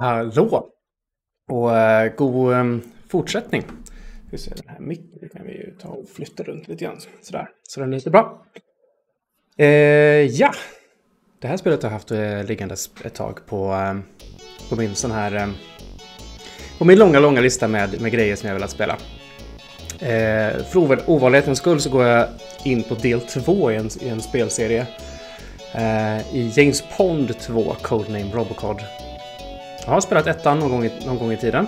Hallå! Och uh, god um, fortsättning. Vi ser den här micken kan vi ju ta och flytta runt lite grann. Sådär, så den är lite bra. Uh, ja, det här spelet har jag haft uh, liggandes ett tag på, uh, på min sån här... På min långa, långa lista med, med grejer som jag velat spela. Uh, för ovanlighetens skull så går jag in på del två i en, i en spelserie. Uh, I James Pond 2, Codename Robocod. Jag har spelat ettan någon gång i, någon gång i tiden.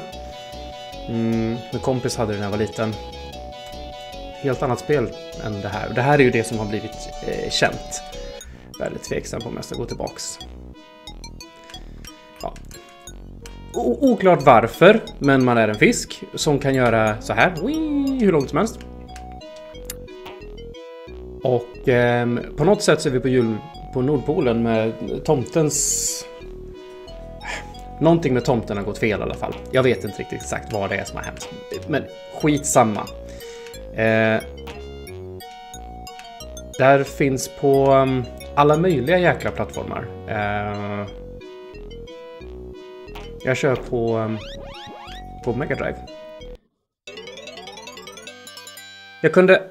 Mm, min kompis hade det när jag var liten. Helt annat spel än det här. Det här är ju det som har blivit eh, känt. Väldigt tveksam på om jag ska gå tillbaks. Ja. O oklart varför, men man är en fisk som kan göra så här Wii, hur långt som helst. Och eh, på något sätt så är vi på jul på Nordpolen med tomtens Någonting med tomten har gått fel i alla fall. Jag vet inte riktigt exakt vad det är som har hänt. Men skitsamma. Eh, där finns på um, alla möjliga jäkla plattformar. Eh, jag kör på, um, på Mega Drive. Jag kunde...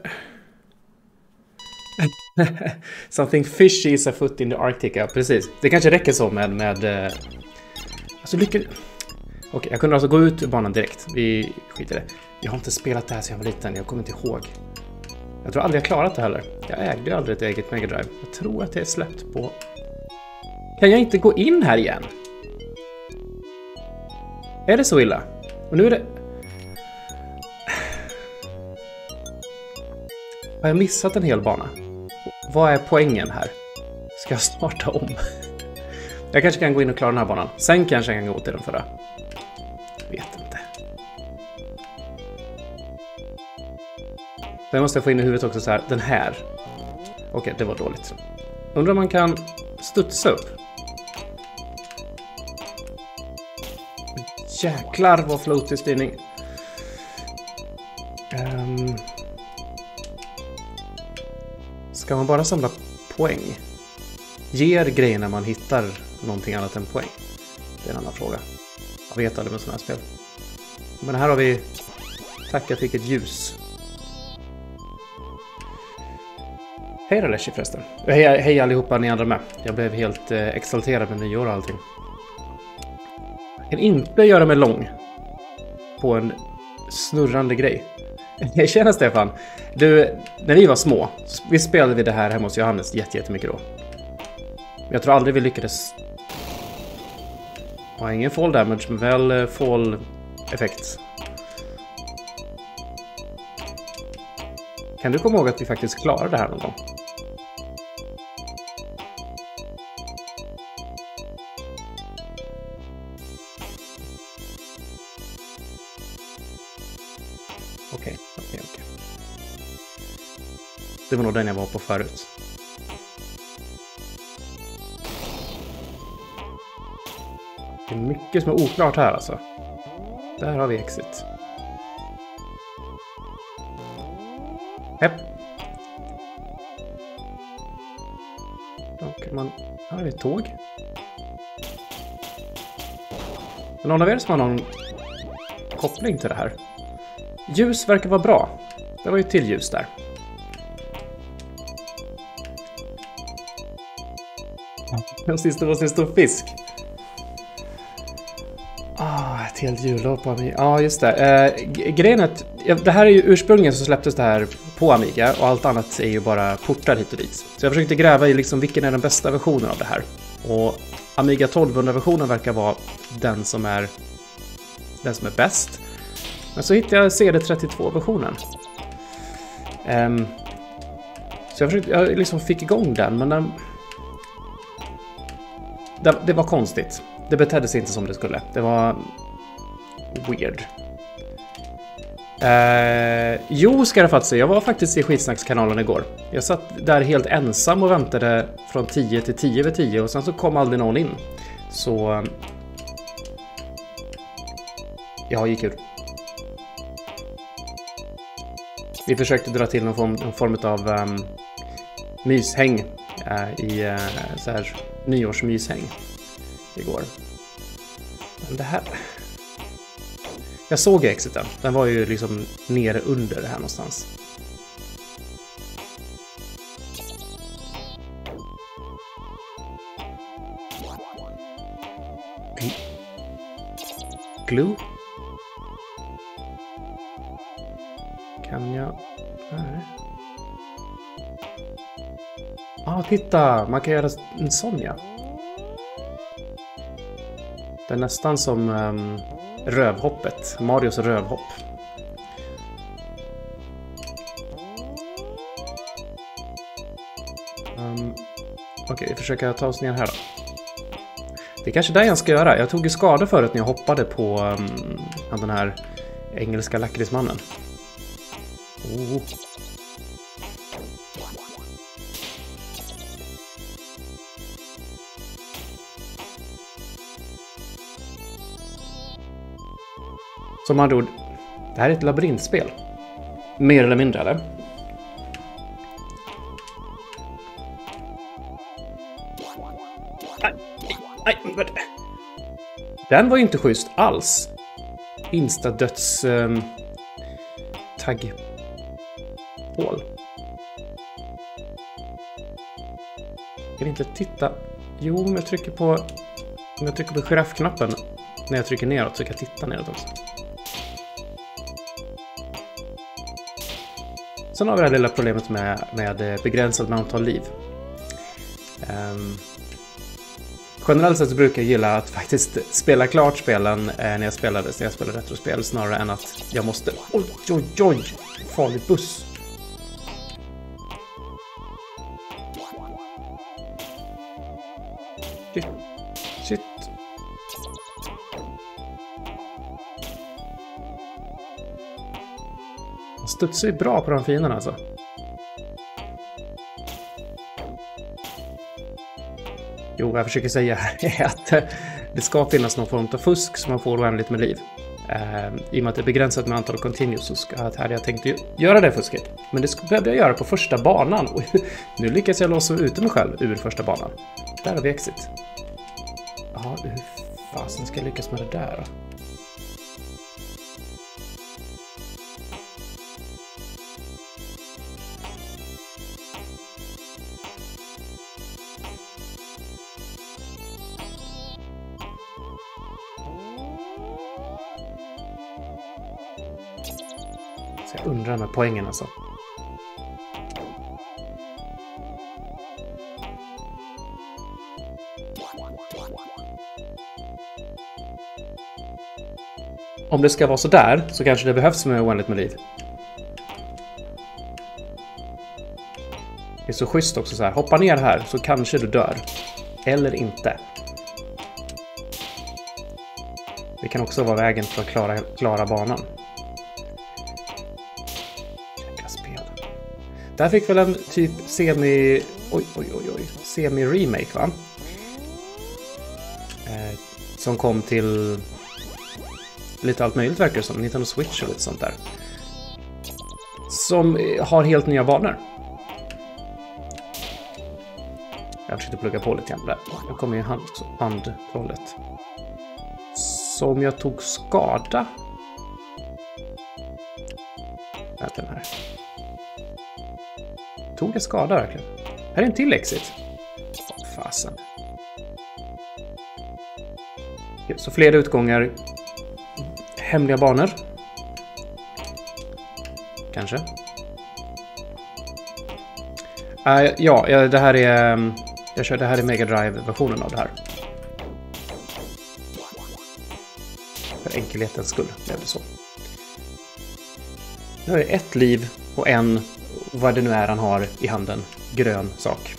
Something fishy is a foot in the Arctic. Ja, precis. Det kanske räcker så med, med eh, så Alltså lyckades... Okej, okay, jag kunde alltså gå ut ur banan direkt. Vi skiter i det. Jag har inte spelat det här sedan jag var liten. Jag kommer inte ihåg. Jag tror aldrig jag klarat det heller. Jag ägde aldrig ett eget Mega Drive. Jag tror att det är släppt på... Kan jag inte gå in här igen? Är det så illa? Och nu är det... Har jag missat en hel bana? Vad är poängen här? Ska jag starta om? Jag kanske kan gå in och klara den här banan. Sen kanske jag kan gå till den förra. Vet inte. Sen måste jag få in i huvudet också så här, den här. Okej, okay, det var dåligt. Undrar om man kan studsa upp. Jäklar vad floaty styrning. Um, ska man bara samla poäng? Ger grejerna man hittar någonting annat än poäng? Det är en annan fråga. Jag vet aldrig med sådana här spel. Men här har vi... Tack, jag fick ett ljus. Hej Raleshi förresten. Hej, hej allihopa ni andra med. Jag blev helt eh, exalterad med nyår och allting. Jag kan inte göra mig lång på en snurrande grej. Tjena Stefan! Du, när vi var små, vi spelade vi det här hemma hos Johannes jättemycket då. Jag tror aldrig vi lyckades... Har ingen fall damage, men väl eh, fall effekt. Kan du komma ihåg att vi faktiskt klarade det här någon gång? Okej, okej, okej. Det var nog den jag var på förut. Det är mycket som är oklart här alltså. Där har vi exit. Hepp. Då kan man... Här vi ett tåg. Men någon av er som har någon koppling till det här? Ljus verkar vara bra. Det var ju till ljus där. Den sista var en stor fisk Ah, ett helt jullov på Amiga. Ja, just det. Eh, grejen är att det här är ju ursprungligen så släpptes det här på Amiga och allt annat är ju bara portar hit och dit. Så jag försökte gräva i liksom vilken är den bästa versionen av det här. Och Amiga 1200-versionen verkar vara den som är den som är bäst. Men så hittade jag CD32-versionen. Um, ehm, så jag, försökte, jag liksom fick igång den, men den... Det, det var konstigt. Det betedde sig inte som det skulle. Det var weird. Eh, jo, ska jag faktiskt säga. Jag var faktiskt i Skitsnackskanalen igår. Jag satt där helt ensam och väntade från 10 till 10 över 10 och sen så kom aldrig någon in. Så... Eh, jag gick ur. Vi försökte dra till någon form, någon form av um, myshäng uh, i uh, så här nyårsmyshäng igår det här... Jag såg exiten. Den var ju liksom nere under det här någonstans. Glue? Kan jag... Nej. Ah, titta! Man kan göra en sån, ja. Det är nästan som um, rövhoppet. Marios rövhopp. Um, Okej, okay, vi försöker ta oss ner här då. Det är kanske där jag ska göra. Jag tog ju skada förut när jag hoppade på um, den här engelska lakritsmannen. Oh. Som andra ord, det här är ett labyrintspel. Mer eller mindre, eller? Den var ju inte schysst alls. Instadöds... Um, tagg... Hål. Kan inte titta? Jo, om jag trycker på... Om jag trycker på giraffknappen när jag trycker neråt så kan jag titta neråt också. Sen har vi det här lilla problemet med, med eh, begränsat antal liv. Um, generellt sett så brukar jag gilla att faktiskt spela klart spelen eh, när jag spelade, när jag spelade retrospel snarare än att jag måste... Oj, oj, oj! Farlig buss! Studsar ju bra på de fienderna alltså. Jo, vad jag försöker säga är att eh, det ska finnas någon form av fusk så man får oändligt med liv. Eh, I och med att det är begränsat med antal continues så ska, här hade jag tänkt göra det fusket. Men det behövde jag göra på första banan och nu lyckas jag låsa ut mig själv ur första banan. Där har vi exit. Ja, hur fasen ska jag lyckas med det där då? Det här med poängen alltså. Om det ska vara så där så kanske det behövs med oändligt med liv. Det är så schysst också så här. Hoppa ner här så kanske du dör. Eller inte. Det kan också vara vägen för att klara, klara banan. Det här fick väl en typ semi... Oj, oj, oj, oj. Semi-remake, va? Eh, som kom till lite allt möjligt verkar det som. Nintendo Switch och lite sånt där. Som eh, har helt nya banor. Jag försökte plugga på lite grann där. Nu kommer ju hand, handtrollet. Som jag tog skada. Vänta här. Tog jag skada verkligen? Här är en till exit. Åh, fasen. Så fler utgångar. Hemliga banor. Kanske. Uh, ja, det här är... Mm, jag kör det här är Mega Drive-versionen av det här. För enkelhetens skull blev det så. Nu har jag ett liv och en vad det nu är han har i handen. Grön sak.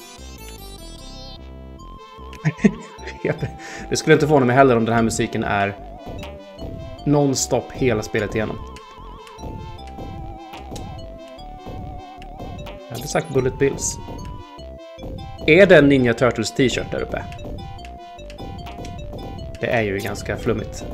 det skulle inte förvåna mig heller om den här musiken är nonstop hela spelet igenom. Jag hade sagt Bullet Bills. Är det en Ninja Turtles t-shirt där uppe? Det är ju ganska flummigt.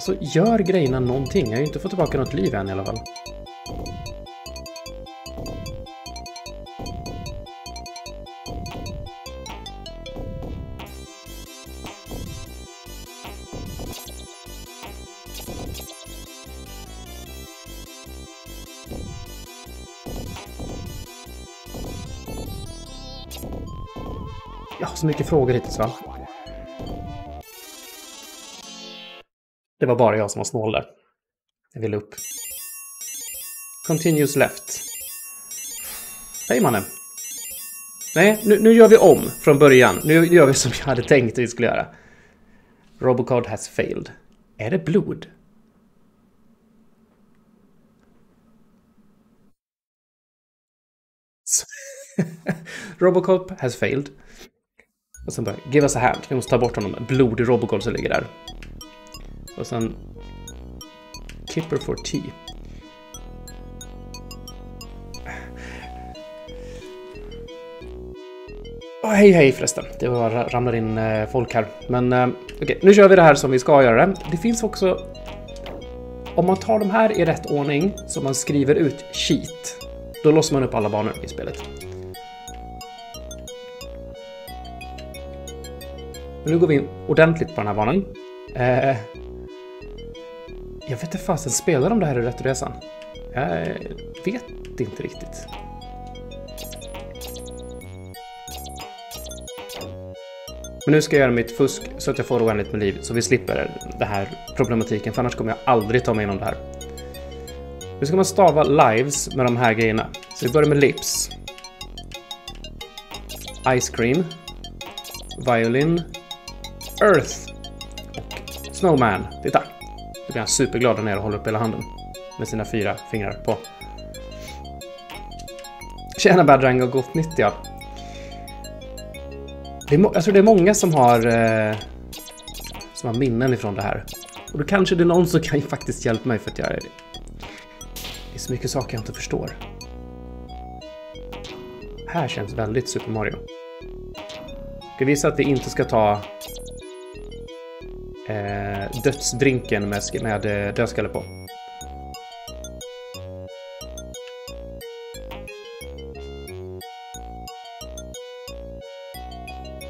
Alltså, gör grejerna någonting. Jag har ju inte fått tillbaka något liv än i alla fall. Jag har så mycket frågor hittills va? Det var bara jag som var snål där. Jag ville upp. Continuous left. Hej mannen. Nej, nu, nu gör vi om från början. Nu gör vi som jag hade tänkt att vi skulle göra. Robocod has failed. Är det blod? Robocop has failed. Och sen bara, give us a hand. Vi måste ta bort honom. Blodig Robocop som ligger där. Och sen... Kipper for tea. Oh, hej hej förresten. Det var, ramlar in eh, folk här. Men eh, okej, okay, nu kör vi det här som vi ska göra det. Det finns också... Om man tar de här i rätt ordning, så man skriver ut cheat, då låser man upp alla banor i spelet. Men nu går vi in ordentligt på den här banan. Eh, jag vet inte fasen, spelar de det här i Rättresan? Jag vet inte riktigt. Men nu ska jag göra mitt fusk så att jag får oändligt med liv, så vi slipper den här problematiken, för annars kommer jag aldrig ta mig igenom det här. Nu ska man stava lives med de här grejerna. Så vi börjar med lips. Ice cream. Violin. Earth. Och Snowman. Titta! Då blir han superglad där nere och håller upp hela handen. Med sina fyra fingrar på. Tjena Badrang och gott nytt ja. Det är, jag alltså, tror det är många som har, eh, som har minnen ifrån det här. Och då kanske det är någon som kan faktiskt hjälpa mig för att jag är... Det är så mycket saker jag inte förstår. Här känns väldigt Super Mario. Ska visa att vi inte ska ta eh, dödsdrinken med, med eh, dödskalle på.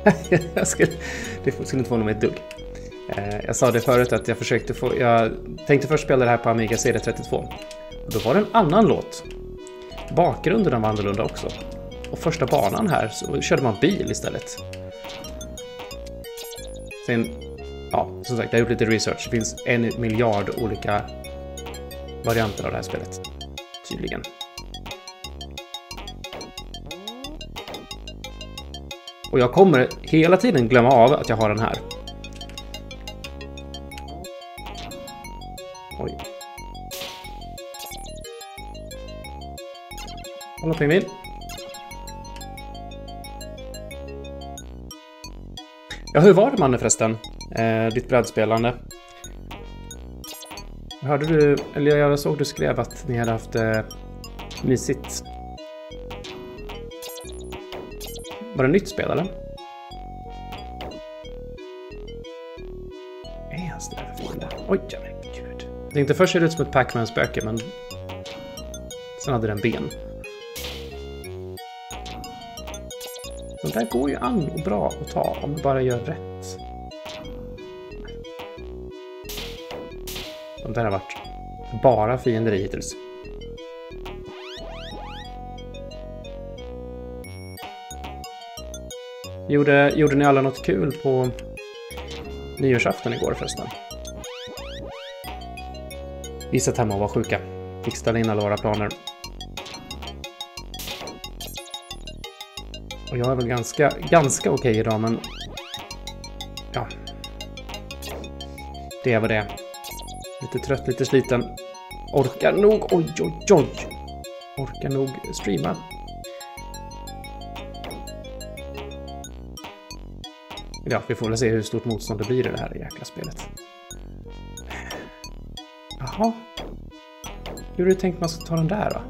jag skulle, det skulle inte vara mig ett dugg. Eh, jag sa det förut att jag försökte få... Jag tänkte först spela det här på Amiga CD32. Och då var det en annan låt. Bakgrunden var annorlunda också. Och första banan här så körde man bil istället. Sen, ja, som sagt, jag har gjort lite research. Det finns en miljard olika varianter av det här spelet. Tydligen. Och jag kommer hela tiden glömma av att jag har den här. Oj. Hallå, pingvin. Ja, hur var det mannen förresten? Eh, ditt brädspelande. Hörde du, eller jag såg du skrev att ni hade haft eh, mysigt Var det nytt spel eller? Är han sådär? Oj, men gud. Jag tänkte först ser det ut som ett Pac-Man-spöke, men... Sen hade den ben. De där går ju an och bra att ta om du bara gör rätt. De där har varit bara fiender hittills. Gjorde, gjorde ni alla något kul på nyårsafton igår förresten? Vi satt hemma och var sjuka. Fick ställa in alla våra planer. Och jag är väl ganska, ganska okej okay idag, men... Ja. Det är vad det är. Lite trött, lite sliten. Orkar nog, oj, oj, oj. Orkar nog streama Ja, vi får väl se hur stort motstånd det blir i det här jäkla spelet. Jaha. Hur har du tänkt man ska ta den där då?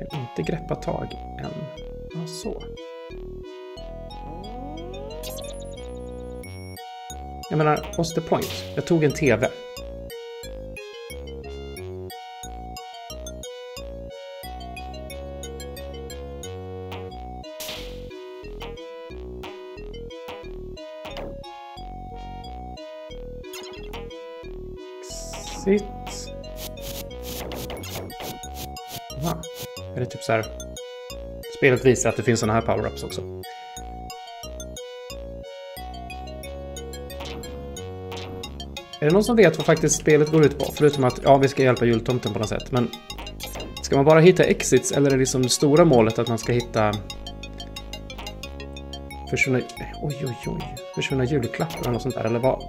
Jag har inte greppat tag än. Ja, så. Jag menar, what's the point? Jag tog en TV. Sitt. Va? Är det typ så här Spelet visar att det finns såna här power-ups också. Är det någon som vet vad faktiskt spelet går ut på? Förutom att, ja, vi ska hjälpa jultomten på något sätt, men... Ska man bara hitta exits, eller är det liksom det stora målet att man ska hitta... Försvunna... Oj, oj, oj. Försvunna julklappar eller något sånt där, eller vad?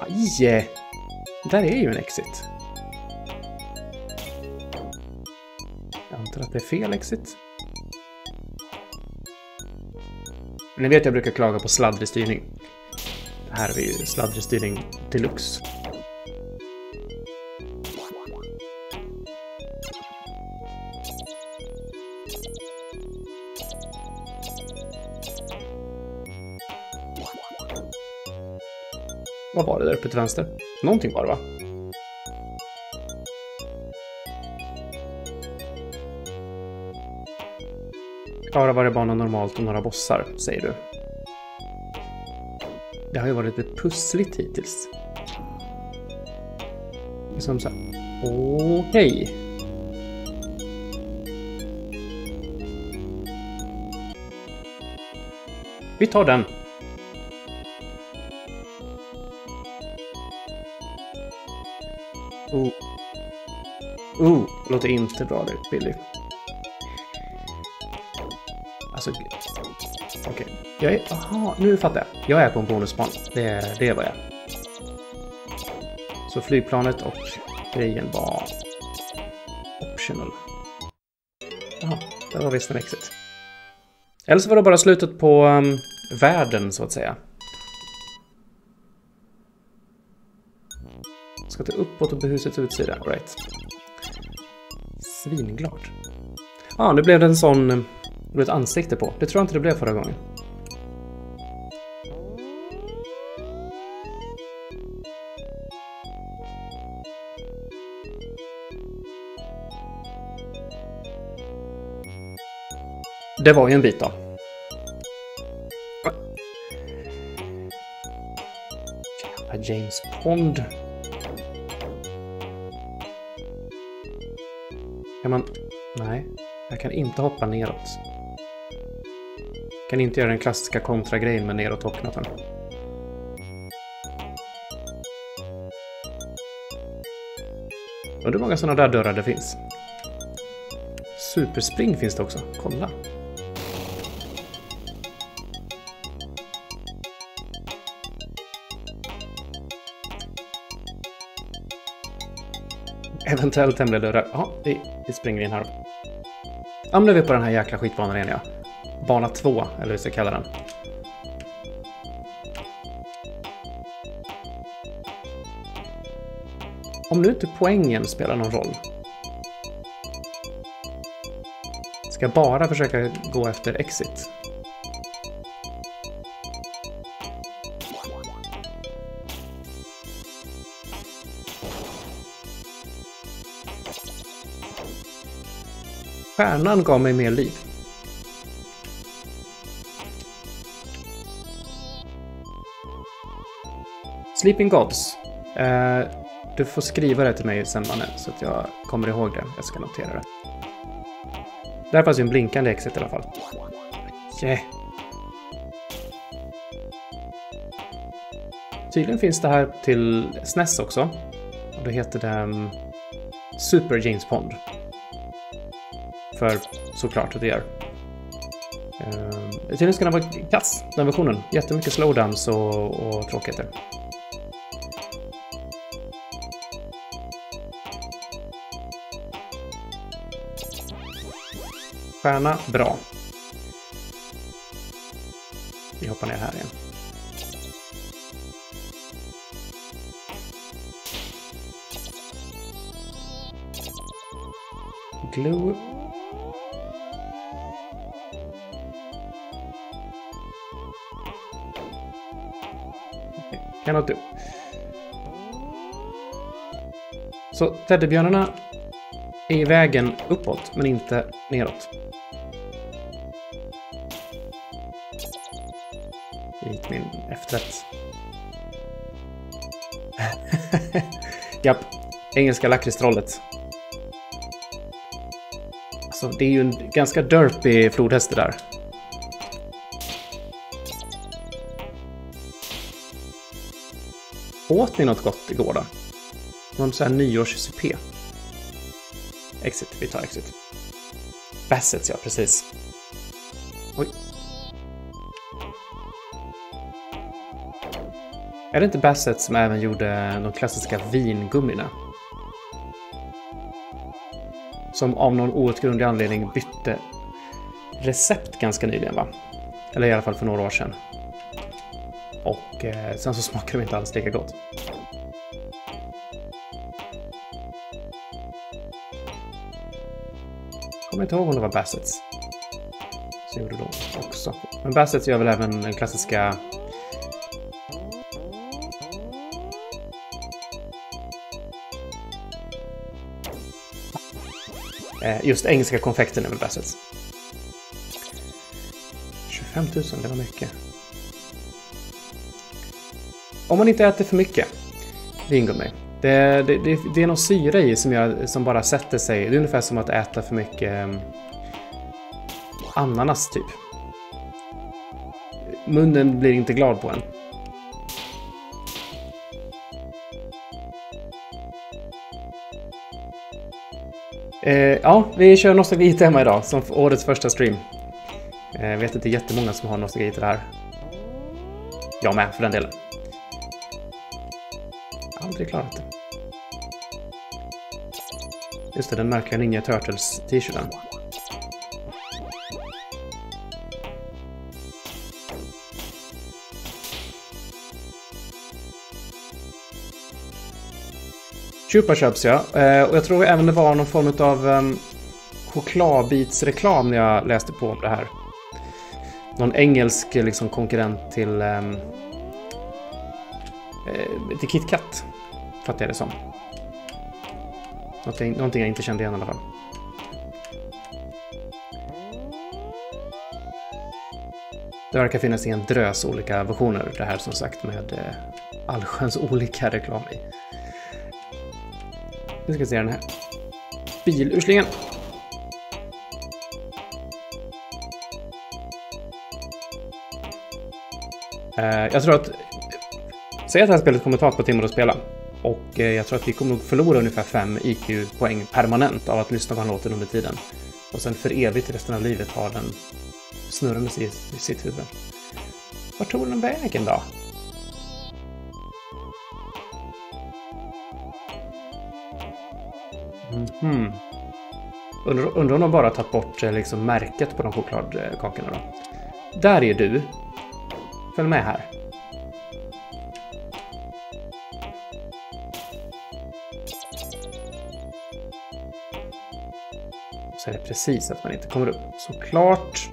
Aj! Där är ju en exit. Jag antar att det är fel exit. Ni vet jag brukar klaga på sladdrig styrning. Här har vi ju sladdrestyrning deluxe. Vad var det där uppe till vänster? Någonting var det va? Klara varje bana normalt och några bossar, säger du. Det har ju varit lite pussligt hittills. Som så här. Okej. Okay. Vi tar den. Oh. Oh, låter inte bra det, Billy. Alltså, jag är... Aha, nu fattar jag. Jag är på en bonusbana. Det, det vad jag. Så flygplanet och grejen var optional. Jaha, där var visst en exit. Eller så var det bara slutet på um, världen, så att säga. Ska ta uppåt och på husets utsida. Right. Svinglad. Ja, ah, nu blev det en sån... Um, det blev ett ansikte på. Det tror jag inte det blev förra gången. Det var ju en bit då. Jävla James Pond. Kan man... Nej, jag kan inte hoppa neråt. Kan inte göra den klassiska kontragrejen med neråt hoppknappen. Undrar hur många sådana där dörrar det finns. Superspring finns det också. Kolla. Eventuellt hemliga dörrar. Ja, vi, vi springer in här. Ja, men nu är vi på den här jäkla skitbanan igen, ja. Bana 2, eller hur vi ska kalla den. Om nu inte poängen spelar någon roll. Ska jag bara försöka gå efter exit? Stjärnan gav mig mer liv. Sleeping Gods. Eh, du får skriva det till mig sen, Manne, så att jag kommer ihåg det. Jag ska notera det. Där fanns ju en blinkande exit i alla fall. Yeah. Tydligen finns det här till SNES också. Och då heter den Super James Pond. För såklart att det gör. Eh, uh, tydligen ska den vara kass, den versionen. Jättemycket slowdowns och, och tråkigheter. Stjärna, bra. Vi hoppar ner här igen. Glue. Cannot do. Så teddybjörnarna är i vägen uppåt, men inte neråt. Hit min efterrätt. Japp, engelska lakritstrollet. Alltså, det är ju en ganska derpy flodhäst det där. Åt ni något gott igår då? Någon sån här nyårssupé? Exit, vi tar exit. Bassets, ja, precis. Oj. Är det inte Bassett som även gjorde de klassiska vingummina? Som av någon outgrundlig anledning bytte recept ganska nyligen, va? Eller i alla fall för några år sedan. Och eh, sen så smakar de inte alls lika gott. Kommer inte ihåg om det var Bassets. Så gjorde de också. Men Bassets gör väl även den klassiska Eh, just engelska konfekten är väl Bassets. 25 000, det var mycket. Om man inte äter för mycket vingummi. Det, det, det, det är någon syra i som, jag, som bara sätter sig. Det är ungefär som att äta för mycket mm, ananas typ. Munnen blir inte glad på en. Eh, ja, vi kör nostalgitema idag som årets första stream. Eh, jag vet att det är jättemånga som har nostalgi till det här. Jag med, för den delen. Aldrig klarat det. Just det, den märkliga Ninja Turtles-t-shirten. Chupa Chups ja. Eh, och jag tror även det var någon form av ehm, chokladbitsreklam när jag läste på om det här. Någon engelsk liksom, konkurrent till, um, till KitKat. Fattar jag det som. Någonting, någonting jag inte kände igen i alla fall. Det verkar finnas en drös olika versioner det här som sagt med eh, allsköns olika reklam i. Nu ska vi se den här bilurslingen. Uh, eh, jag tror att... Säg att det här spelet kommer ta ett par timmar att spela. Och eh, jag tror att vi kommer förlora ungefär 5 IQ-poäng permanent av att lyssna på den låten under tiden. Och sen för evigt resten av livet ha den snurrandes i, i sitt huvud. Vart tog den vägen då? Mm. Undrar, undrar om de bara tagit bort eh, liksom, märket på de chokladkakorna då. Där är du. Följ med här. Så är det precis att man inte kommer upp. Såklart.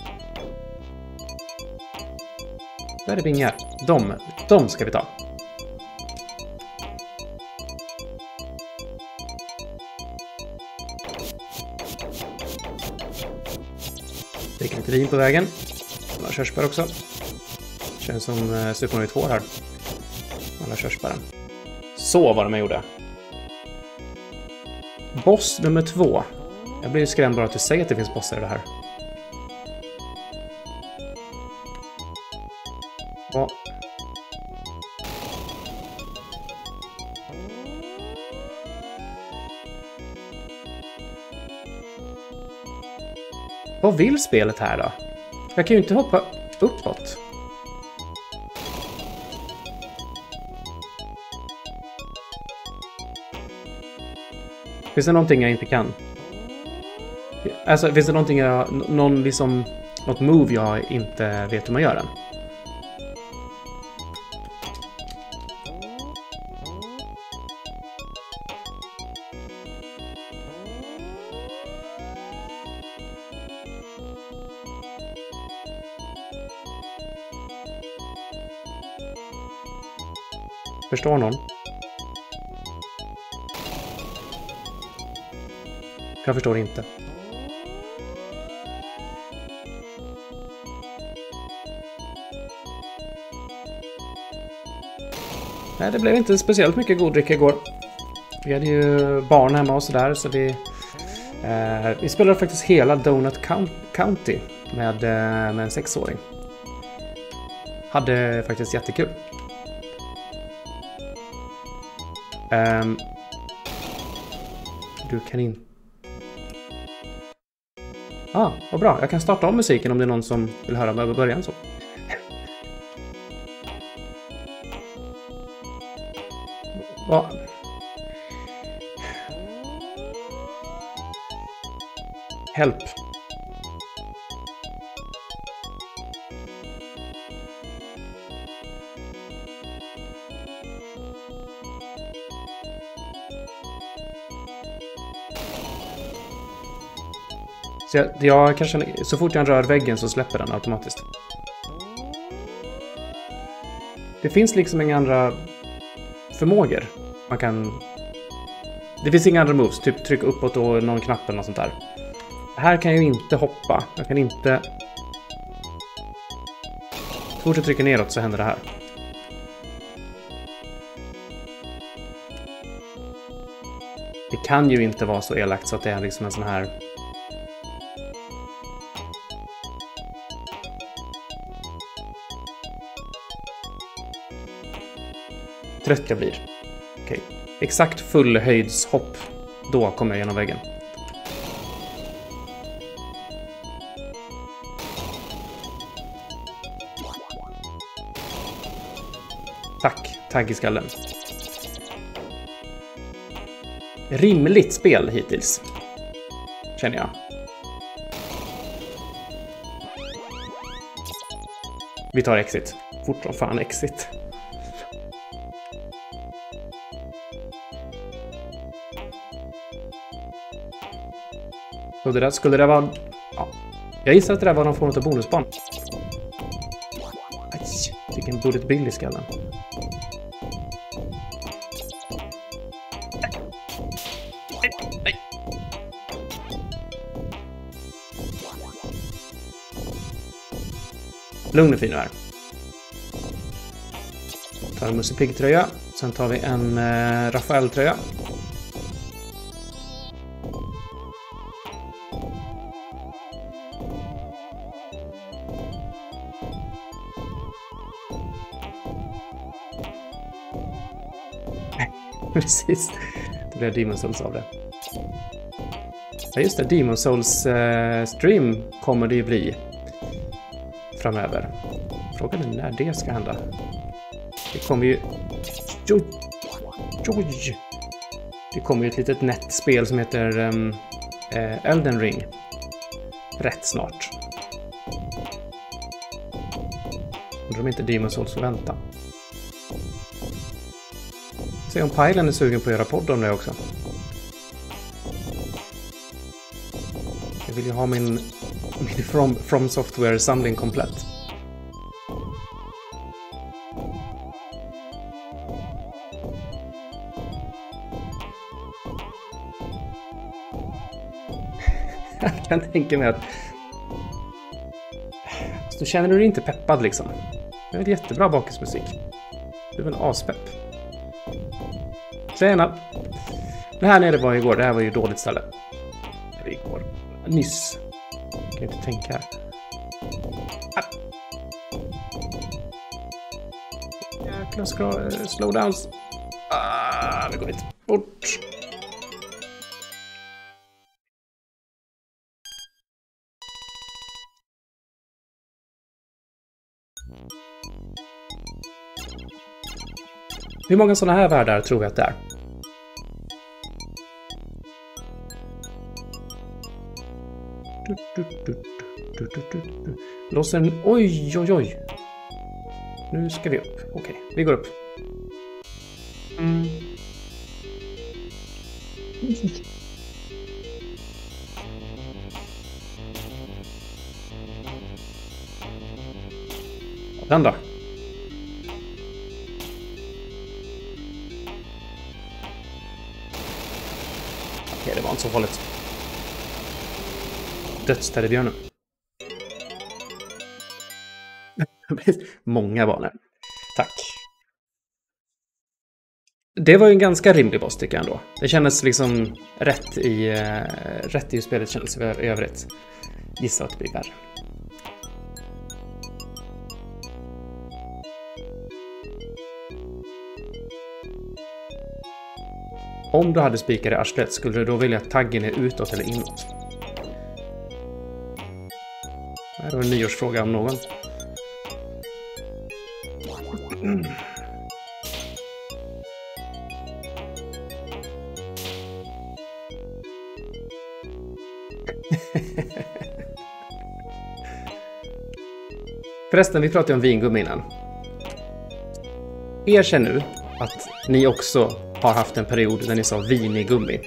Där är vingar. De, de ska vi ta. vin på vägen. Några körsbär också. Känns som Super Mario 2 här. Alla körsbären. Så var det man gjorde. Boss nummer två. Jag blir ju skrämd bara att du säger att det finns bossar i det här. Ja. Vad vill spelet här då? Jag kan ju inte hoppa uppåt. Finns det någonting jag inte kan? Alltså, finns det någonting jag... Någon liksom... Något move jag inte vet hur man gör än? Förstår någon? Jag förstår inte. Nej, det blev inte speciellt mycket god dricka igår. Vi hade ju barn hemma och sådär, så vi Eh, vi spelade faktiskt hela Donut County med, eh, med en sexåring. Hade faktiskt jättekul. Um, du kan inte... Ah, vad bra. Jag kan starta om musiken om det är någon som vill höra med början så. Vad? Help. Så jag, jag kanske, så fort jag rör väggen så släpper den automatiskt. Det finns liksom inga andra förmågor man kan... Det finns inga andra moves, typ tryck uppåt och någon knapp eller något sånt där. Här kan jag inte hoppa. Jag kan inte... Så fort jag trycker neråt så händer det här. Det kan ju inte vara så elakt så att det är liksom en sån här trött jag blir. Exakt fullhöjdshopp. Då kommer jag genom väggen. Tack, tagg i skallen. Rimligt spel hittills. Känner jag. Vi tar exit. Fort som fan exit. Så det där, skulle det vara... Ja. Jag gissar att det där var någon form av bonusbarn. Aj, vilken bullet bill i skallen. Lugn och fin här. Tar en Musse Pigg-tröja. Sen tar vi en eh, Rafael-tröja. Precis. Det blir Demon Souls av det. Ja, just det. Demon Souls eh, stream kommer det ju bli framöver. Frågan är när det ska hända. Det kommer ju... Oj! Oj! Det kommer ju ett litet nätt spel som heter um, eh, Elden Ring. Rätt snart. Undrar om inte Demon Souls får vänta. Se om Pajlen är sugen på att göra podd om det också. Jag vill ju ha min, min From, From Software-samling komplett. Jag kan tänka mig att... Alltså, Så känner du dig inte peppad liksom. Det är jättebra bakismusik. Du är väl aspepp. Tjena! Det här nere var igår. Det här var ju dåligt ställe. Eller igår. Nyss. Jag kan inte tänka här. Ah. Jäkla ska eh, slowdowns. Ah, vi går hit. bort. Hur många sådana här världar tror vi att det är? Låser den... Oj, oj, oj. Nu ska vi upp. Okej, okay, vi går upp. Mm. Den då? Okej, det var inte så farligt. Dödsteddybjörnen. Många banor. Tack. det var ju en ganska rimlig boss tycker jag ändå. Det kändes liksom rätt i, uh, rätt i hur spelet kändes i övrigt. Gissa att det blir värre. Om du hade spikar i arslet, skulle du då vilja att taggen är utåt eller inåt? Här var en nyårsfråga om någon. Mm. Förresten, vi pratade om vingummi innan. Erkänn nu att ni också har haft en period där ni sa vinigummi.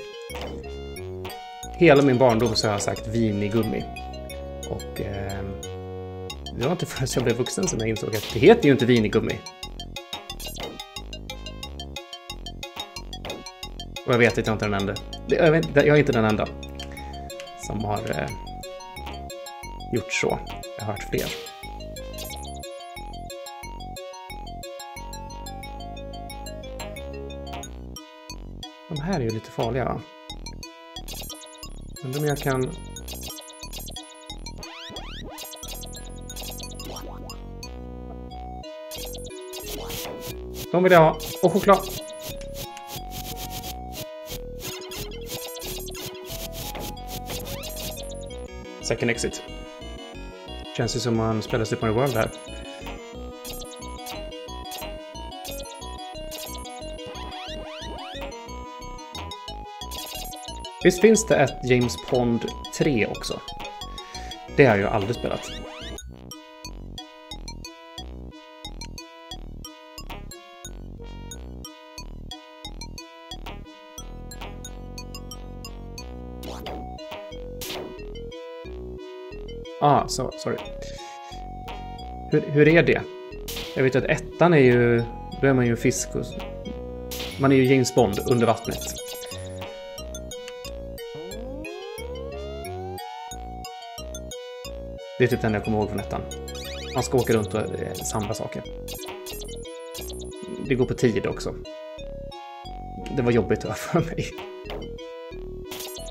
Hela min barndom så har jag sagt vinigummi. Och eh, det var inte förrän jag blev vuxen som jag insåg att det heter ju inte vinigummi. Och jag vet att jag inte är den enda. Jag, vet, jag är inte den enda som har eh, gjort så. Jag har hört fler. De här är ju lite farliga va? Undrar om jag kan... De vill jag ha. Och choklad. Second exit. Känns ju som man spelar Super Mario World här. Visst finns det ett James Pond 3 också? Det har jag ju aldrig spelat. Ah, så, sorry. Hur, hur är det? Jag vet att ettan är ju... Då är man ju fisk och... Man är ju James Bond under vattnet. Det är typ den jag kommer ihåg från ettan. Man ska åka runt och eh, samla saker. Det går på tid också. Det var jobbigt för mig.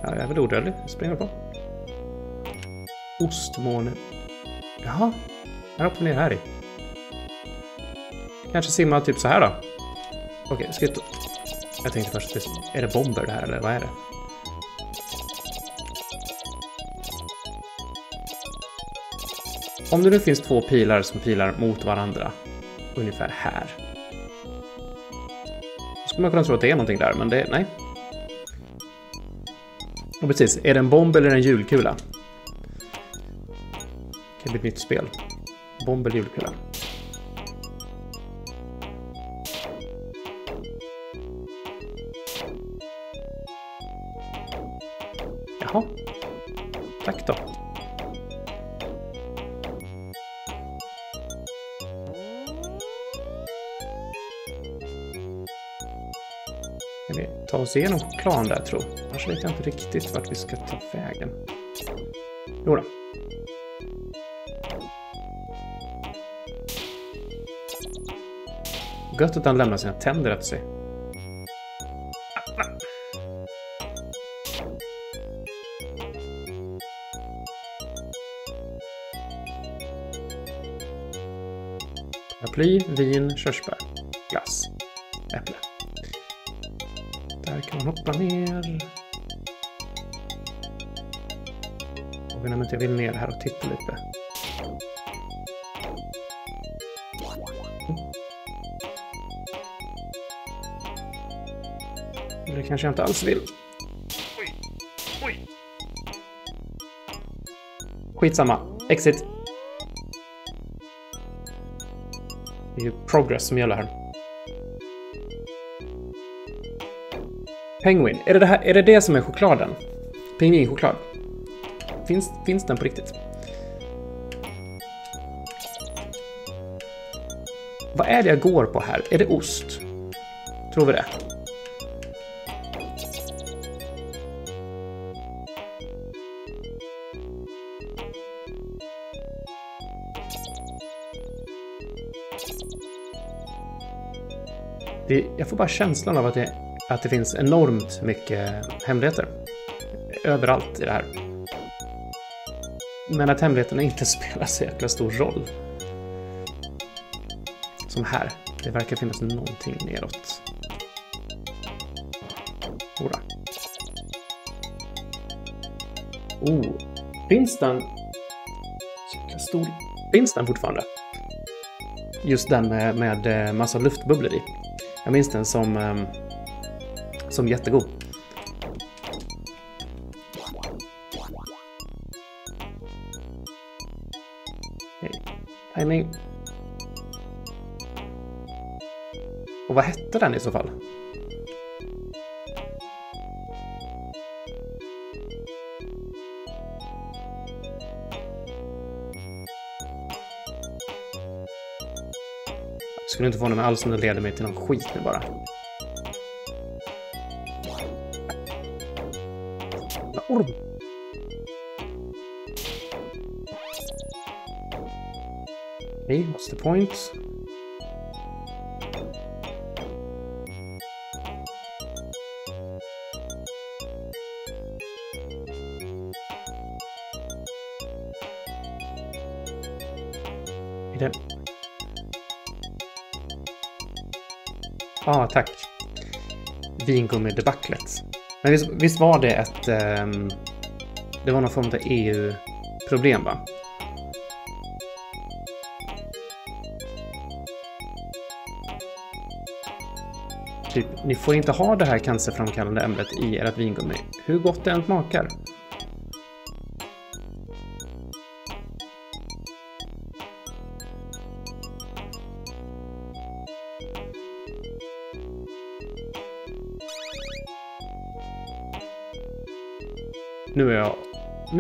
Ja, jag är väl odödlig. Springer på. Ostmåne. Jaha. Här hoppar ner här i. Kanske simma typ så här då. Okej, okay, ska jag... Jag tänkte först, är det bomber det här eller vad är det? Om det nu finns två pilar som pilar mot varandra, ungefär här. Då skulle man kunna tro att det är någonting där, men det, nej. Och precis, är det en bomb eller en julkula? Till ett nytt spel. Bomb eller julkula. Jaha. Tack då. ta oss igenom klan där, tror jag. Annars vet jag inte riktigt vart vi ska ta vägen. Jodå. Gött att han lämnar sina tänder efter sig. Paraply, vin, körsbär, glass, äpple. Där kan man hoppa ner. Och jag vill ner här och titta lite. Kanske jag inte alls vill. Oj, oj. Skitsamma. Exit. Det är ju progress som gäller här. Penguin. Är det det, här, är det, det som är chokladen? Pingvinchoklad. Finns, finns den på riktigt? Vad är det jag går på här? Är det ost? Tror vi det? Det, jag får bara känslan av att det, att det finns enormt mycket hemligheter. Överallt i det här. Men att hemligheterna inte spelar så jäkla stor roll. Som här. Det verkar finnas någonting neråt. Jodå. Oh, finns den... Stor. Finns den fortfarande? Just den med, med eh, massa luftbubblor i. Jag minns den som, ehm, som jättegod. Timing. Och vad hette den i så fall? Skulle inte få med alls om det leder mig till någon skit nu bara. Orm! Okej, okay, what's the point? Ah, tack. Vingummidebaclet. Men visst, visst, var det ett... Um, det var någon form av EU-problem, va? Typ, ni får inte ha det här cancerframkallande ämnet i ert vingummi, hur gott det än smakar.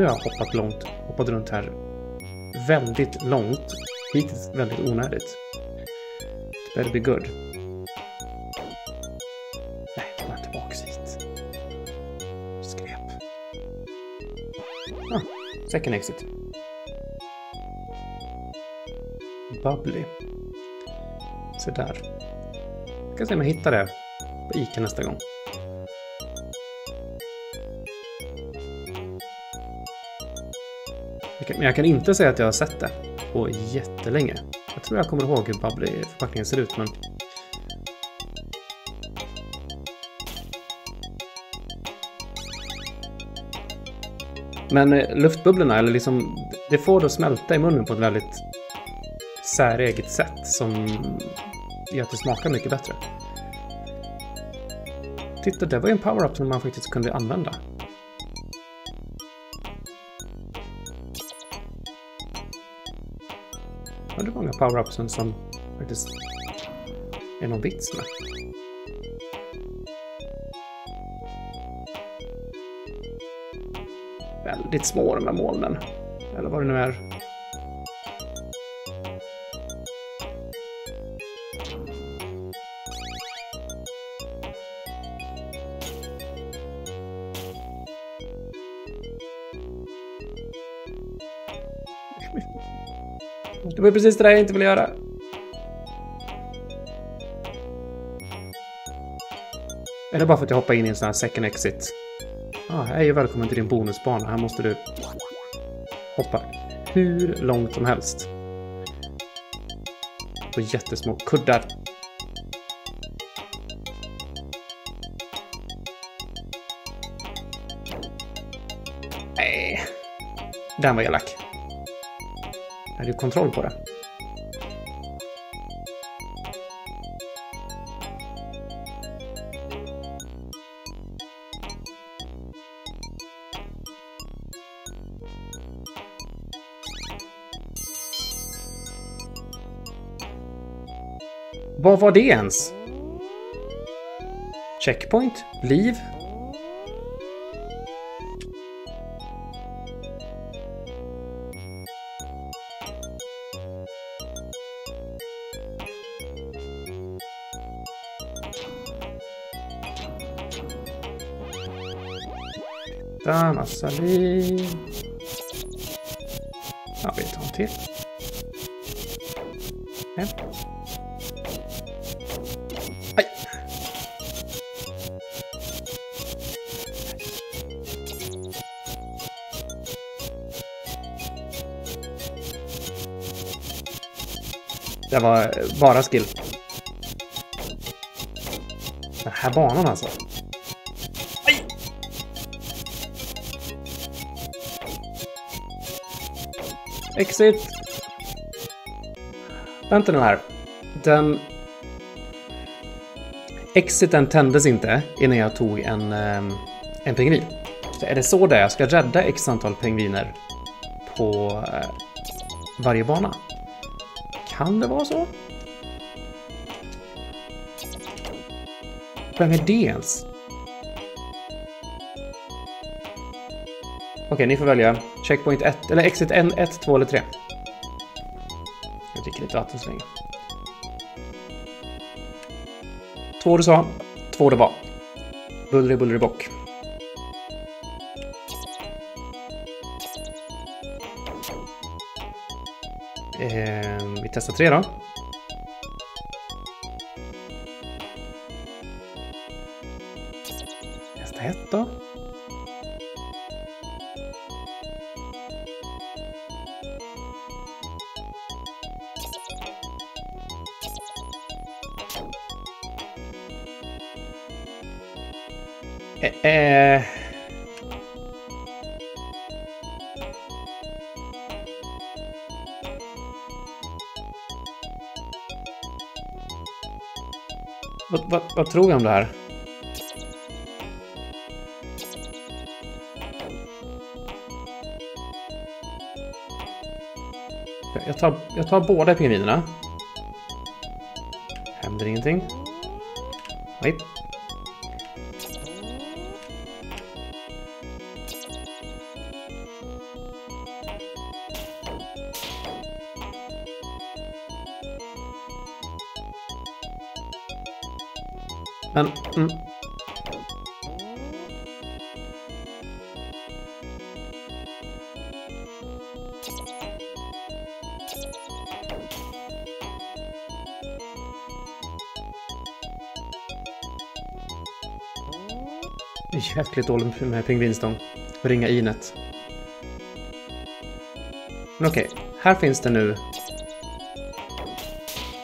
Nu har jag hoppat långt, hoppat runt här väldigt långt. Hittills väldigt onödigt. It better be good. Nej, det var tillbaks hit. Skräp. Ah, second exit. Bubbly. Se där. Jag ska se om jag hittar det på Ica nästa gång. Men jag kan inte säga att jag har sett det på jättelänge. Jag tror jag kommer ihåg hur bubbly förpackningen ser ut, men... Men eh, luftbubblorna, eller liksom, det får det att smälta i munnen på ett väldigt säreget sätt som gör att det smakar mycket bättre. Titta, det var ju en power-up som man faktiskt kunde använda. Undrar du många power-upsen som faktiskt är någon vits med. Väldigt små de här molnen. Eller vad det nu är. Det var precis det där jag inte ville göra. Är det bara för att jag hoppar in i en sån här second exit? Ah, hej och välkommen till din bonusbana. Här måste du hoppa hur långt som helst. På jättesmå kuddar. Nej. Den var elak. Är det kontroll på det? Vad var det ens? Checkpoint? Liv? Vänta, massa liv. Ja, vi tar en till. En. Aj! Det var bara skill. Den här banan alltså. Exit. Vänta nu här. Den... Exiten tändes inte innan jag tog en, ehm, en pingvin. Så är det så det jag ska rädda x antal pingviner på eh, varje bana? Kan det vara så? Vem är det ens? Okej, ni får välja. Checkpoint 1, eller exit 1, 1, 2 eller 3. Jag dricker lite vatten så länge. Två du sa, två det var. Bullrig, bullrig bock. Eh, vi testar tre då. Tror vi om det här? Jag tar, jag tar båda pingvinerna. Händer ingenting. Mm. Det är jäkligt dåligt med pingvinstång. Ringa inet. Men okej, här finns det nu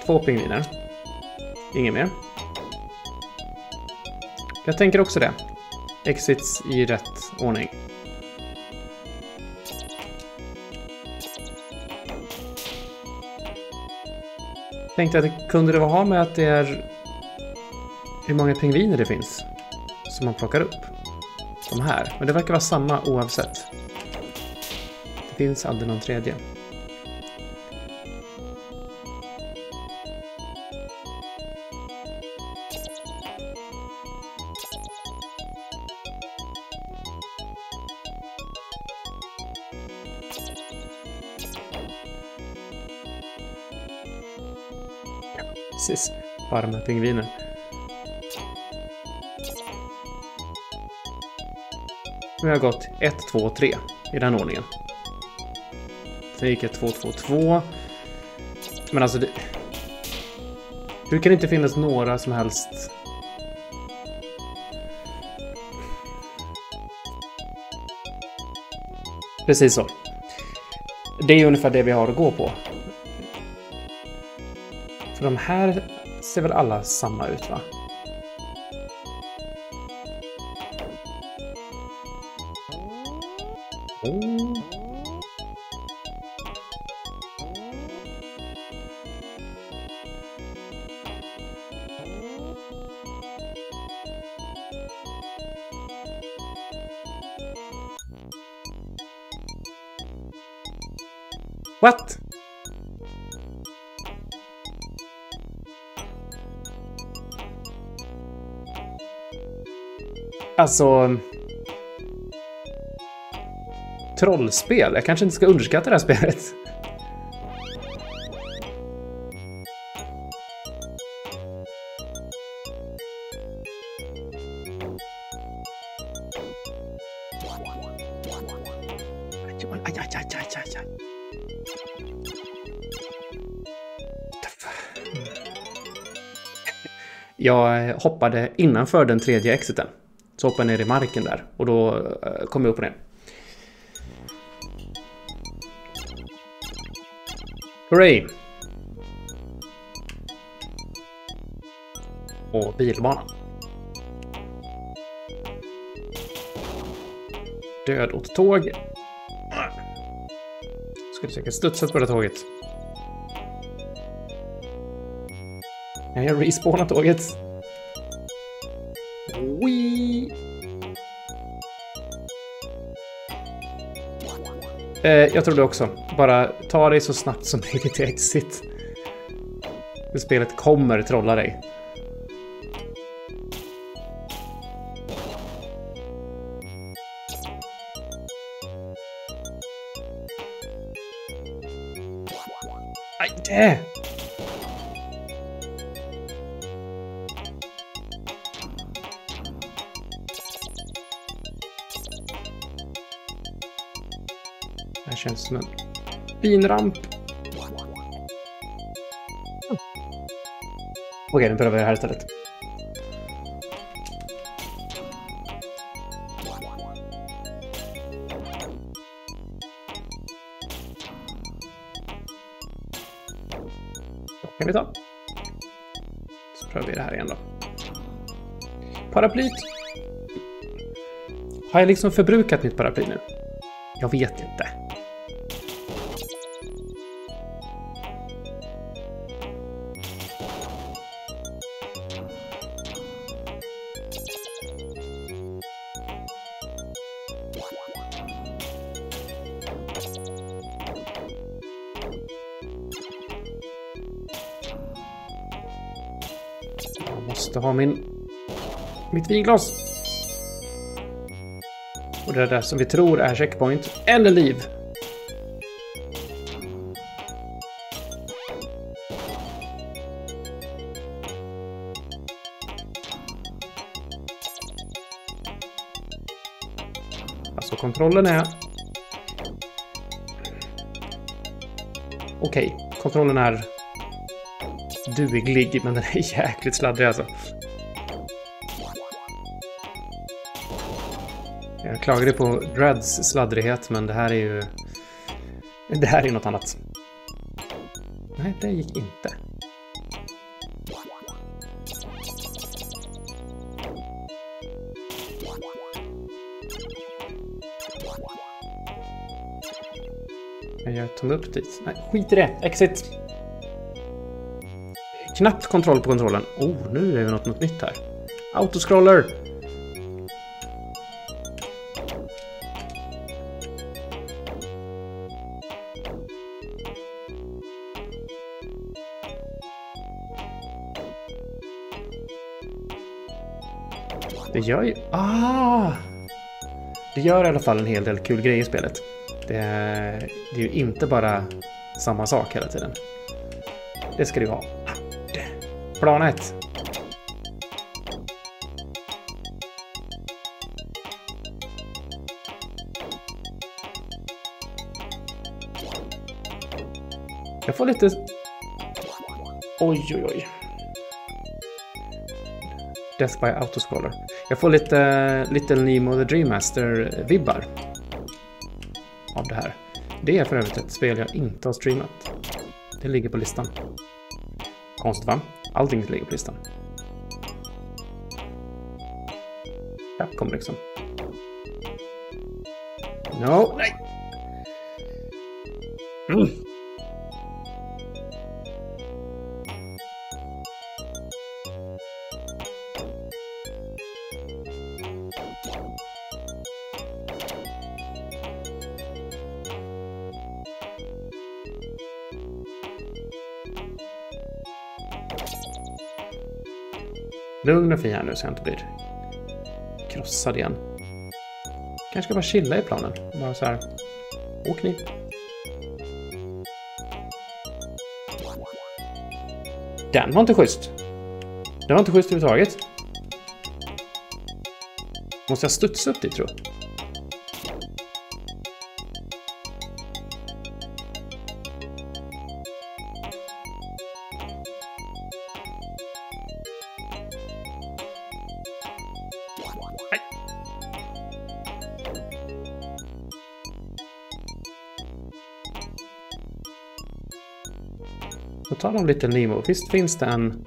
två pingviner. Inget mer. Jag tänker också det. Exits i rätt ordning. Tänkte att det kunde det ha med att det är hur många pingviner det finns som man plockar upp. De här. Men det verkar vara samma oavsett. Det finns aldrig någon tredje. Pingviner. Nu har jag gått 1, 2, 3 i den ordningen. Sen gick jag 2, 2, 2. Men alltså det... Hur kan det inte finnas några som helst... Precis så. Det är ungefär det vi har att gå på. För de här ser väl alla samma ut va? Alltså... Trollspel. Jag kanske inte ska underskatta det här spelet. Jag hoppade innanför den tredje exiten. Så hoppade jag ner i marken där och då eh, kom jag upp på den. Hurray! Och bilbana. Död åt tåg. Skulle säkert studsat på det tåget. Jag respawnar tåget. Eh, jag tror det också. Bara ta dig så snabbt som möjligt till exit. För spelet kommer trolla dig. Fin ramp. Okej, nu prövar jag det här istället. Då kan vi ta. Så prövar vi det här igen då. Paraplyt. Har jag liksom förbrukat mitt paraply nu? Jag vet inte. Ett vinglas. Och det där som vi tror är checkpoint. Eller liv. Alltså kontrollen är... Okej, kontrollen är duglig, men den är jäkligt sladdrig alltså. Klagade på Dreads sladdrighet, men det här är ju... Det här är något annat. Nej, det gick inte. Jag gör tumme upp dit. Nej, skit i det. Exit. Knappt kontroll på kontrollen. Oh, nu är det något, något nytt här. Autoscroller. Gör ju... Ah! Det gör i alla fall en hel del kul grejer i spelet. Det är, det är ju inte bara samma sak hela tiden. Det ska du ha. Planet. Jag får lite... Oj, oj, oj. Death by Autoscroller. Jag får lite Little Nemo the Dreammaster-vibbar. Eh, av det här. Det är för övrigt ett spel jag inte har streamat. Det ligger på listan. Konstigt va? Allting ligger på listan. Capcom liksom. No, nej! Mm. Lugn och fin här nu så jag inte blir krossad igen. Kanske ska bara chilla i planen. Bara så här. Åk ni. Den var inte schysst. Den var inte schysst överhuvudtaget. Måste jag studsa upp dit tror jag? tal om Little Nemo, visst finns det en...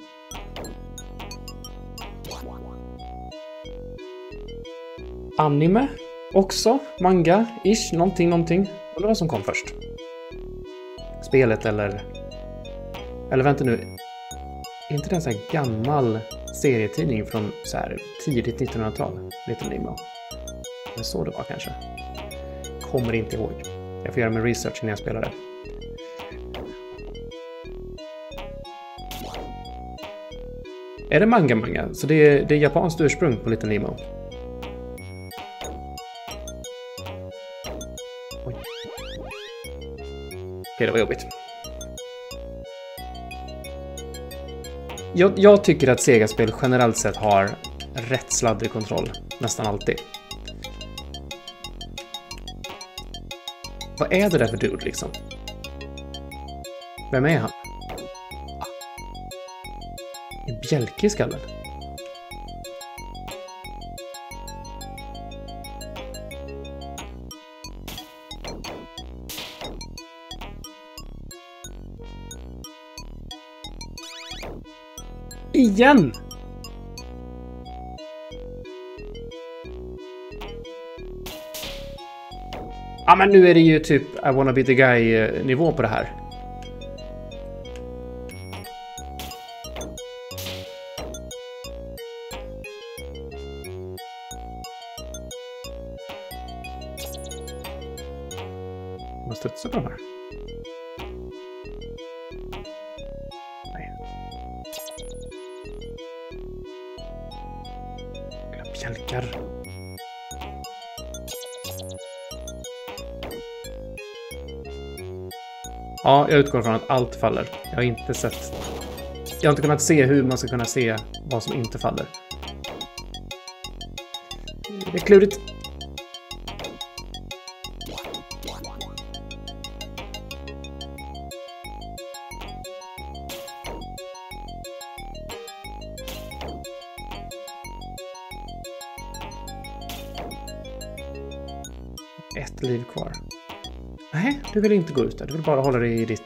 Anime? Också? Manga? Ish? Någonting, någonting? Undrar vad som kom först? Spelet eller... Eller vänta nu. Är inte det en sån här gammal serietidning från så här tidigt 1900-tal? Little Nemo. Det så det var kanske. Kommer inte ihåg. Jag får göra min research innan jag spelar det. Är det manga-manga? Så det är, det är japanskt ursprung på Little Nemo? Oj. Okej, det var jobbigt. Jag, jag tycker att Sega-spel generellt sett har rätt sladdrig kontroll. Nästan alltid. Vad är det där för dude liksom? Vem är han? En bjälke i skallen? Igen! Ja, men nu är det ju typ I wanna be the guy-nivå eh, på det här. Jag utgår från att allt faller. Jag har inte sett... Jag har inte kunnat se hur man ska kunna se vad som inte faller. Det är klurigt. Ett liv kvar. Nej, du vill inte gå ut där. Du vill bara hålla dig i ditt...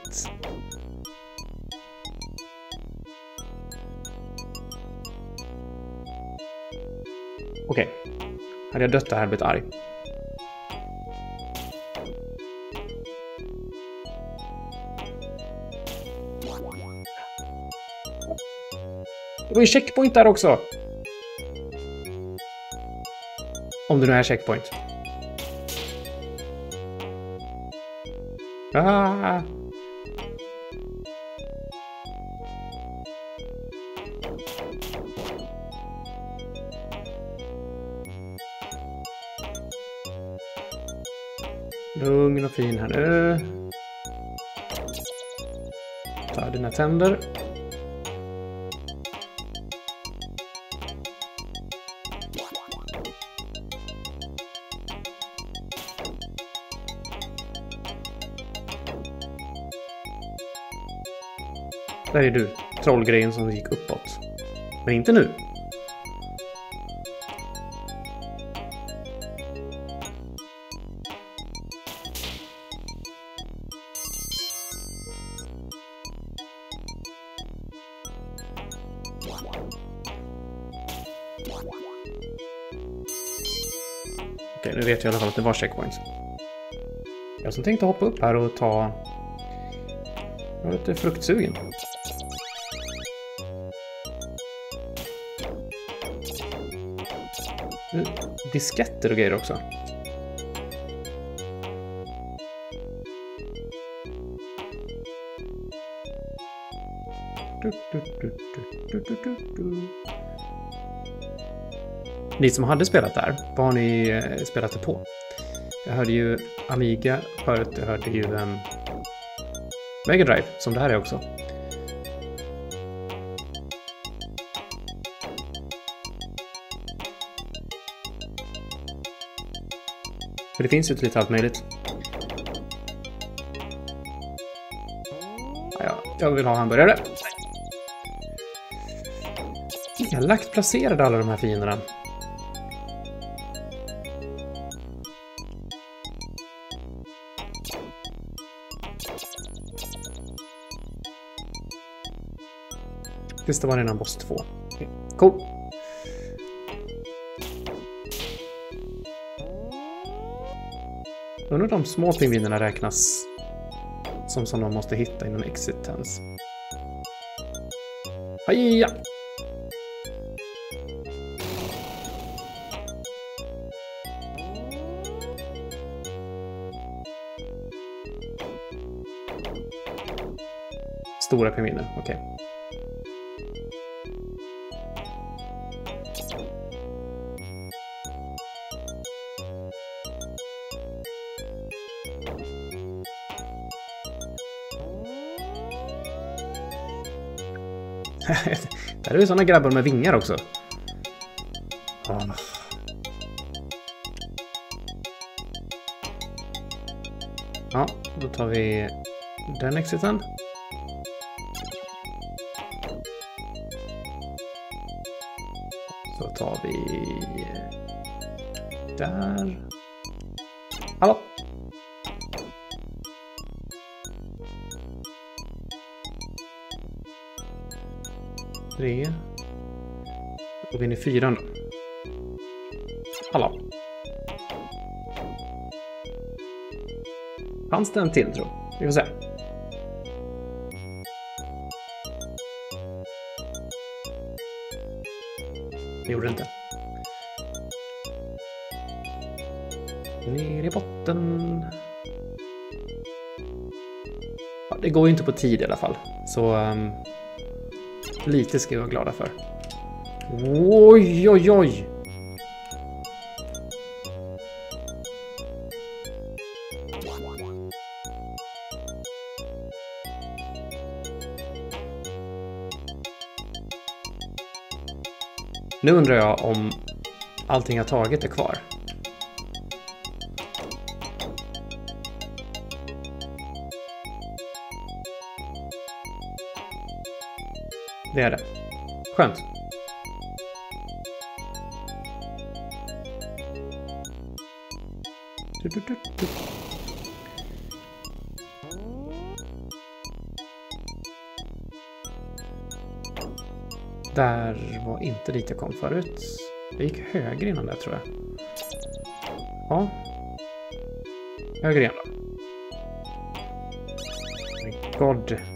Hade jag dött där hade jag blivit arg. Det var ju checkpoint där också! Om det nu är checkpoint. Ah. Fin här nu. Ta dina tänder. Där är du. Trollgrejen som gick uppåt. Men inte nu. Vet jag i alla fall att det var checkpoints. Jag som tänkte hoppa upp här och ta... Jag är lite fruktsugen. Disketter och grejer också. Du, du, du, du, du, du, du. Ni som hade spelat där, vad har ni eh, spelat det på? Jag hörde ju Amiga förut, jag hörde ju um, Mega Drive, som det här är också. För det finns ju lite allt möjligt. Ja, jag vill ha hamburgare. Elakt placerade alla de här fienderna. Tills det var redan boss 2. Okay. Cool. Undrar om de små pingvinerna räknas som som de måste hitta inom exit tänds. Haja! Stora pingviner, okej. Okay. Där är ju såna grabbar med vingar också. Ja, då tar vi den exiten. Så tar vi där. Då går vi in i fyran då. Hallå. Fanns det en till tro? Vi får se. Det gjorde det inte. Ner i botten. Ja, det går ju inte på tid i alla fall. Så um, lite ska vi vara glada för. Oj, oj, oj! Nu undrar jag om allting jag tagit är kvar. Det är det. Skönt. Där var inte dit jag kom förut. Det gick höger innan där tror jag. Ja. Höger igen då. My God.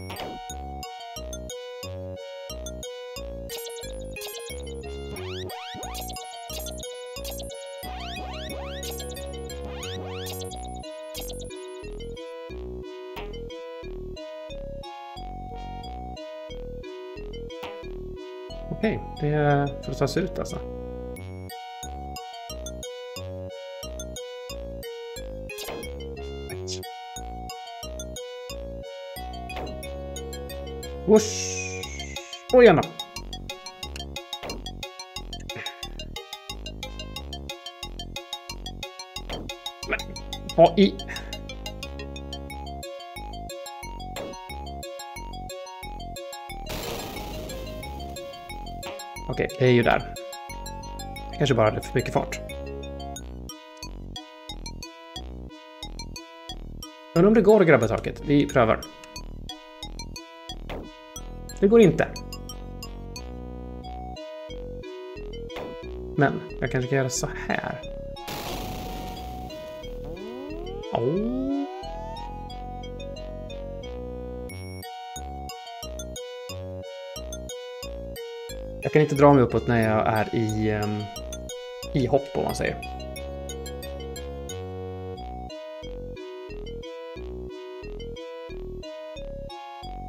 För att ta sig ut alltså. Whoosh! Och igen då. Men, vad i... Okej, okay, det är ju där. Kanske bara hade för mycket fart. Undrar om det går att grabba taket. Vi prövar. Det går inte. Men jag kanske kan göra så här. Oh. Jag kan inte dra mig uppåt när jag är i, um, i hopp om man säger.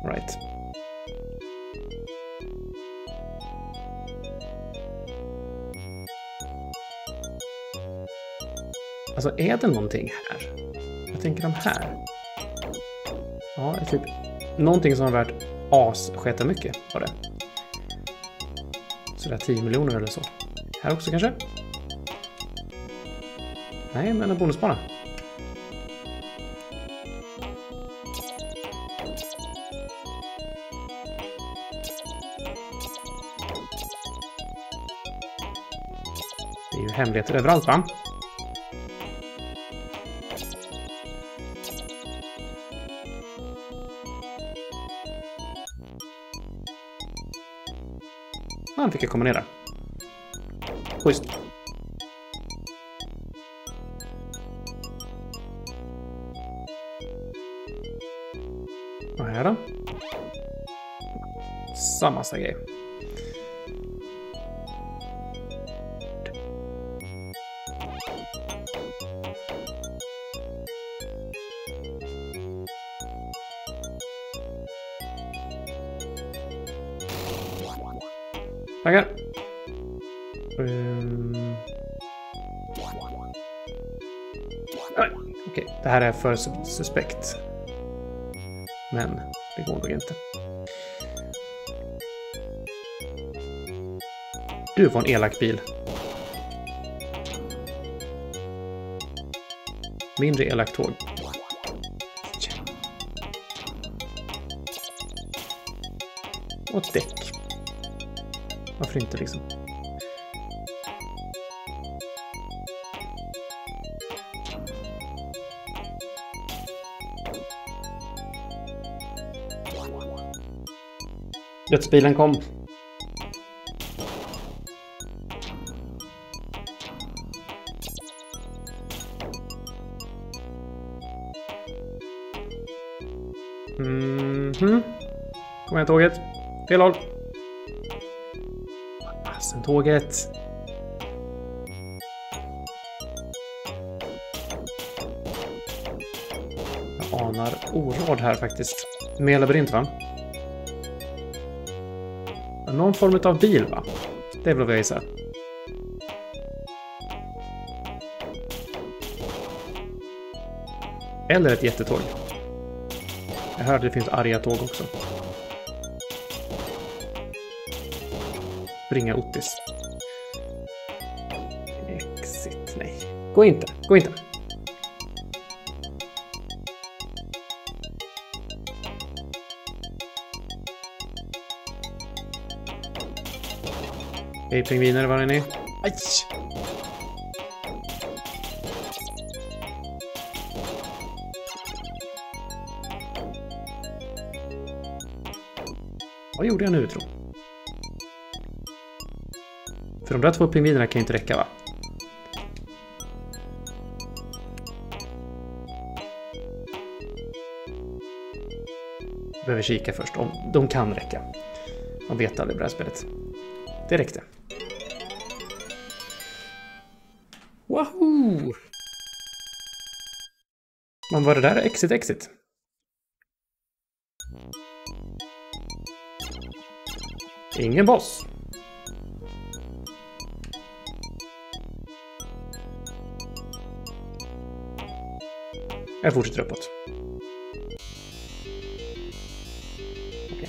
Right. Alltså är det någonting här? Jag tänker de här. Ja, typ någonting som har varit as mycket var det. Sådär 10 miljoner eller så. Här också kanske? Nej, men en bonusbana. Det är ju hemligheter överallt va? Han fick jag komma ner där. Schysst. Och här då? Samma grej. Här är för suspekt. Men det går nog inte. Du var en elak bil. Mindre elak tåg. Och ett däck. Varför inte liksom? Dödsbilen kom. Mhm. Mm Kom igen tåget. Fel håll. Fasen tåget. Jag anar oråd här faktiskt. Med labyrint va? Någon form av bil, va? Det är väl vad jag gissar. Eller ett jättetåg. Jag hörde det finns arga tåg också. Bringa Otis. Exit, nej. Gå inte, gå inte. Hej pingviner, var är ni? Aj! Vad gjorde jag nu, tro? För de där två pingvinerna kan inte räcka, va? Behöver kika först. Om de kan räcka. Man vet aldrig i det här spelet. Det räckte. Men var det där exit exit? Ingen boss. Jag fortsätter uppåt. Okej.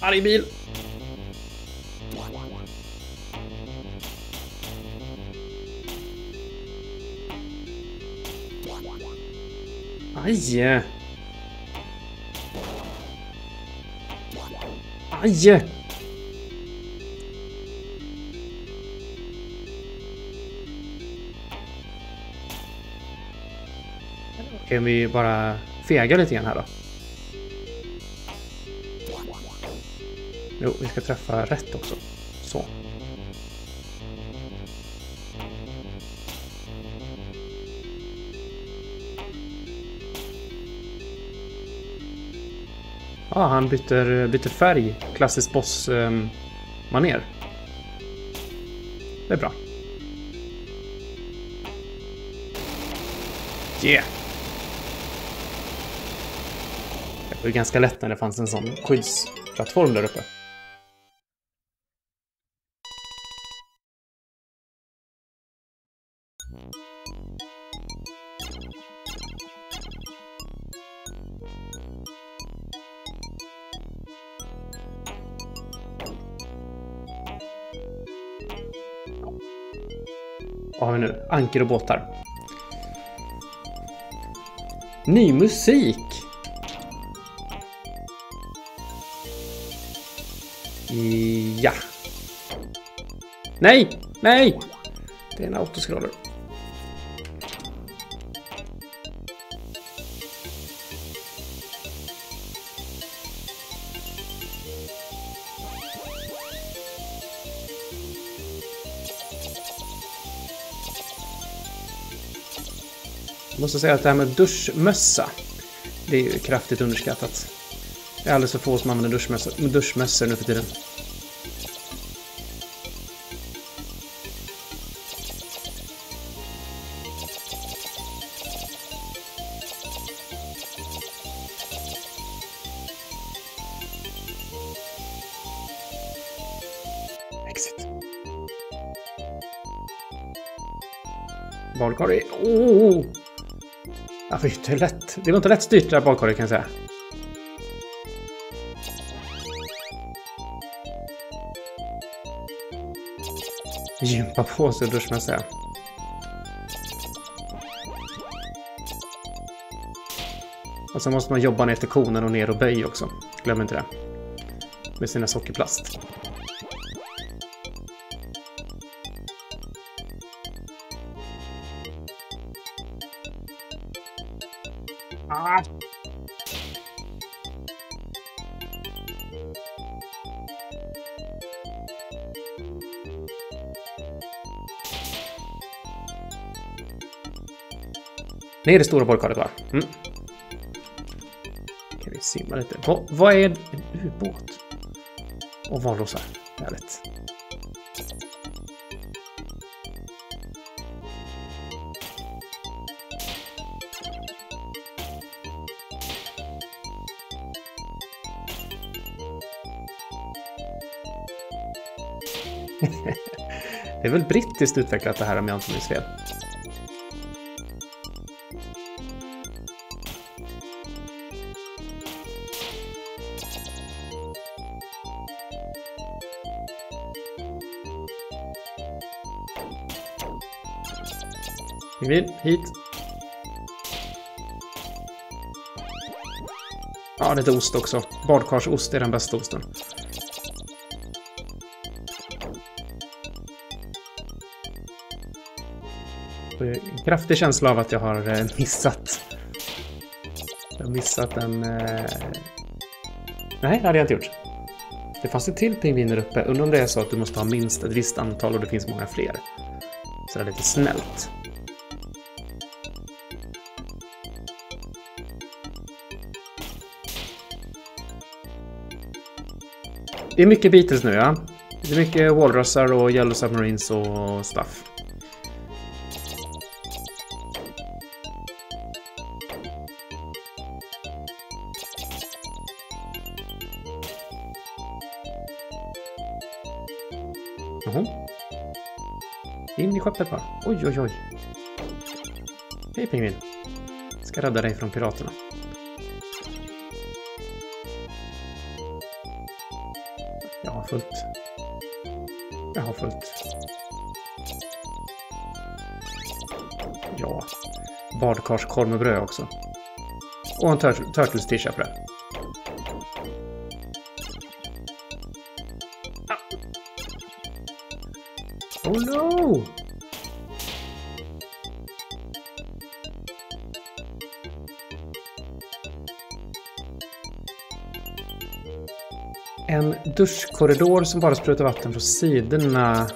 Arg bil! Aj! Aj! Kan vi bara fega lite grann här då? Jo, vi ska träffa rätt också. Ah, han byter, byter färg. Klassisk boss-maner. Ehm, um, det är bra. Yeah! Det var ju ganska lätt när det fanns en sån skyddsplattform där uppe. Vi och båtar. Ny musik! Ja. Nej! Nej! Det är en autoscroller. Måste säga att det här med duschmössa Det är ju kraftigt underskattat. Det är alldeles för få som använder duschmössor, duschmössor nu för tiden. Exit. Oh! Det är lätt. Det var inte lätt styrt det där badkaret kan jag säga. Gympa på sig duschmössa. Och så måste man jobba ner till konen och ner och böj också. Glöm inte det. Med sina sockerplast. Det är det stora bollkaret va? Mm. Kan vi simma lite. Va, vad är en ubåt? Och valrossar. Härligt. det är väl brittiskt utvecklat det här om jag inte minns fel. Pingvin, hit. Ja, lite ost också. Badkarsost är den bästa osten. En kraftig känsla av att jag har eh, missat. Jag har missat en... Eh, Nej, det hade jag inte gjort. Det fanns en till pingvin där uppe. Undrar om det är så att du måste ha minst ett visst antal och det finns många fler. Så det är lite snällt. Det är mycket Beatles nu, ja. Det är mycket Walrusar och Yellow Submarines och stuff. Jaha. In i skeppet bara. Oj, oj, oj. Hej pingvin. Ska rädda dig från piraterna. Fullt. Jag har fullt. Ja. Badkarskorv med bröd också. Och en Turtles-tisha på det. Duschkorridor som bara sprutar vatten från sidorna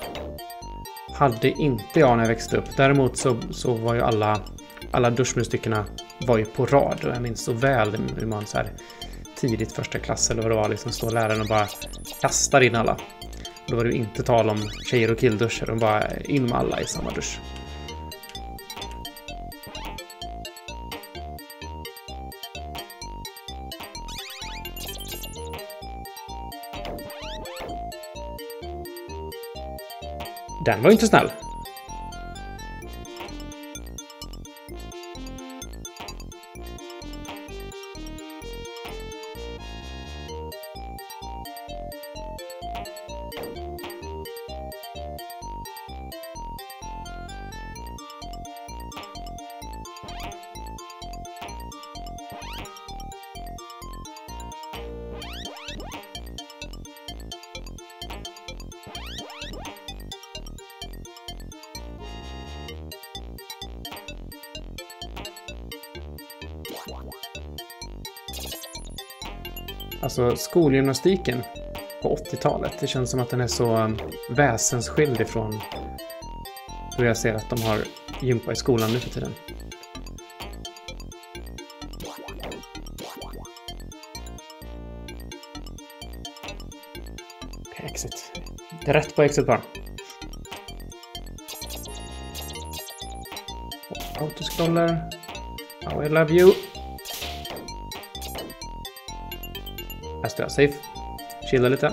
hade inte jag när jag växte upp. Däremot så, så var ju alla, alla duschmunstyckena var ju på rad och jag minns så väl hur man så här tidigt första klass eller vad det var, liksom står läraren och bara kastar in alla. Då var det ju inte tal om tjejer och killduschar, de bara in med alla i samma dusch. Den var ju inte snäll. Alltså skolgymnastiken på 80-talet. Det känns som att den är så um, väsensskild ifrån hur jag ser att de har gympa i skolan nu för tiden. Okay, exit. Det är rätt på exit bara. Autoscroller. Oh, I love you. Kastar står jag safe. Chilla lite.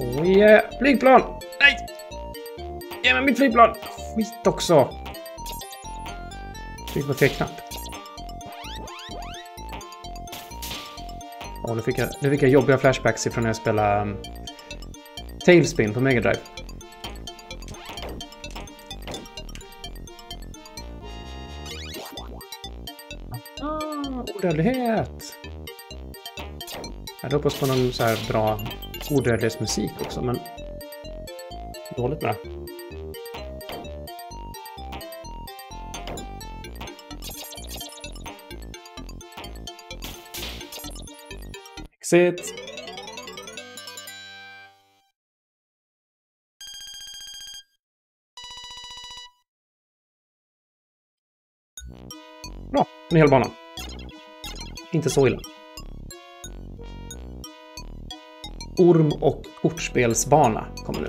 Oh yeah! Flygplan! Nej! Ge mig mitt flygplan! Skit också! Tryck på T-knapp. Oh, nu, fick jag, nu fick jag jobbiga flashbacks ifrån när jag spelade um, Tailspin på Mega Drive. Ah, odödlighet! Jag hade hoppats på någon så här bra odödlighetsmusik också, men dåligt med det. Exit! En hel bana. Inte så illa. Orm och kortspelsbana kommer nu.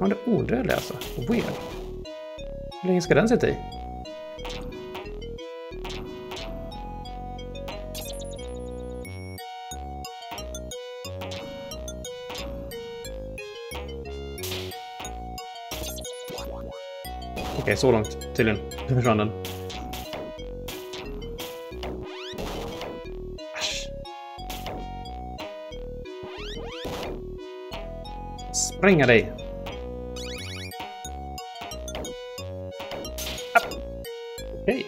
Ja, det är odödlig alltså. Weird. Hur länge ska den sitta i? Okej, så långt tydligen. Nu försvann den. Asch. Spränga dig! Okej. Okej.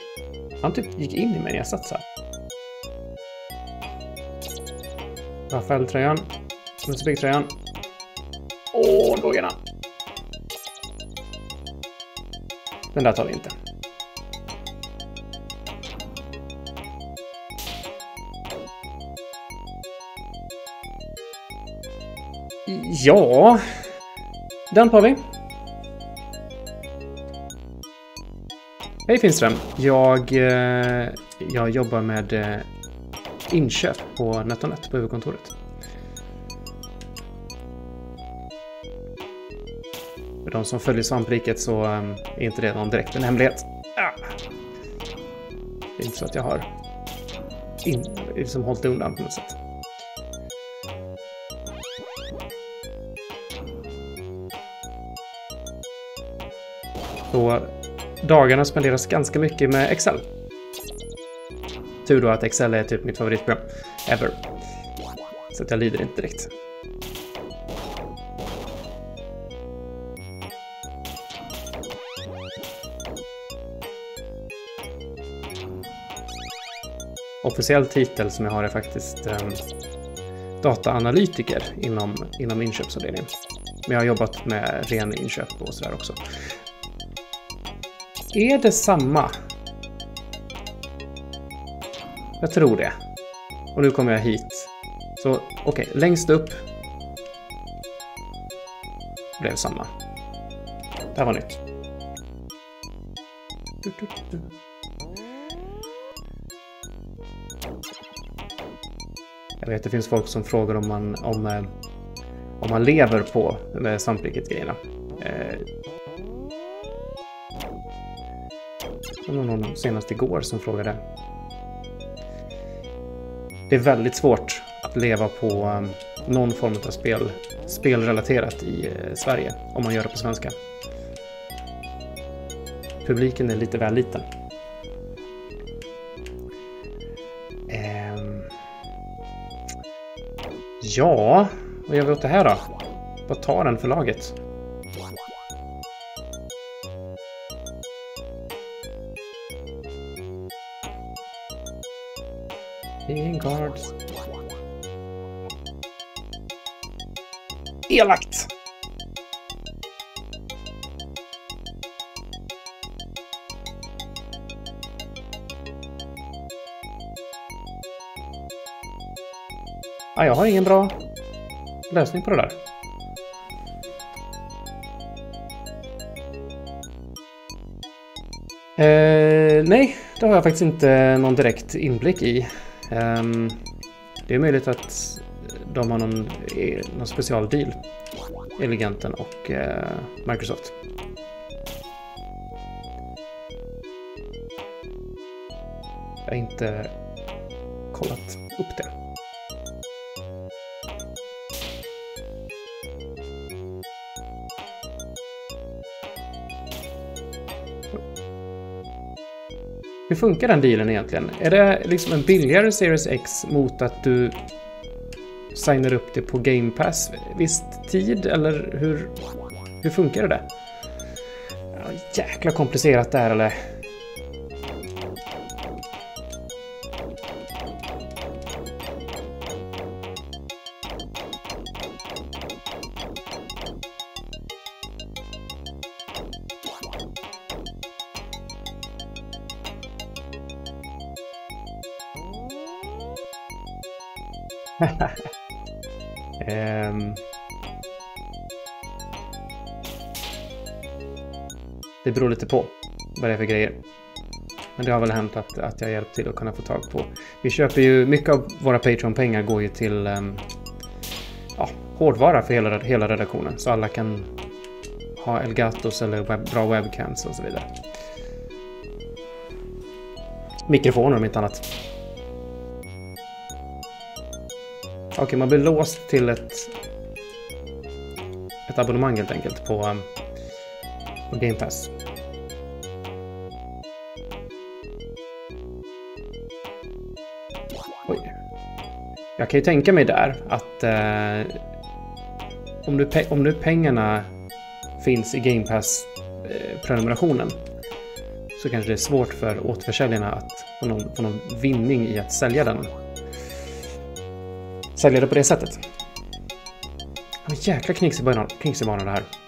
Han typ gick in i mig när jag satt så här. Rafael-tröjan. Den där tar vi inte. Ja, den tar vi. Hej Finström! Jag, eh, jag jobbar med eh, inköp på NetOnNet på huvudkontoret. De som följer svampriket så um, är inte det någon direkt en hemlighet. Ah. Det är inte så att jag har in, liksom hållit det undan på något sätt. Så dagarna spenderas ganska mycket med Excel. Tur då att Excel är typ mitt favoritprogram ever. Så att jag lider inte direkt. Officiell titel som jag har är faktiskt um, dataanalytiker inom, inom inköpsavdelningen. Men jag har jobbat med ren inköp och sådär också. Är det samma? Jag tror det. Och nu kommer jag hit. Så okej, okay, längst upp blev samma. Det här var nytt. Du, du, du. Jag vet att det finns folk som frågar om man, om, eh, om man lever på eh, med sampliket-grejerna. Eh, det var någon senast igår som frågade. Det är väldigt svårt att leva på eh, någon form av spel, spelrelaterat i Sverige om man gör det på svenska. Publiken är lite väl liten. Ja, vad gör vi åt det här då? Vad tar den för laget? Ingen guards. har ingen bra lösning på det där. Eh, nej, det har jag faktiskt inte någon direkt inblick i. Eh, det är möjligt att de har någon, eh, någon specialdeal, Eleganten och eh, Microsoft. Jag har inte kollat upp det. Funkar den dealen egentligen? Är det liksom en billigare Series X mot att du signar upp det på Game Pass viss tid eller hur, hur funkar det? Där? Jäkla komplicerat det här eller? Um. Det beror lite på vad det är för grejer. Men det har väl hänt att, att jag hjälpt till att kunna få tag på. Vi köper ju, mycket av våra Patreon-pengar går ju till um, ja, hårdvara för hela, hela redaktionen. Så alla kan ha Elgatos eller web, bra webcams och så vidare. Mikrofoner om inte annat. Okej, okay, man blir låst till ett, ett abonnemang helt enkelt på, ehm, på Game Pass. Oj. Jag kan ju tänka mig där att eh, om, nu om nu pengarna finns i Game Pass-prenumerationen eh, så kanske det är svårt för återförsäljarna att få någon, få någon vinning i att sälja den sälja det på det sättet. Jäkla knixig det här.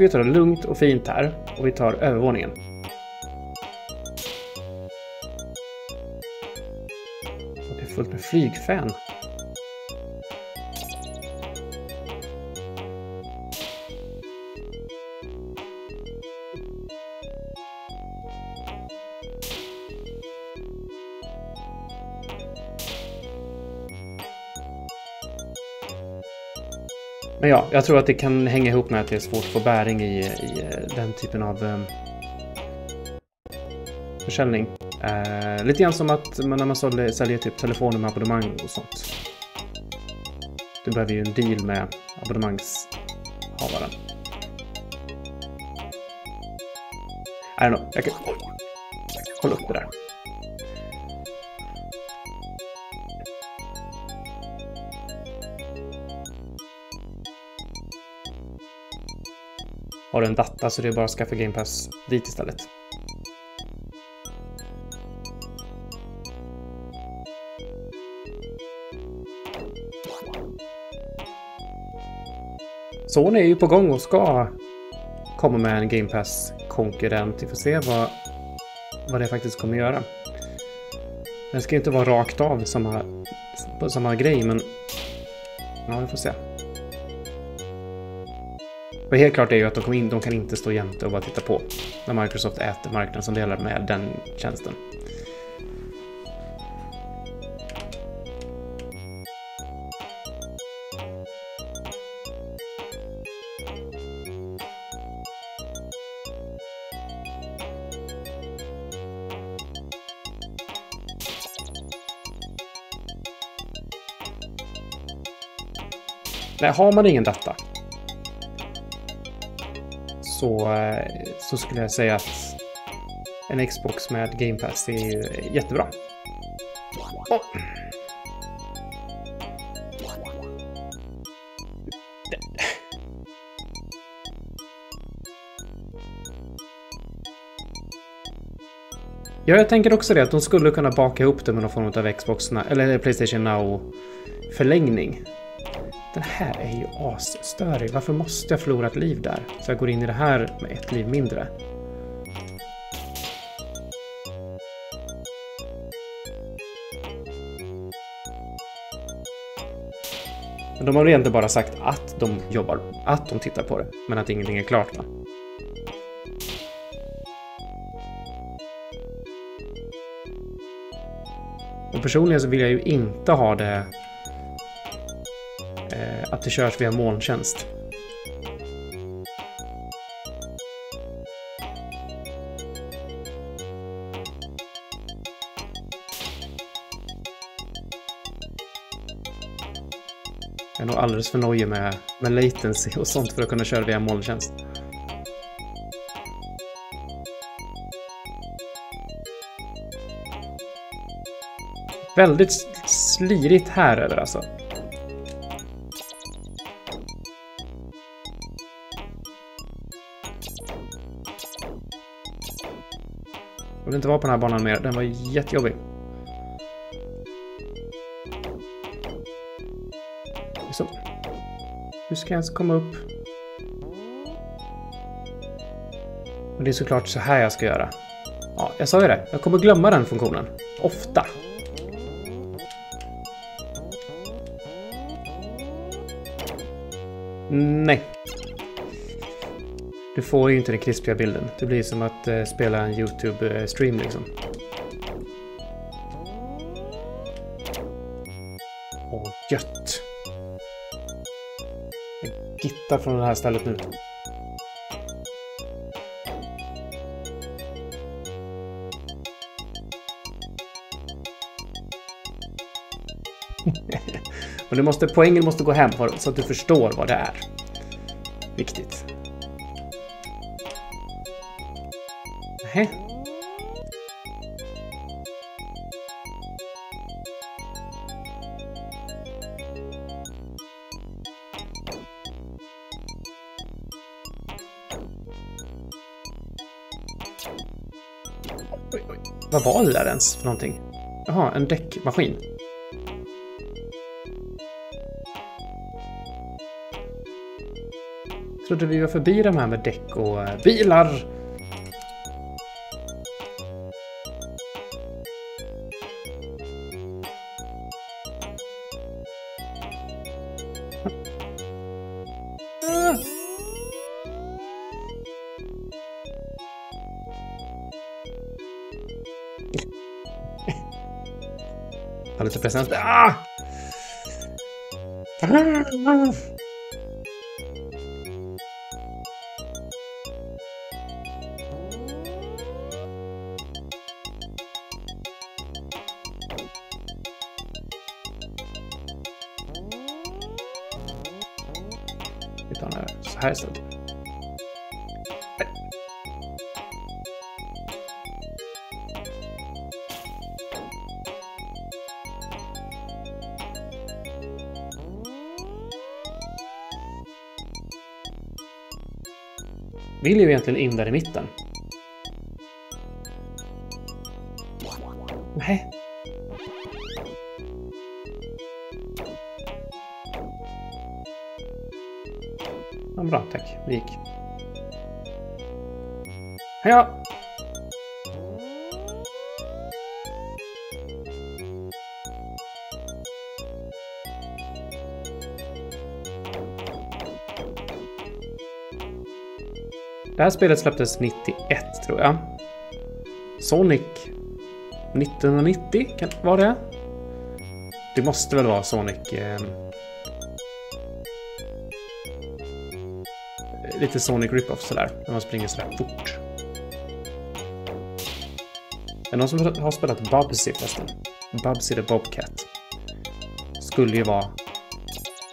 Ska vi ta det lugnt och fint här och vi tar övervåningen. Och det är fullt med flygfän. Men ja, jag tror att det kan hänga ihop med att det är svårt att få bäring i, i eh, den typen av um, försäljning. Uh, lite grann som att man när man säljer, säljer typ abonnemang och sånt. Du behöver ju en deal med abonnemangshavaren. I don't know, jag kan kolla upp det där. Har du en data så det är bara att skaffa Game Pass dit istället. Sony är ju på gång och ska komma med en Game Pass-konkurrent. Vi får se vad, vad det faktiskt kommer göra. Den ska ju inte vara rakt av samma, samma grej, men ja, vi får se. Och helt klart är ju att de, in, de kan inte stå jämte och bara titta på när Microsoft äter marknadsandelar med den tjänsten. Nej, har man ingen data så, eh, så skulle jag säga att en Xbox med Game Pass är ju jättebra. Oh. Ja, jag tänker också det att de skulle kunna baka ihop det med någon form av Xbox, eller Playstation Now-förlängning. Den här är ju asstörig. Varför måste jag förlora ett liv där? Så jag går in i det här med ett liv mindre. Men de har väl egentligen bara sagt att de jobbar, att de tittar på det, men att ingenting är klart va? Och personligen så vill jag ju inte ha det att det körs via molntjänst. Jag är nog alldeles för nojig med, med latency och sånt för att kunna köra via molntjänst. Väldigt slirigt här över alltså. Vill inte vara på den här banan mer. Den var jättejobbig. Så. Hur ska jag ens komma upp? Och det är såklart så här jag ska göra. Ja, jag sa ju det. Jag kommer glömma den funktionen. Ofta. Nej. Du får ju inte den krispiga bilden. Det blir som att eh, spela en YouTube-stream liksom. Åh, gött. Jag gittar från det här stället nu. Men du måste, poängen måste gå hem så att du förstår vad det är. Viktigt. Vad var det där ens för någonting? Jaha, en däckmaskin. Trodde vi var förbi de här med däck och eh, bilar. Har lite present. Ah! Vill ju egentligen in där i mitten. Nej. Ja, bra, tack. Det gick. Ja. Det här spelet släpptes 91 tror jag. Sonic 1990 kan vara det? Det måste väl vara Sonic... Eh, lite Sonic rip-off sådär, när man springer sådär fort. Är det någon som har spelat Bubsy förresten? Bubsy the Bobcat. Skulle ju vara...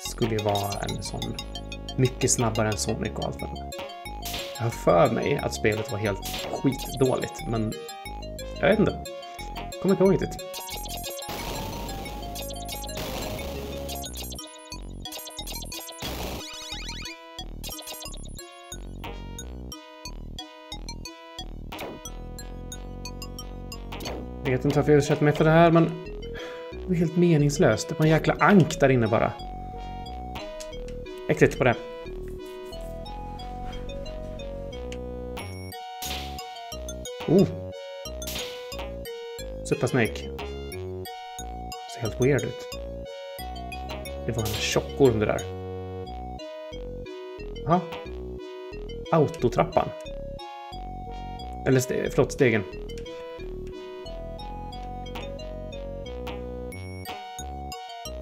Skulle ju vara en sån... Mycket snabbare än Sonic och allt vad jag har för mig att spelet var helt skitdåligt, men jag vet inte. Kommer inte ihåg riktigt. Jag vet inte varför jag utsätter mig för det här, men... Det är helt meningslöst. Det var en jäkla ank där inne bara. Äckligt på det. Oh! Super Snake. Ser helt weird ut. Det var en tjockorm det där. Jaha. Autotrappan. Eller ste förlåt, stegen.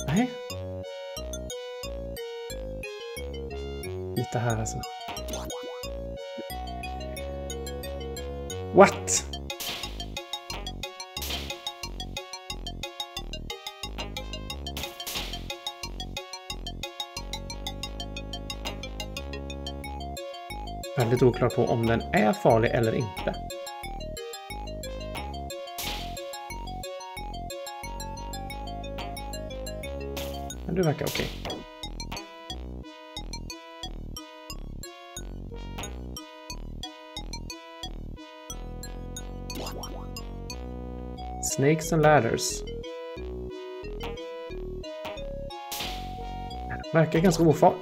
Nej. Lite här alltså. What? Väldigt oklar på om den är farlig eller inte. Men du verkar okej. Okay. Snakes and ladders. Verkar ganska ofarlig.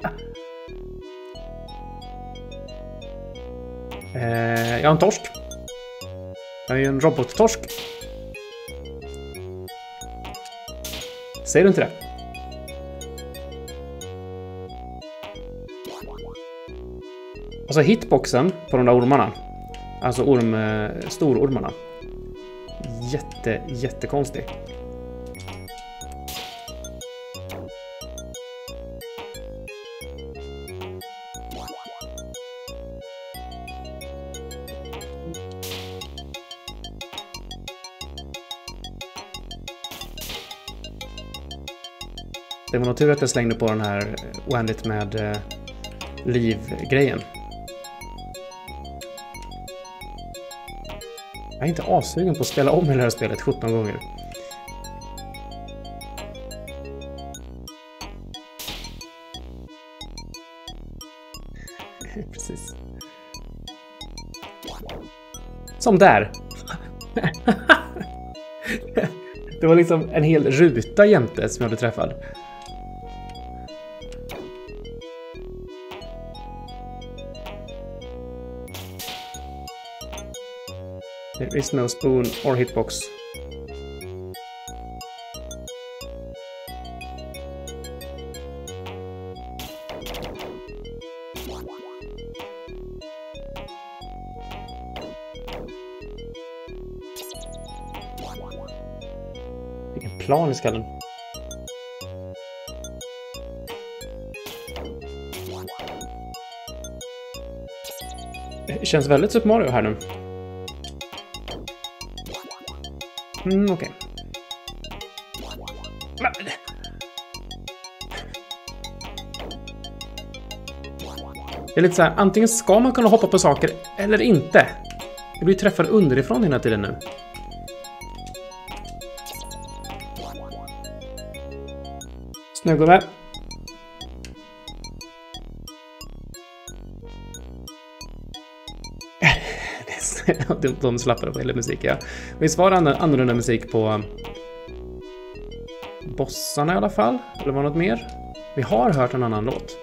Eh, jag har en torsk. Jag är ju en robottorsk. Säger du inte det? Alltså hitboxen på de där ormarna. Alltså orm, eh, storormarna. Jätte, jättekonstig. Det var nog tur att jag slängde på den här oändligt med eh, liv-grejen. Jag är inte avsugen på att spela om hela det här spelet 17 gånger. Precis. Som där. det var liksom en hel ruta jämte som jag blev träffad. There is no spoon or hitbox. Vilken plan i skallen. Det känns väldigt Super Mario här nu. Mm, okej. Okay. Det är lite så här, antingen ska man kunna hoppa på saker eller inte. Jag blir träffad underifrån hela tiden nu. Snögubbe. de, de slappade på hela musik, ja. Visst var det annorlunda musik på bossarna i alla fall? Eller var det något mer? Vi har hört en annan låt.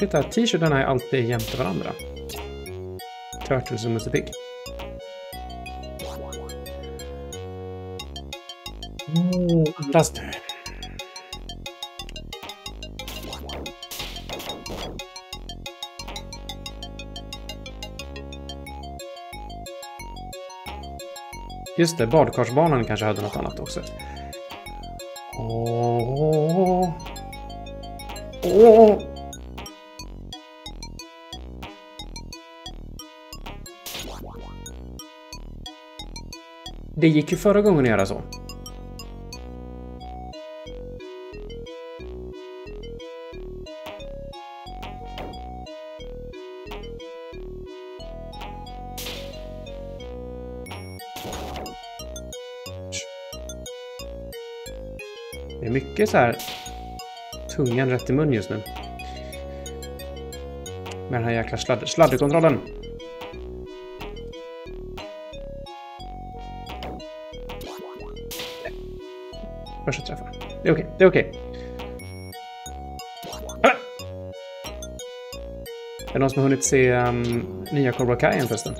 Märkligt att t-shirtarna är alltid jämte varandra. Turtles och Musse Pigg. Oh, andas nu. Just det, badkarsbanan kanske hade något annat också. Åh. Åh. Det gick ju förra gången att göra så. Det är mycket så här tungan rätt i mun just nu. Med den här jäkla sladd sladderkontrollen. Det är okej, det är okej. Är det någon som har hunnit se um, nya Cobra Kai än förresten?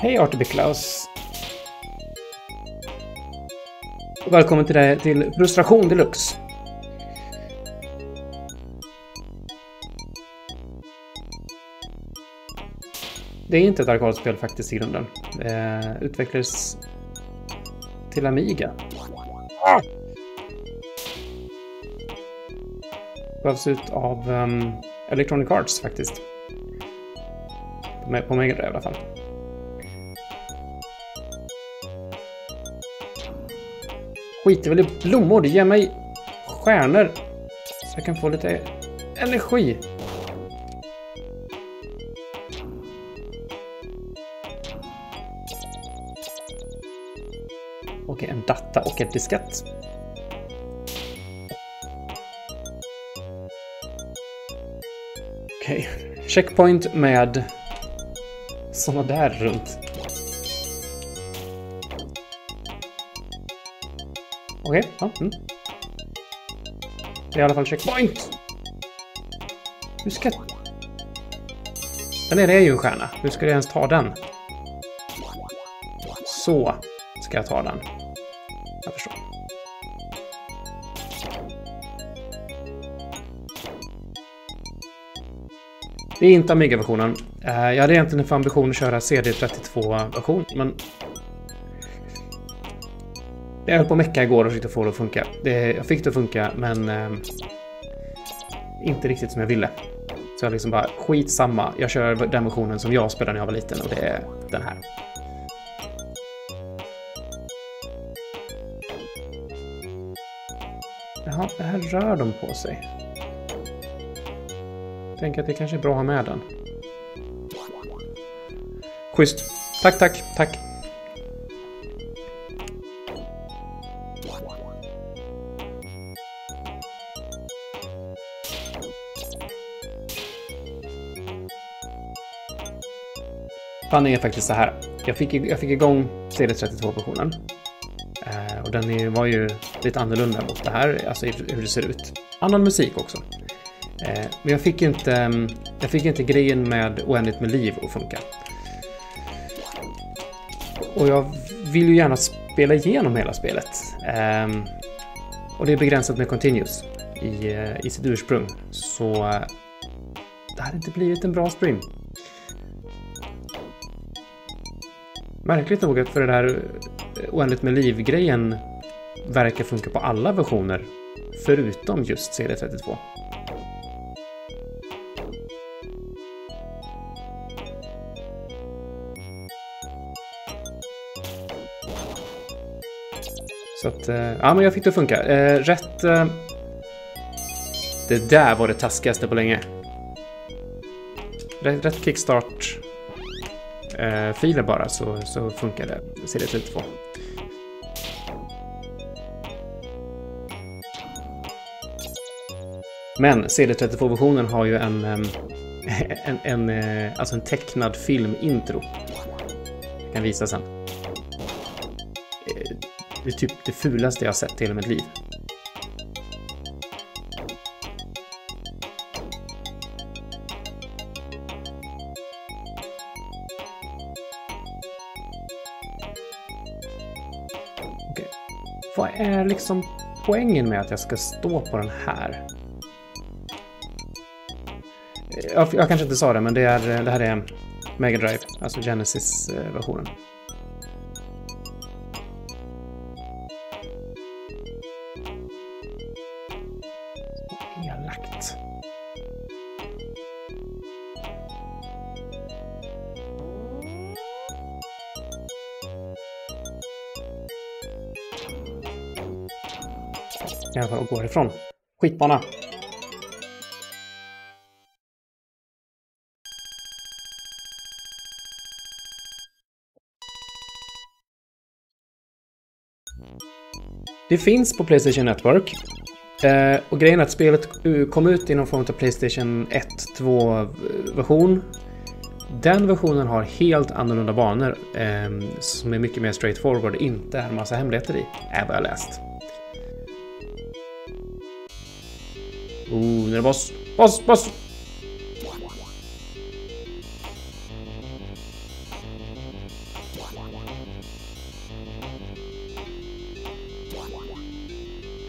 Hej Artur Välkommen till, det, till Frustration Deluxe. Det är inte ett arkadspel faktiskt i grunden. Eh, utvecklades till Amiga. Gavs ut av um, Electronic Arts faktiskt. På, på Mega Drive i alla fall. Skiter väl i blommor, ge mig stjärnor. Så jag kan få lite energi. Okej, en data och en diskett. Okej, checkpoint med såna där runt. Okej, okay, ja. Mm. Det är i alla fall checkpoint. Hur ska... Den är ju en stjärna. Hur ska jag ens ta den? Så ska jag ta den. Jag förstår. Det är inte Amiga-versionen. Eh, jag hade egentligen för ambition att köra CD32-version, men jag höll på att mecka igår och försökte få det att funka. Det, jag fick det att funka, men eh, inte riktigt som jag ville. Så jag liksom bara, skitsamma. Jag kör den versionen som jag spelade när jag var liten och det är den här. Jaha, det här rör de på sig. Tänk att det kanske är bra att ha med den. Schysst. Tack, tack, tack. Sanningen är faktiskt så här. Jag fick, jag fick igång CD32-versionen. Eh, och den är, var ju lite annorlunda mot det här, alltså hur det ser ut. Annan musik också. Eh, men jag fick inte, mm, jag fick inte grejen med oändligt med liv att funka. Och jag vill ju gärna spela igenom hela spelet. Eh, och det är begränsat med Continuous i, eh, i sitt ursprung. Så eh, det hade inte blivit en bra stream. Märkligt nog att för det där eh, oändligt med liv-grejen verkar funka på alla versioner förutom just CD32. Så att, eh, ja men jag fick det att funka. Eh, rätt... Eh, det där var det taskigaste på länge. Rätt, rätt kickstart Eh, filer bara så, så funkar det CD32. Men CD32-versionen har ju en, en, en, eh, alltså en tecknad filmintro. Jag kan visa sen. Eh, det är typ det fulaste jag har sett i hela mitt liv. Liksom poängen med att jag ska stå på den här? Jag, jag kanske inte sa det, men det, är, det här är Mega Drive, alltså Genesis-versionen. Eh, I alla fall och går ifrån. Skitbana! Det finns på Playstation Network. Eh, och grejen är att spelet kom ut i någon form av Playstation 1-2-version. Eh, Den versionen har helt annorlunda banor eh, som är mycket mer straightforward, inte en massa hemligheter i, är vad jag läst. Oh, nu är det boss! Boss, boss!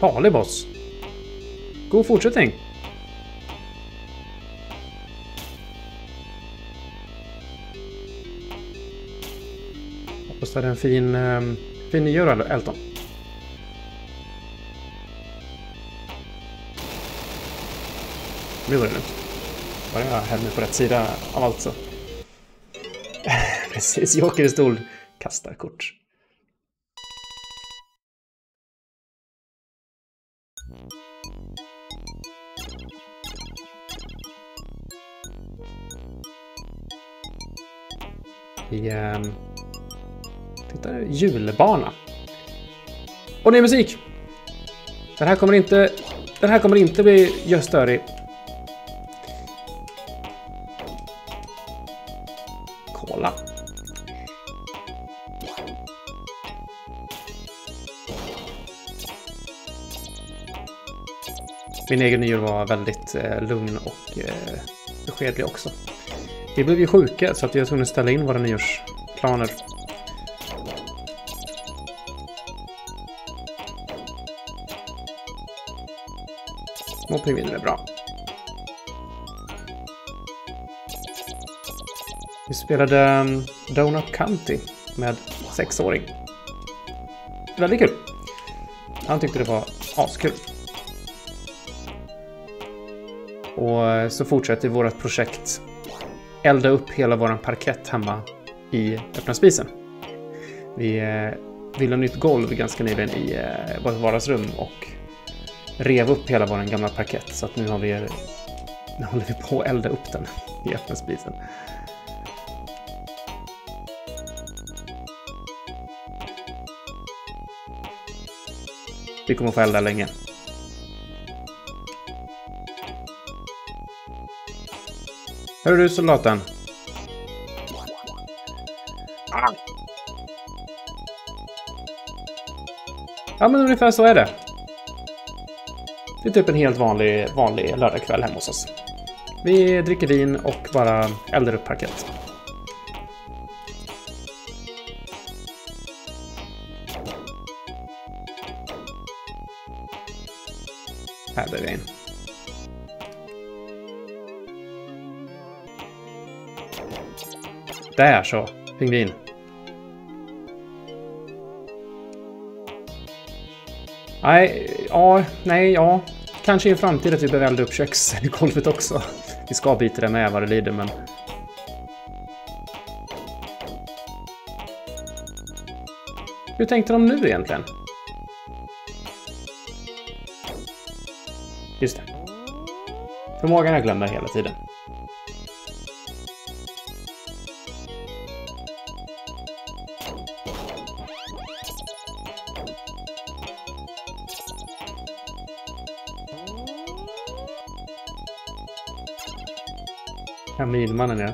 Farlig boss. God fortsättning. Hoppas det är en fin, um, fin nyår, Elton. Nu var det nu. Bara jag höll mig på rätt sida av allt så. Precis, Joker i stol kastar kort. i... Eh, titta, julbana. Och det är musik! Den här kommer inte... Den här kommer inte bli görstörig Min egen nyår var väldigt eh, lugn och eh, beskedlig också. Vi blev ju sjuka så att vi var tvungna att ställa in våra nyårsplaner. Små pingviner är bra. Vi spelade mm, Donut County med sexåring. Väldigt kul. Han tyckte det var askul. Och eh, så fortsätter vårt projekt elda upp hela vår parkett hemma i öppna spisen. Vi eh, ville ha nytt golv ganska nyligen i eh, vårt vardagsrum och rev upp hela vår gamla parkett så att nu har vi nu håller vi på att elda upp den i öppna spisen. Vi kommer att få elda länge. Hör du soldaten? Ja, men ungefär så är det. Det är typ en helt vanlig, vanlig lördagkväll hemma hos oss. Vi dricker vin och bara eldar upp parkett. Här behöver jag in. Där så, pingvin. Nej, ja, nej, ja. Kanske i en framtid att vi behöver elda upp köksgolvet också. Vi ska byta det med vad det lider, men... Hur tänkte de nu egentligen? Just det. Förmågan jag glömmer hela tiden. Kaminmannen ja.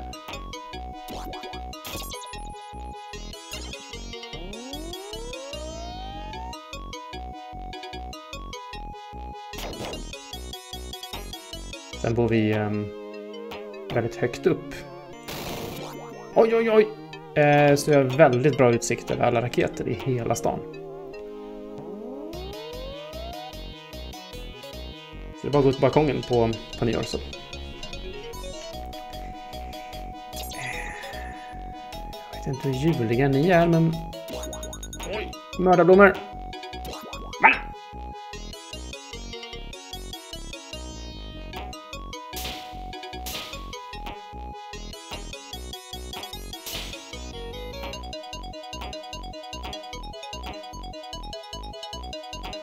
Sen bor vi um, väldigt högt upp. Oj, oj, oj! Eh, så vi har väldigt bra utsikt över alla raketer i hela stan. Så det är bara att gå till balkongen på, på nyår så vet inte hur juliga ni är, men... Mördarblommor! Va?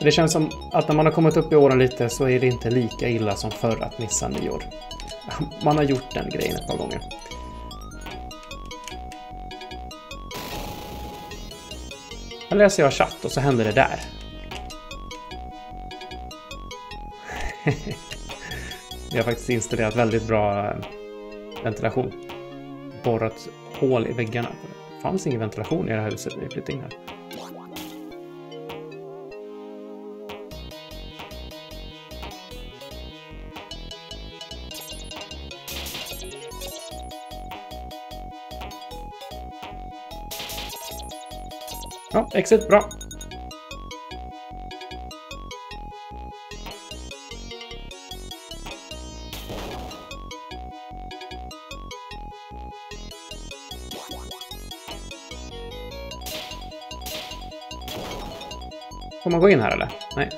Det känns som att när man har kommit upp i åren lite så är det inte lika illa som förr att missa nyår. Man har gjort den grejen ett par gånger. Här läser jag chatt och så händer det där. Vi har faktiskt installerat väldigt bra eh, ventilation. Borrat hål i väggarna. Det fanns ingen ventilation i det här huset när vi flyttade in här. Exit, bra. Får man gå in här eller? Nej.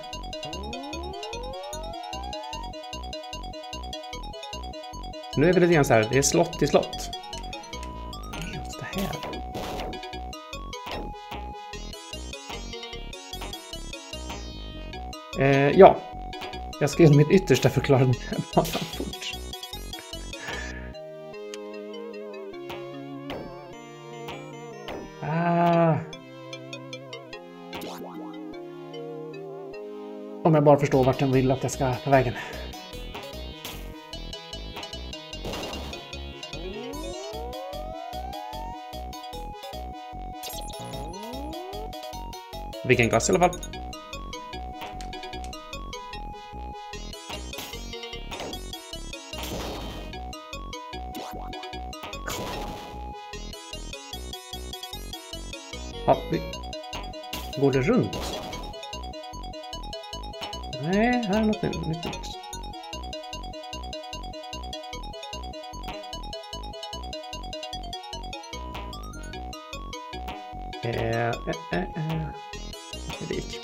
Nu är vi lite grann så här, det är slott i slott. Ja, jag ska göra mitt yttersta för att klara den här banan fort. Ah. Om jag bara förstår vart den vill att jag ska ta vägen. Vilken glass i alla fall. Går det runt? Nej, här är något nytt. nytt. Eh, eh, eh, eh. Det gick.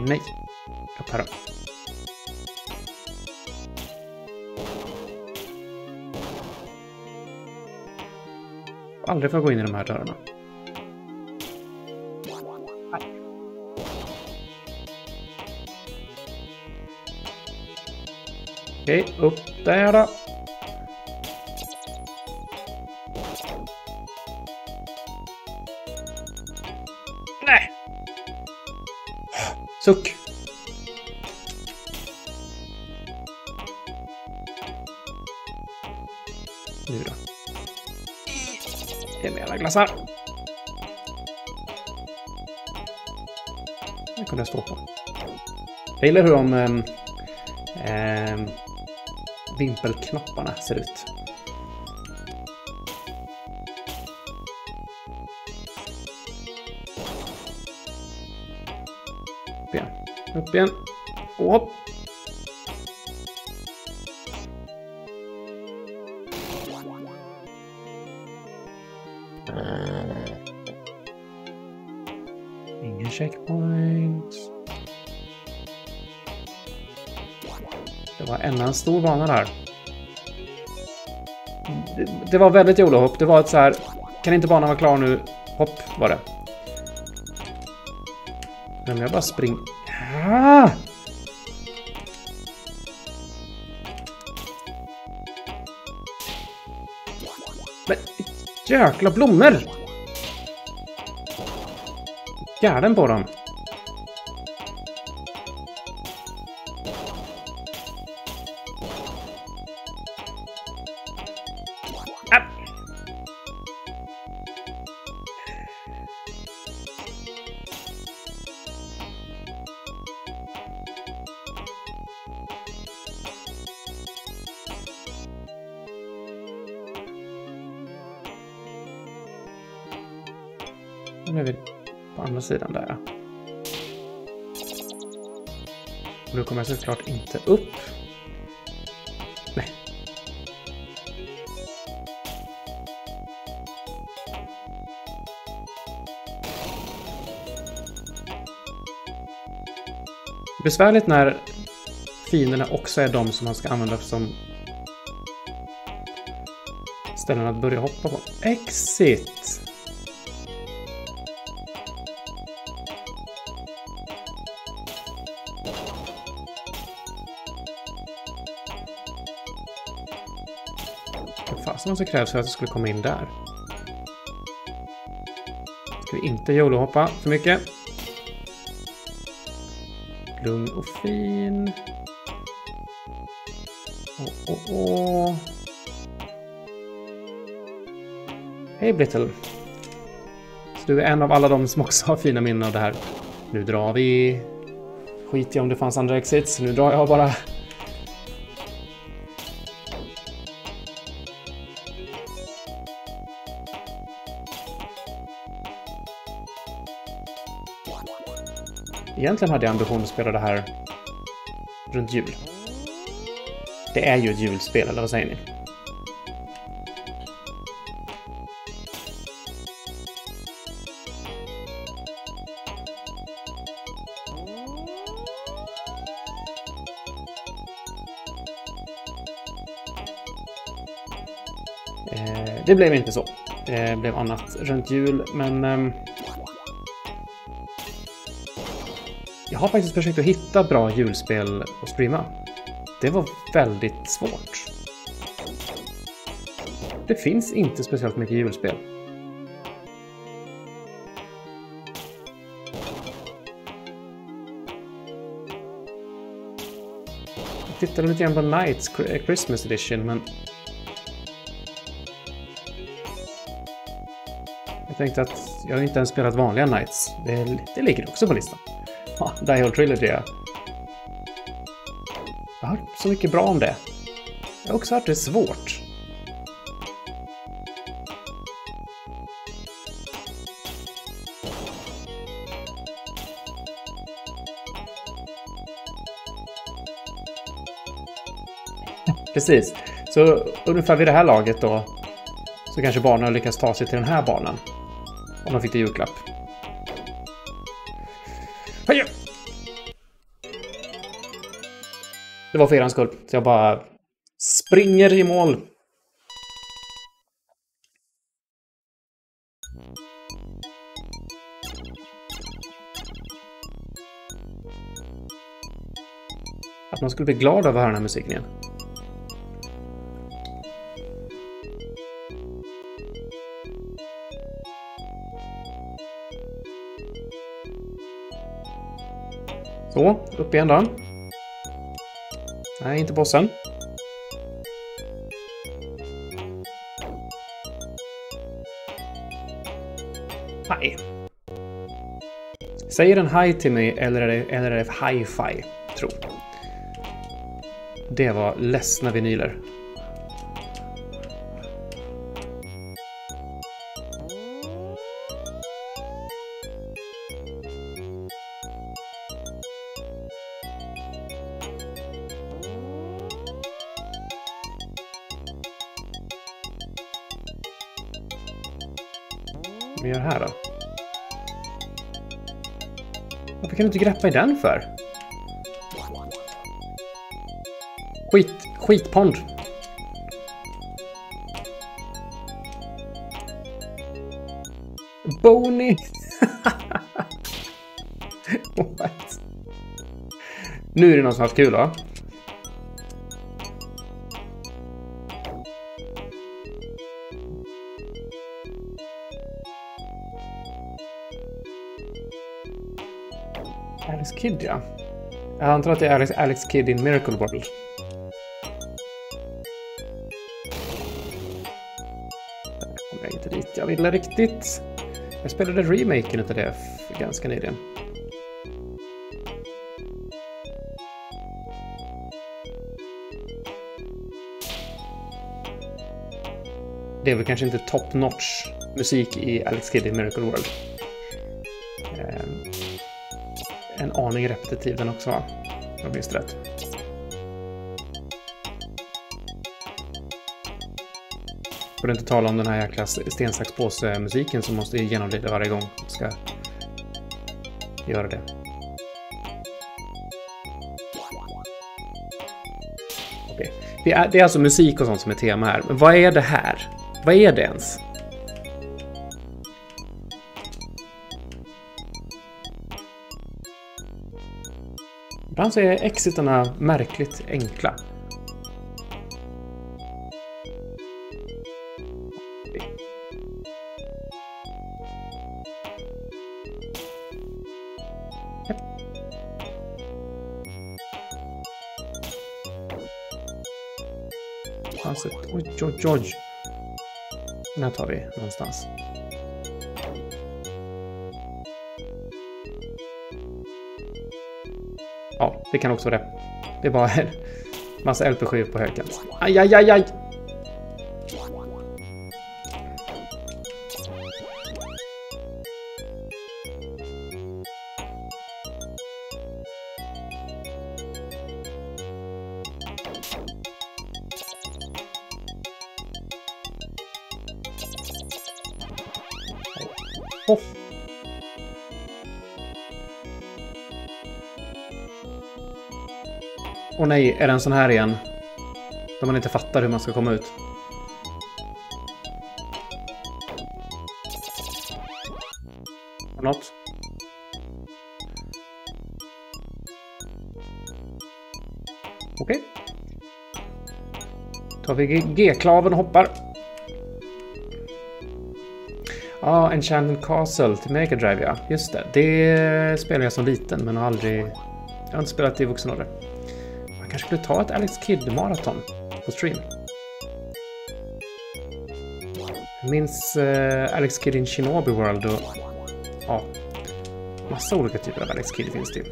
Nej. Aldrig får gå in i de här dörrarna. Okej. Ge. Det kunde jag stå på. Jag gillar hur de ähm, ähm, vimpelknapparna ser ut. Upp igen. Upp igen. Och hopp. Checkpoint. Det var ännu en stor bana där. Det, det var väldigt jolohopp. Det var ett så här... Kan inte banan vara klar nu? Hopp var det. Men jag bara spring... Ah! Men jäkla blommor! Gärden på dem. Sidan där. Och nu kommer jag såklart inte upp. Nej. Besvärligt när fienderna också är de som man ska använda som ställen att börja hoppa på. Exit! Fasen som krävs för att jag skulle komma in där. Ska vi inte YOLO-hoppa för mycket. Lugn och fin. Åh, åh, åh. Hej Blittle. Så du är en av alla de som också har fina minnen av det här. Nu drar vi. Skit i om det fanns andra exits. Nu drar jag bara. Egentligen hade jag ambition att spela det här runt jul. Det är ju ett julspel, eller vad säger ni? Eh, det blev inte så. Eh, det blev annat runt jul, men... Ehm, har faktiskt försökt att hitta bra julspel att streama. Det var väldigt svårt. Det finns inte speciellt mycket julspel. Jag tittade lite grann på Nights eh, Christmas Edition, men... Jag tänkte att jag inte ens spelat vanliga Nights. Det, det ligger också på listan. Die Hard Trilogy, ja. Jag har hört så mycket bra om det. Jag har också hört det är svårt. Precis. Så ungefär vid det här laget då så kanske barnen lyckas ta sig till den här banan. Om de fick det i julklapp. Var för eran skull. Så jag bara springer i mål. Att man skulle bli glad av att höra den här musiken igen. Så, upp igen då. Nej, inte bossen. Hej. Säger den hej till mig eller är det, eller är det hi-fi? Tro. Det var ledsna vinyler. Varför kan du inte greppa i den för? Skit, skitpond. Boney! What? Nu är det någon som har haft kul va? Kidd ja. Jag antar att det är Alex, Alex Kidd in Miracle World. Där kom jag inte dit jag ville riktigt. Jag spelade remaken utav det ganska nyligen. Det är väl kanske inte top notch musik i Alex Kidd in Miracle World. Aning repetitiv den också va? Om jag minns rätt. För att inte tala om den här jäkla sten, sax, påse musiken som måste genomlida varje gång jag ska göra det. Det, är, det är alltså musik och sånt som är tema här. Men vad är det här? Vad är det ens? Ibland så är exitarna märkligt enkla. Oj, oj, oj. Den här tar vi någonstans. Ja, det kan också vara det. Det är bara en massa LP7 på högkant. Aj, aj, aj, aj! Är det en sån här igen? Där man inte fattar hur man ska komma ut. Något? Okej. Okay. Tar vi G-klaven och hoppar. Ja, ah, Enchanted Castle till Mega Drive, ja. Just det. Det spelade jag som liten, men har aldrig... Jag har inte spelat det i vuxen ålder. Skulle ta ett Alex Kidd-maraton på stream. Jag minns eh, Alex Kidd in Shinobi World och... Ja. Massa olika typer av Alex Kidd finns det ju.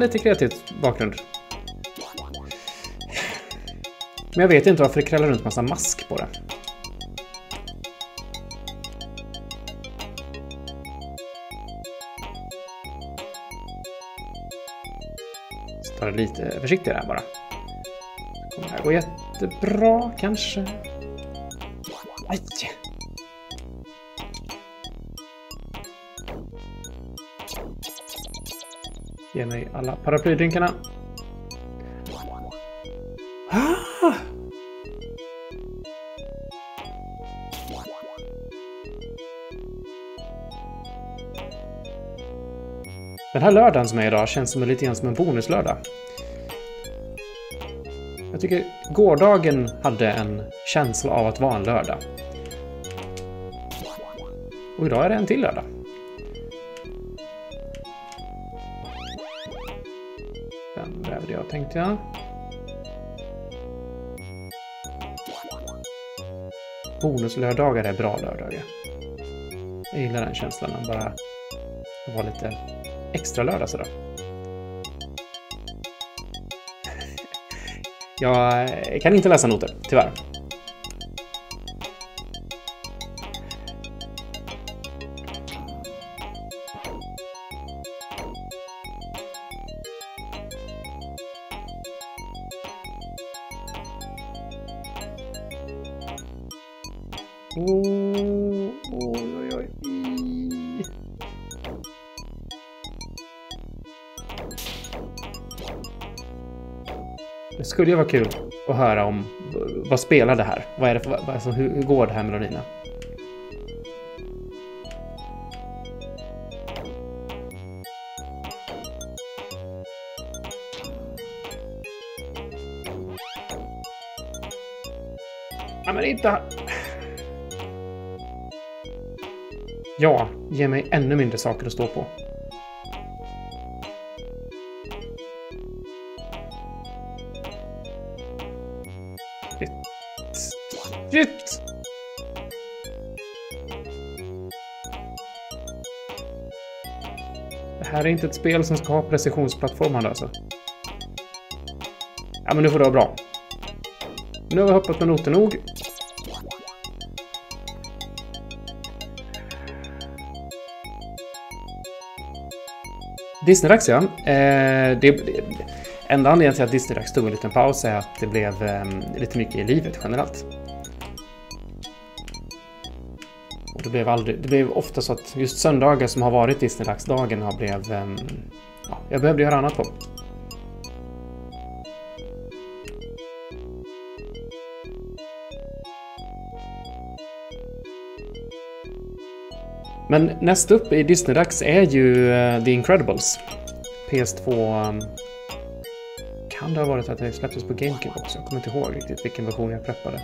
Lite kreativt bakgrund. Men jag vet inte varför det krällar runt massa mask på det. Så tar det lite försiktigare här bara. kommer det här gå jättebra kanske. Aj! Ge mig alla paraplydrinkarna. Ah! Den här lördagen som är idag känns som lite grann som en bonuslördag. Jag tycker gårdagen hade en känsla av att vara en lördag. Och idag är det en till lördag. Tänkte jag. Bonuslördagar är bra lördagar. Jag gillar den känslan man bara vara lite extra lördag sådär. Jag kan inte läsa noter, tyvärr. Det vara kul att höra om vad spelar det här? Vad är det för, alltså, hur, hur går det här melodierna? Ja, men inte... Ja, ge mig ännu mindre saker att stå på. Här är inte ett spel som ska ha precisionsplattformar alltså. Ja, men nu får det vara bra. Nu har vi hoppat med noter nog. Disneydags ja. Eh, det, det, enda anledningen till att Disneydags tog en liten paus är att det blev eh, lite mycket i livet generellt. Det blev, aldrig, det blev ofta så att just söndagar som har varit Disneydagsdagen har blev... Ehm, ja, jag behövde göra annat på. Men näst upp i Disneydags är ju eh, The Incredibles. PS2... Ehm, kan det ha varit att det släpptes på GameCube också? Jag kommer inte ihåg riktigt vilken version jag preppade.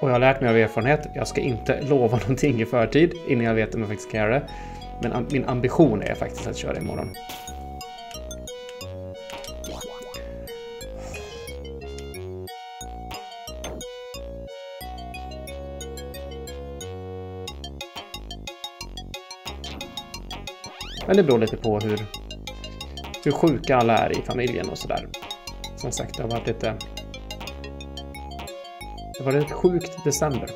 Och jag har lärt mig av erfarenhet, jag ska inte lova någonting i förtid innan jag vet om jag faktiskt kan göra det. Men min ambition är faktiskt att köra imorgon. Men det beror lite på hur, hur sjuka alla är i familjen och sådär. Som sagt, det har varit lite... Det var ett sjukt december.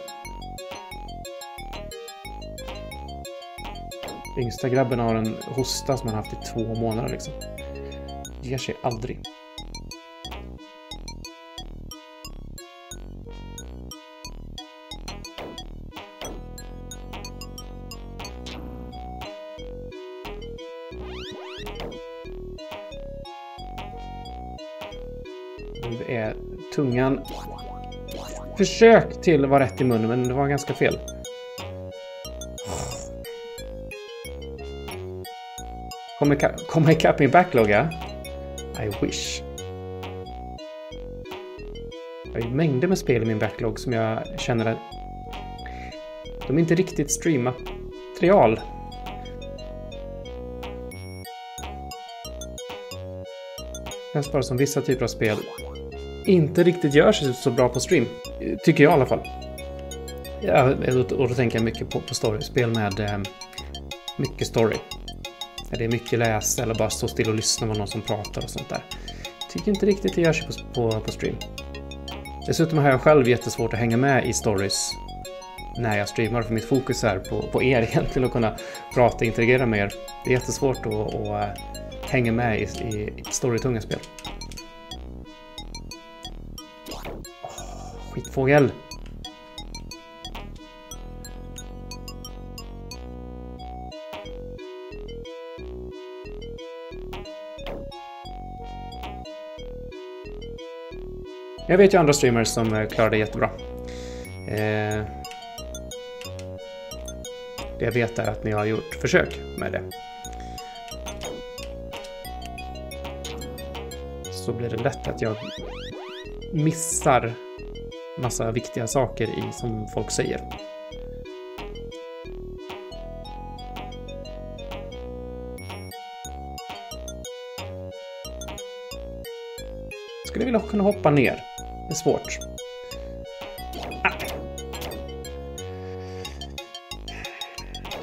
Yngsta grabben har en hosta som han haft i två månader liksom. Ger sig aldrig. Nu är tungan... Försök till var rätt i munnen, men det var ganska fel. Kommer komma ikapp min backlog, ja? I wish. Jag har ju mängder med spel i min backlog som jag känner att de är inte riktigt streammaterial. Känns bara som vissa typer av spel inte riktigt gör sig så bra på stream. Tycker jag i alla fall. Ja, och då tänker jag mycket på, på storyspel med eh, mycket story. Det är mycket läsa eller bara stå still och lyssna på någon som pratar och sånt där. Tycker inte riktigt det gör sig på, på, på stream. Dessutom har jag själv jättesvårt att hänga med i stories när jag streamar, för mitt fokus är på, på er egentligen, och kunna prata och interagera med er. Det är jättesvårt att, att, eh, hänga med i, i storytunga spel. Fågel. Jag vet ju andra streamers som eh, klarar det jättebra. Eh, det jag vet är att ni har gjort försök med det. Så blir det lätt att jag missar massa viktiga saker i som folk säger. Skulle vilja kunna hoppa ner. Det är svårt. Ah.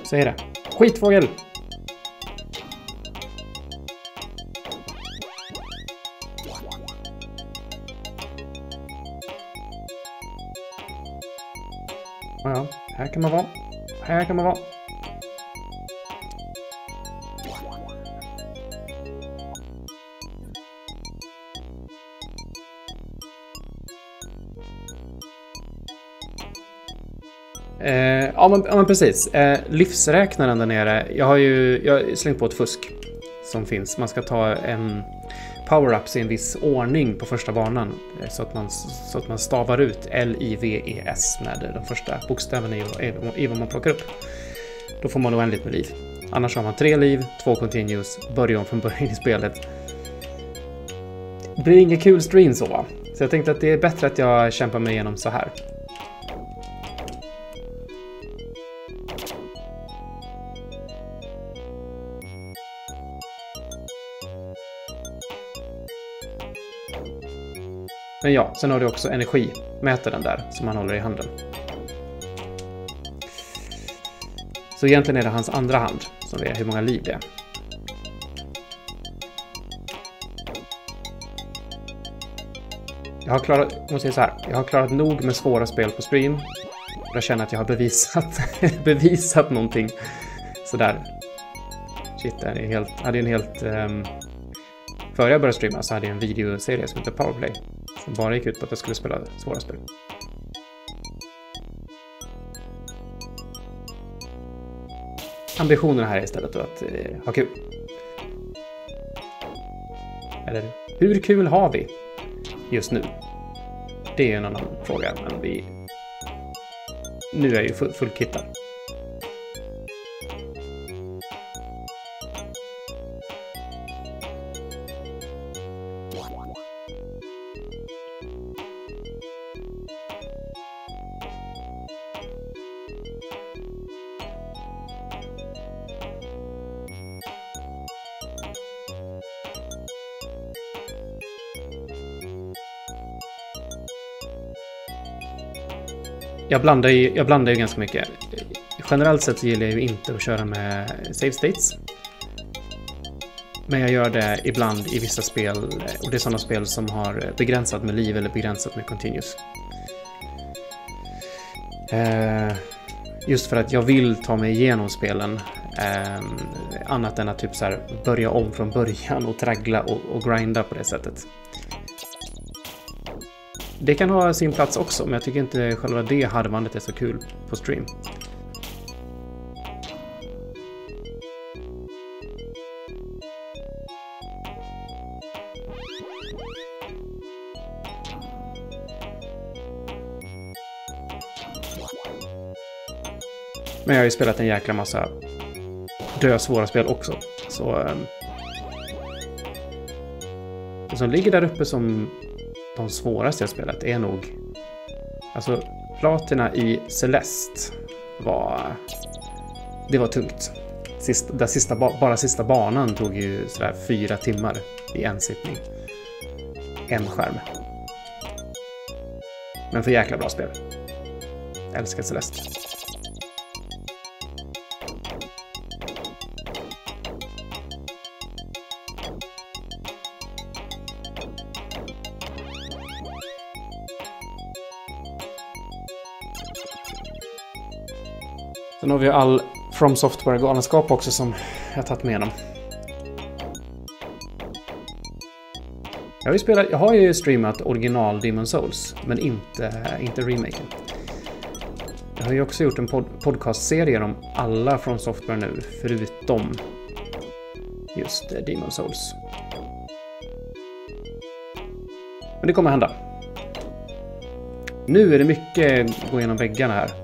Säg det. Skitfågel! Kan man vara. Här kan man vara. Eh, ja, men, ja, men precis. Eh, livsräknaren där nere. Jag har ju jag har slängt på ett fusk som finns. Man ska ta en power-ups i en viss ordning på första banan eh, så att man, så att man stavar ut L-I-V-E-S med eh, de första bokstäverna i, i, i vad man plockar upp. Då får man oändligt med liv. Annars har man tre liv, två continues, börja om från början i spelet. Det blir ingen kul stream så va? Så jag tänkte att det är bättre att jag kämpar mig igenom så här. Men ja, sen har du också energimätaren där som han håller i handen. Så egentligen är det hans andra hand som är hur många liv det är. Jag har klarat, måste säga så här, jag har klarat nog med svåra spel på stream. Jag känner att jag har bevisat, bevisat någonting. Sådär. Shit, det är helt, hade en helt... Um, före jag började streama så hade jag en videoserie som heter Powerplay. Som bara gick ut på att jag skulle spela svåra spel. Ambitionen här är istället att eh, ha kul. Eller hur kul har vi just nu? Det är en annan fråga, men vi... Nu är jag ju full, fullkittad. Jag blandar ju, jag blandar ju ganska mycket. Generellt sett gillar jag ju inte att köra med save states. Men jag gör det ibland i vissa spel och det är sådana spel som har begränsat med liv eller begränsat med continuous. Eh, just för att jag vill ta mig igenom spelen eh, annat än att typ så här börja om från början och traggla och, och grinda på det sättet. Det kan ha sin plats också, men jag tycker inte själva det harvandet är så kul på stream. Men jag har ju spelat en jäkla massa dö-svåra spel också. Så... Um, det som ligger där uppe som de svåraste jag spelat är nog... Alltså, platina i Celeste var... Det var tungt. Sista, sista, bara sista banan tog ju sådär fyra timmar i en sittning. En skärm. Men för jäkla bra spel. Jag älskar Celeste. Sen har vi all From Software-galenskap också som jag tagit med dem. Jag har ju, spelat, jag har ju streamat original Demon Souls, men inte, inte remaken. Jag har ju också gjort en pod podcastserie om alla från Software nu, förutom just eh, Demon Souls. Men det kommer hända. Nu är det mycket gå igenom väggarna här.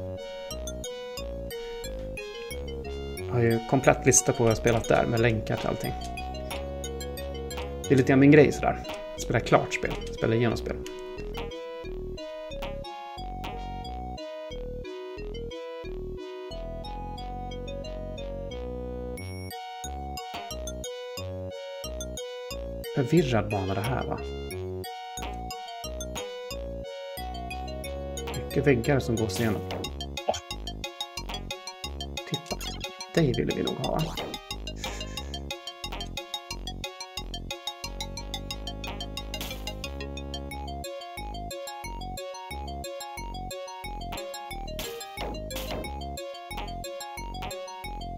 Har ju komplett lista på vad jag spelat där med länkar till allting. Det är lite grann min grej sådär. Spela klart spel, spela igenom spel. Förvirrad bana det här va? Mycket väggar som gås igenom. Dig ville vi nog ha.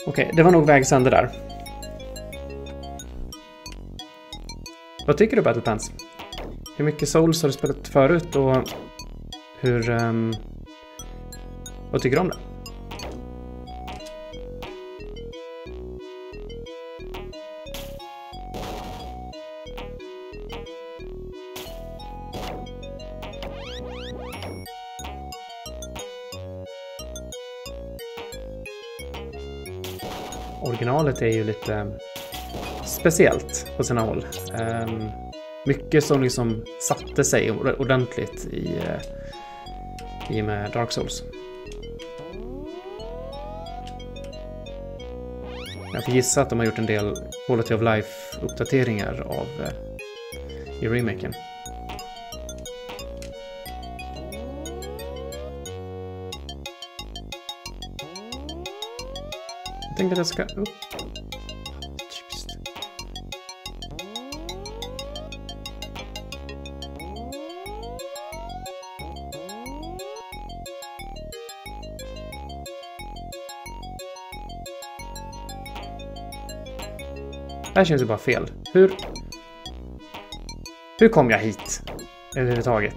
Okej, okay, det var nog vägs ände där. Vad tycker du Battle Pants? Hur mycket Souls har du spelat förut och hur... Um, vad tycker du om det? Det är ju lite speciellt på sina håll. Ehm, mycket som liksom satte sig ordentligt i, eh, i och med Dark Souls. Jag får gissa att de har gjort en del Quality of Life-uppdateringar av eh, i remaken. tänkte att jag ska upp. Här känns ju bara fel. Hur... Hur kom jag hit? Överhuvudtaget.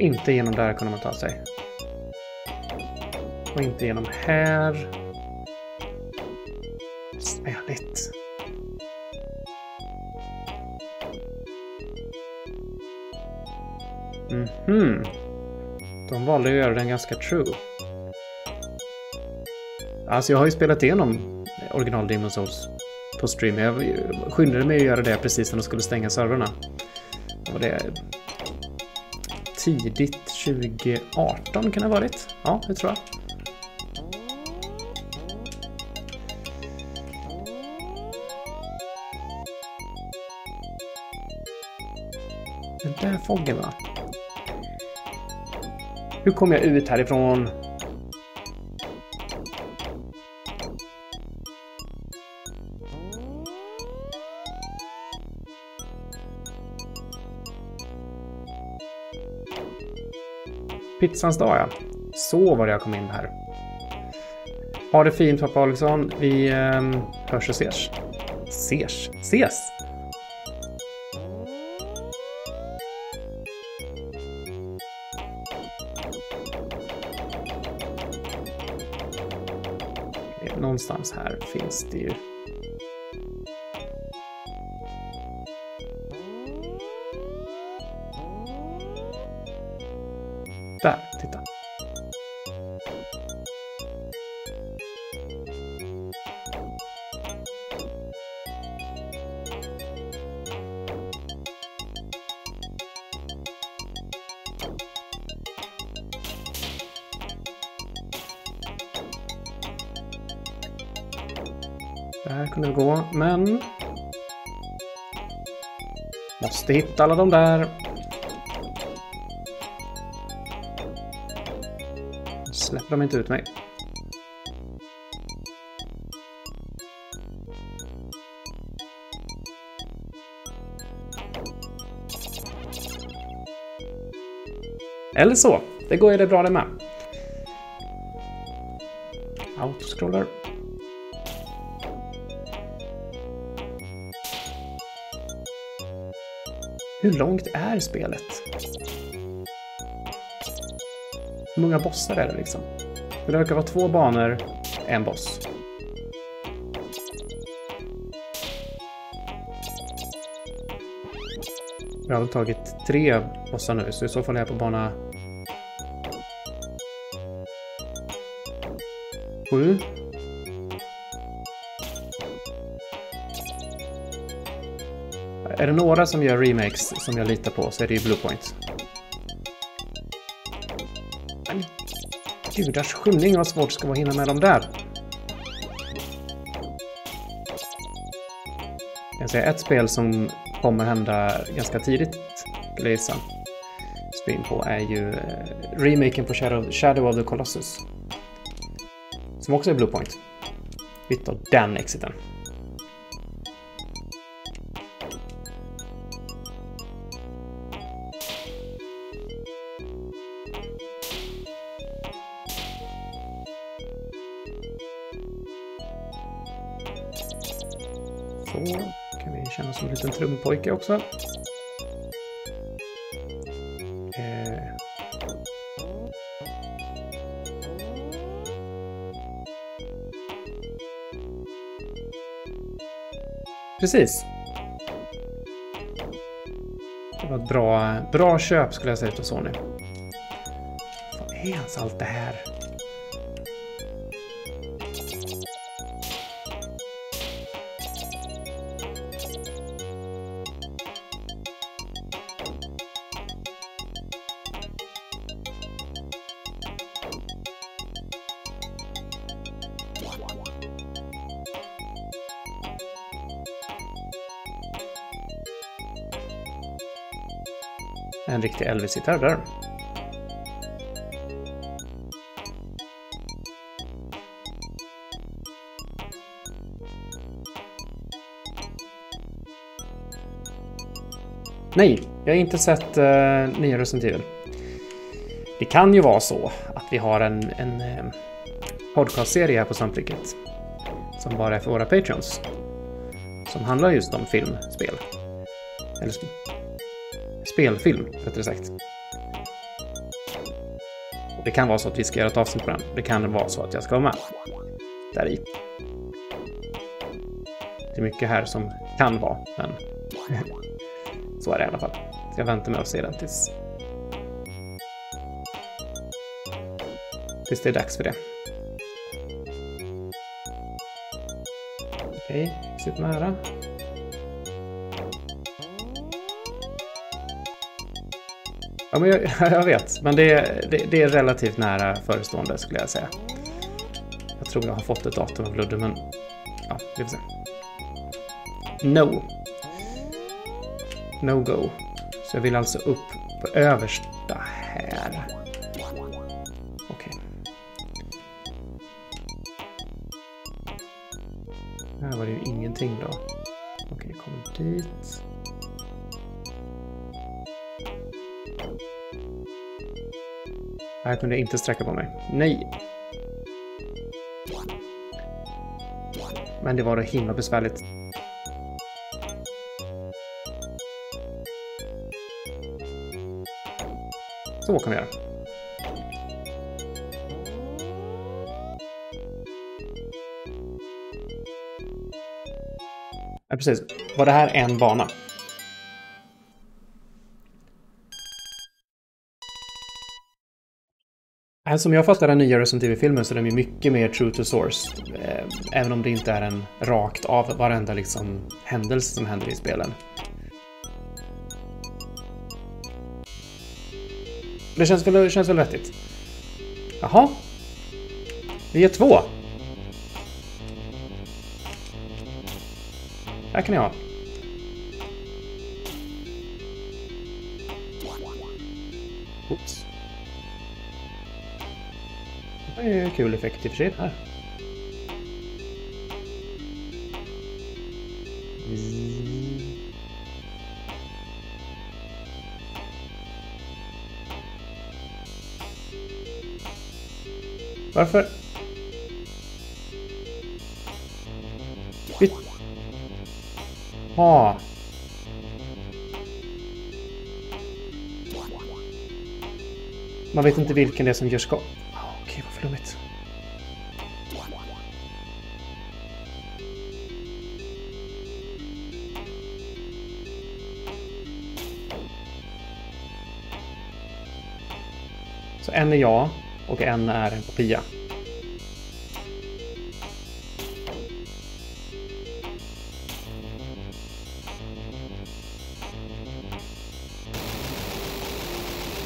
Inte genom där kunde man ta sig. Och inte genom här. Smäligt. Mhm. Mm De valde att göra den ganska true. Alltså jag har ju spelat igenom original Demon Souls på stream. Jag skyndade mig att göra det precis när de skulle stänga servrarna. Och det tidigt 2018 kan det ha varit. Ja, det tror jag. Foggen va? Hur kommer jag ut härifrån? Pizzans dag ja. Så var det jag kom in här. Ha det fint pappa Alexson. Vi eh, hörs och ses. Ses? Ses? Finns Mm. Måste hitta alla de där. Släpper de inte ut mig. Eller så. Det går ju det bra det med. Autoscroller. Hur långt är spelet? Hur många bossar är det liksom? Det verkar vara två banor, en boss. Jag har väl tagit tre bossar nu, så i så fall är jag på bana... Sju? Är det några som gör remakes som jag litar på så är det ju Bluepoint. Men gudars skymning vad svårt det ska vara att hinna med dem där. Jag kan säga ett spel som kommer hända ganska tidigt, skulle jag gissa. Spin på är ju eh, remaken på Shadow, Shadow of the Colossus. Som också är Bluepoint. Vi tar den exiten. Trumpojke också. Eh. Precis. Det var ett bra, bra köp skulle jag säga till Sony. Vad är ens allt det här? Riktig Elvis-gitarr där. Nej, jag har inte sett uh, nya Resident Evil. Det kan ju vara så att vi har en, en uh, podcastserie här på Svampriket som bara är för våra patreons. Som handlar just om filmspel. Eller spelfilm, rättare sagt. Det kan vara så att vi ska göra ett avsnitt på den. Det kan vara så att jag ska vara med där i. Det är mycket här som kan vara, men så är det i alla fall. Så jag väntar med att se den tills... Tills det är dags för det. Okej, okay, supernära. Ja, men jag, jag vet, men det, det, det, är relativt nära förestående skulle jag säga. Jag tror jag har fått ett datum av Ludde, men ja, vi får se. No. No go. Så jag vill alltså upp på överst. Kunde jag inte sträcka på mig. Nej! Men det var himla besvärligt. Så kan vi göra. Ja, precis. Var det här en bana? Som jag fattar den nya Resident Evil-filmen så är den ju mycket mer true to source. Eh, även om det inte är en rakt av varenda liksom händelse som händer i spelen. Det känns väl, det känns väl vettigt. Jaha. Vi är två. Här kan ni ha. Kul effekt i och för sig här. Varför? Vi... Ha. Man vet inte vilken det är som gör skott. Okej, vad flummigt. Så en är jag och en är en kopia.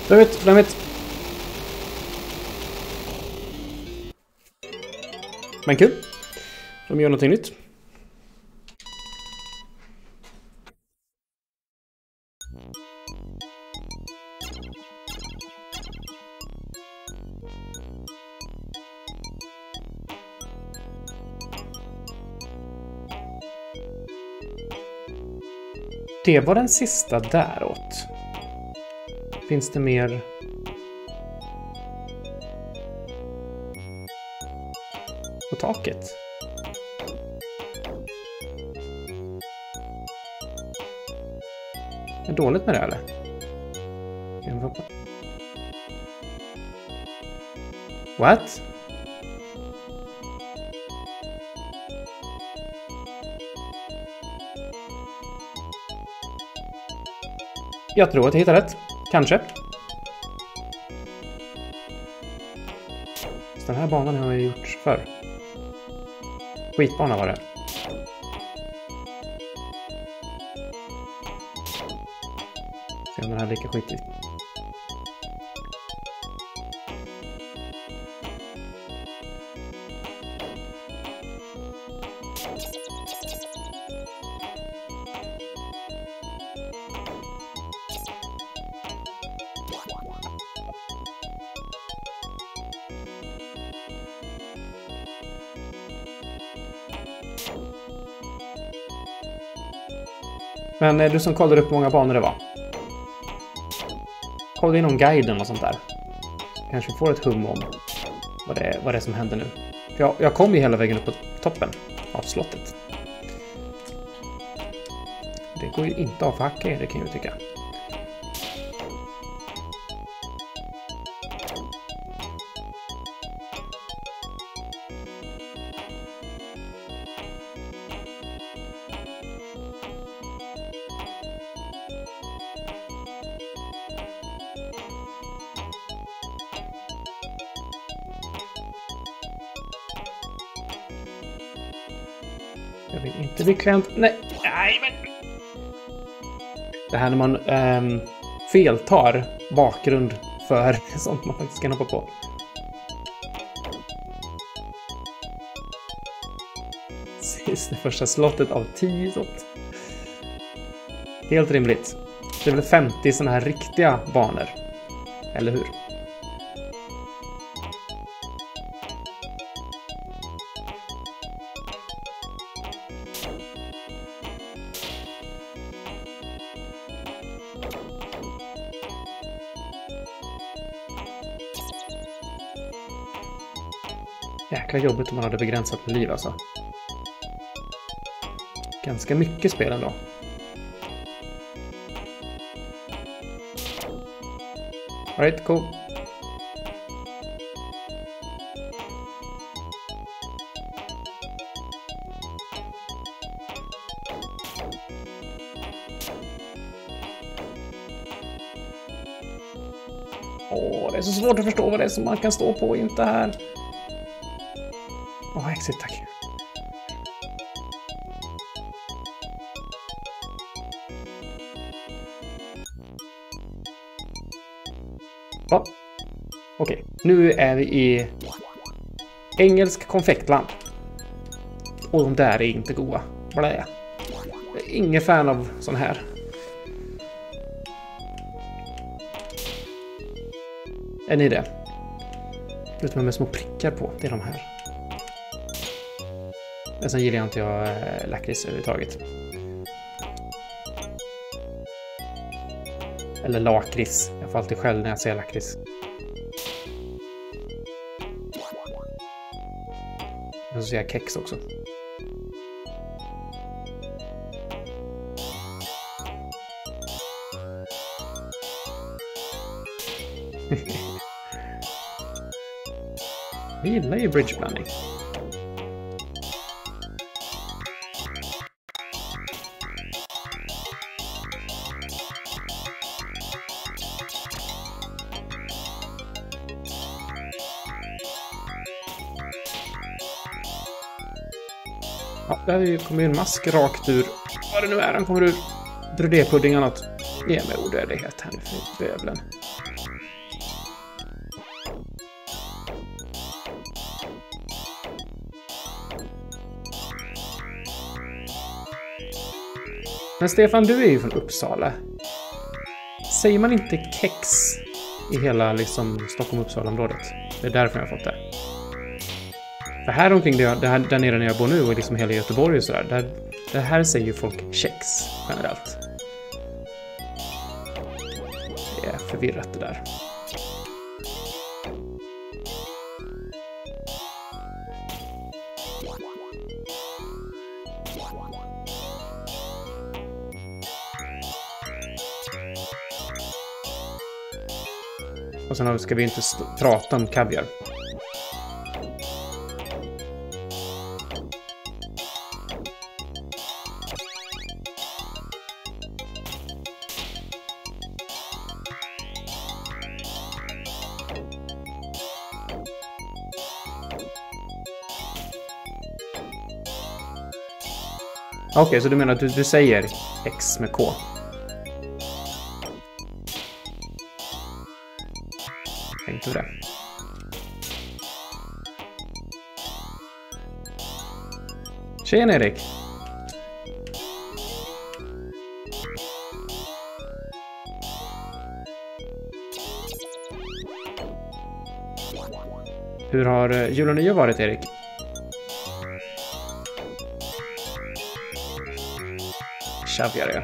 Flummigt, flummigt. Men kul. De gör någonting nytt. Det var den sista däråt. Finns det mer? På taket? Är det dåligt med det eller? What? Jag tror att jag hittar rätt. Kanske. Så den här banan har jag gjort förr. Skitbana var det. Se om den här är lika skitig. Men eh, du som kollade upp hur många banor det var. Kolla in någon guide eller något sånt där. Kanske får ett hum om vad det är, vad det är som händer nu. Jag, jag kom ju hela vägen upp på toppen av slottet. Det går ju inte av för hacka det kan jag ju tycka. Klämd. Nej, nej men... Det här när man ähm, feltar bakgrund för sånt man faktiskt kan hoppa på. Sist det första slottet av 10 sånt. Helt rimligt. Det är väl 50 sådana här riktiga banor. Eller hur? Jäkla jobbigt om man hade begränsat med liv alltså. Ganska mycket spel ändå. Alright, cool. Åh, det är så svårt att förstå vad det är som man kan stå på och inte här. Kaxigt, tack. Ja. Okej, nu är vi i engelsk konfektland. Och de där är inte goda. Blä. Jag är ingen fan av sån här. Är ni det? Utom med små prickar på, det är de här. Men sen gillar jag inte jag eh, lakrits överhuvudtaget. Eller lakrits. Jag får alltid skäll när jag säger lakrits. Och så säger jag kex också. Vi gillar ju bridgeblandning. Där kommer ju en mask rakt ur, vad det nu är han kommer ur. Brudépudding och annat. Ge mig odödlighet här nu för bövelen. Men Stefan, du är ju från Uppsala. Säger man inte kex i hela liksom Stockholm-Uppsala-området? Det är därför jag har fått det. För här omkring där, där, där nere när jag bor nu och liksom hela Göteborg och sådär, där, där här säger ju folk kex generellt. Det är förvirrat det där. Och sen ska vi inte prata om kaviar. Okej, okay, så du menar att du, du säger X med K? Tänkte det. Tjena Erik! Hur har eh, jul och nyår varit Erik? Kaviar, ja.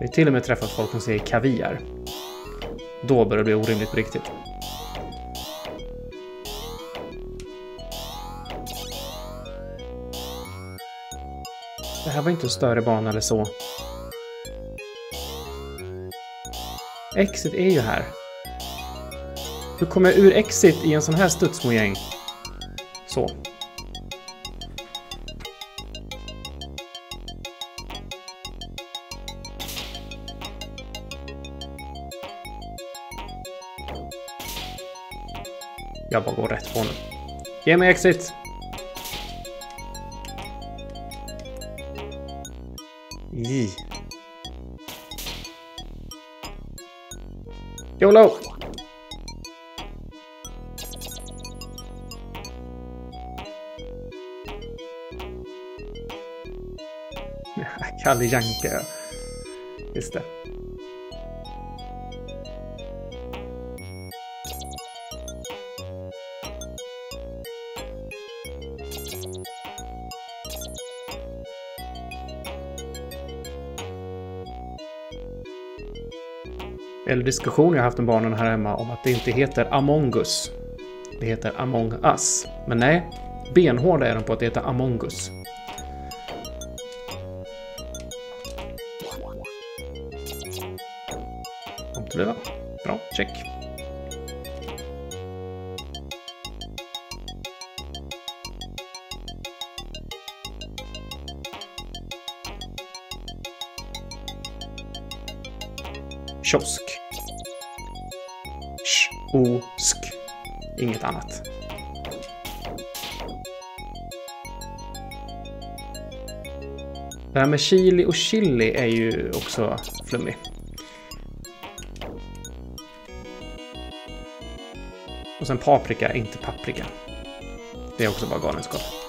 Vi har till och med träffat folk som säger kaviar. Då börjar det bli orimligt på riktigt. Det här var inte en större bana eller så. Exit är ju här. Hur kommer jag ur exit i en sån här studsmojäng? Så. Jag bara går rätt på nu. Ge mig exit! J. YOLO! Kalle Janke. Just det. Eller diskussion jag haft med barnen här hemma om att det inte heter Among us. Det heter Among us. Men nej, benhårda är de på att det heter Among us. Bra, check. Kiosk. Osk. Inget annat. Det här med chili och chili är ju också flummig. Och sen paprika, inte paprika. Det är också bara galenskap.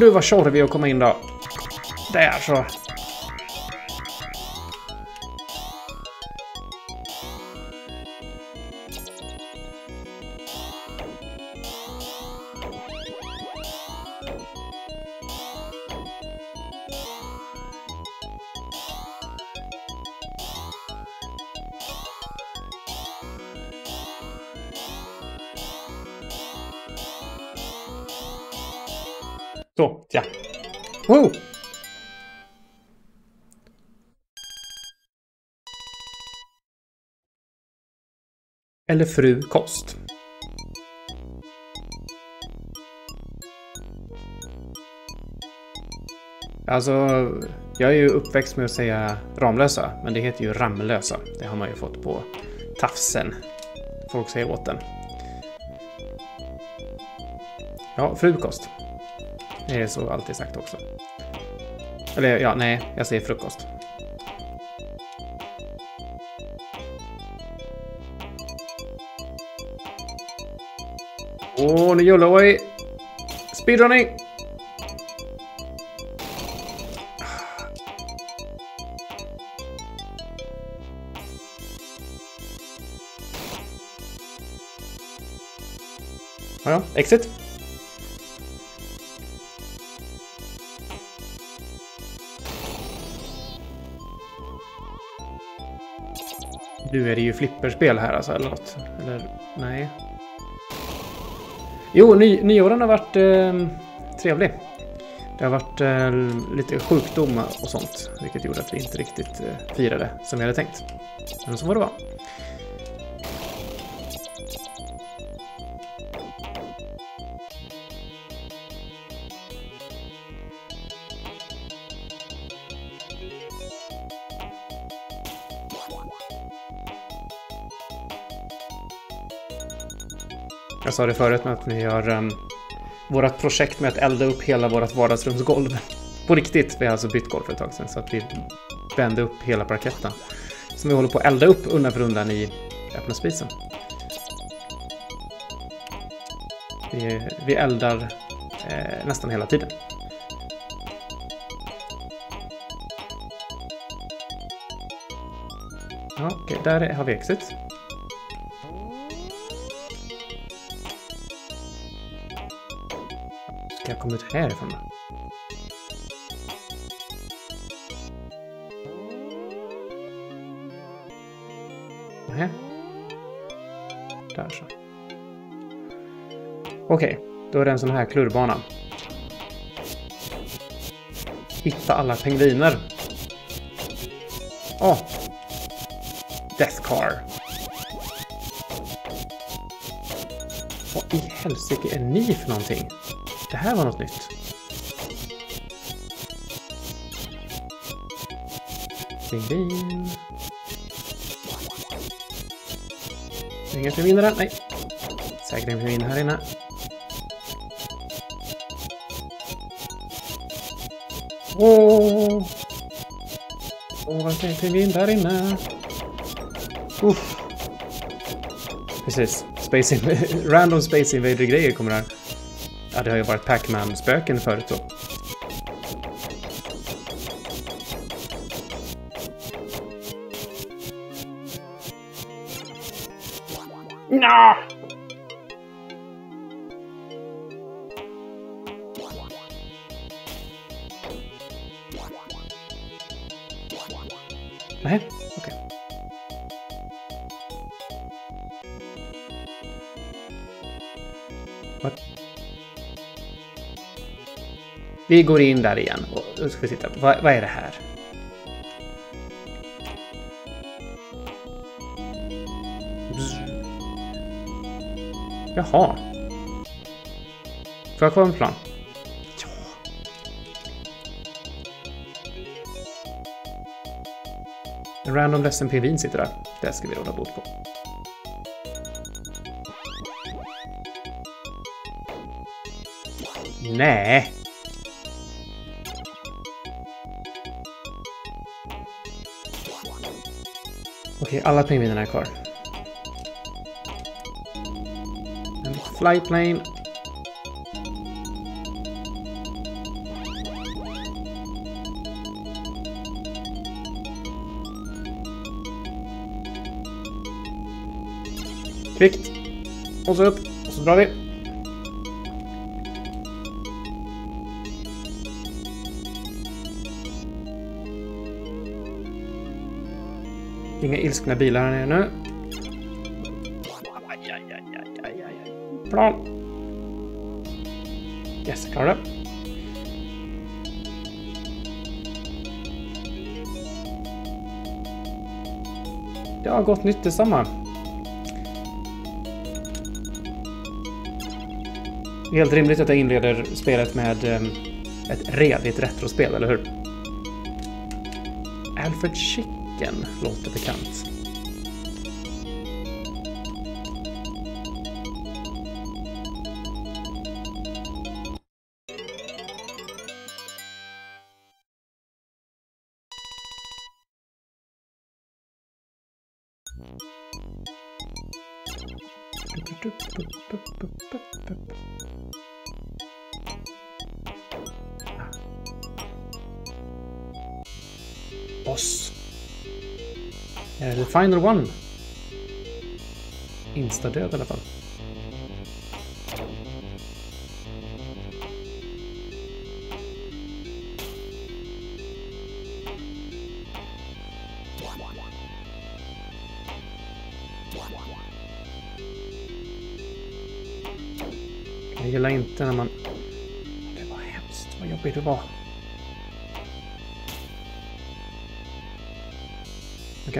Du var tjorvig att komma in då. Där så. Så, Eller frukost. Alltså, jag är ju uppväxt med att säga Ramlösa, men det heter ju Ramlösa. Det har man ju fått på tafsen. Folk säger åt den. Ja, frukost. Det är så alltid sagt också. Eller ja, nej, jag säger frukost. Åh, nu jollar vi! Speedrunning! Ja, ja, exit. Nu är det ju flipperspel här alltså, eller något. Eller nej. Jo, ny, nyåren har varit eh, trevlig. Det har varit eh, lite sjukdom och sånt, vilket gjorde att vi inte riktigt eh, firade som vi hade tänkt. Men så får det vara. Sa det förut med att vi gör ehm, um, vårt projekt med att elda upp hela vårt vardagsrumsgolv. På riktigt, vi har alltså bytt golv för ett tag sedan så att vi vände upp hela parketten. Som vi håller på att elda upp undan för undan i öppna spisen. Vi, vi eldar eh, nästan hela tiden. Ja, Okej, okay, där har vi exit. Kommit härifrån då? Nähä. Där så. Okej, okay, då är det en sån här klurrbana. Hitta alla pingviner. Åh! Oh. Death Car. Vad i helsike är ni för någonting? Det här var något nytt. Pingvin. Inga pingviner där, nej. Säkert en pingvin här inne. Åh! Åh, vad är pingvin där inne? Uff. Precis. Space Random Space Invader-grejer kommer här. Ja, det har ju varit Pac-Man-spöken förut då. Vi går in där igen och ska vi titta. Vad, vad är det här? Bzz. Jaha. Får jag komma en plan? Ja. En random ledsen pingvin sitter där. Det ska vi råda bot på. Nej. Okej, alla pingvinerna är kvar. En flight. Kvickt. Och så upp. Och så drar vi. Inga ilskna bilar här nere nu. Aj, aj, aj, aj, aj. Plan. Yes, jag klarar det. Ja, gott nytt detsamma. Helt rimligt att jag inleder spelet med ehm, ett redigt retrospel, eller hur? Alfred Chicken låter bekant. Final one. Instadöd i alla fall.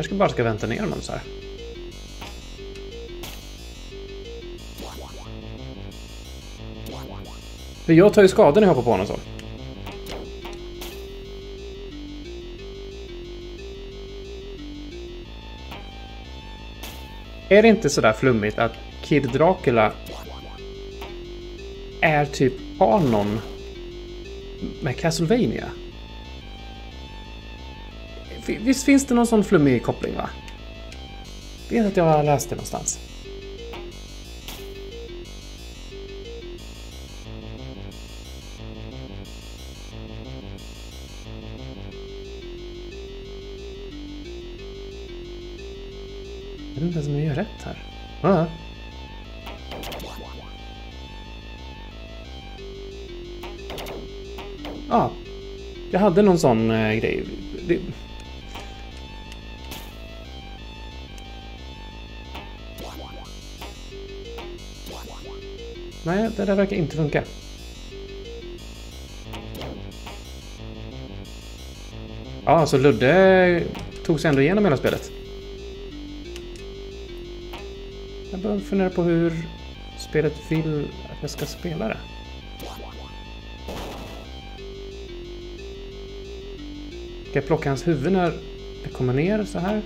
Kanske bara ska vänta ner honom så här. För jag tar ju skada när jag hoppar på honom så. Är det inte sådär flummigt att Kid Dracula är typ Anon med Castlevania? Visst finns det någon sån flummig koppling, va? Jag vet att jag har läst det någonstans. Jag vet inte ens om jag gör rätt här. Ja. Ja. Jag hade någon sån eh, grej. Det... Nej, det där verkar inte funka. Ja, så Ludde tog sig ändå igenom hela spelet. Jag börjar fundera på hur spelet vill att jag ska spela det. Ska jag plocka hans huvud när det kommer ner så här?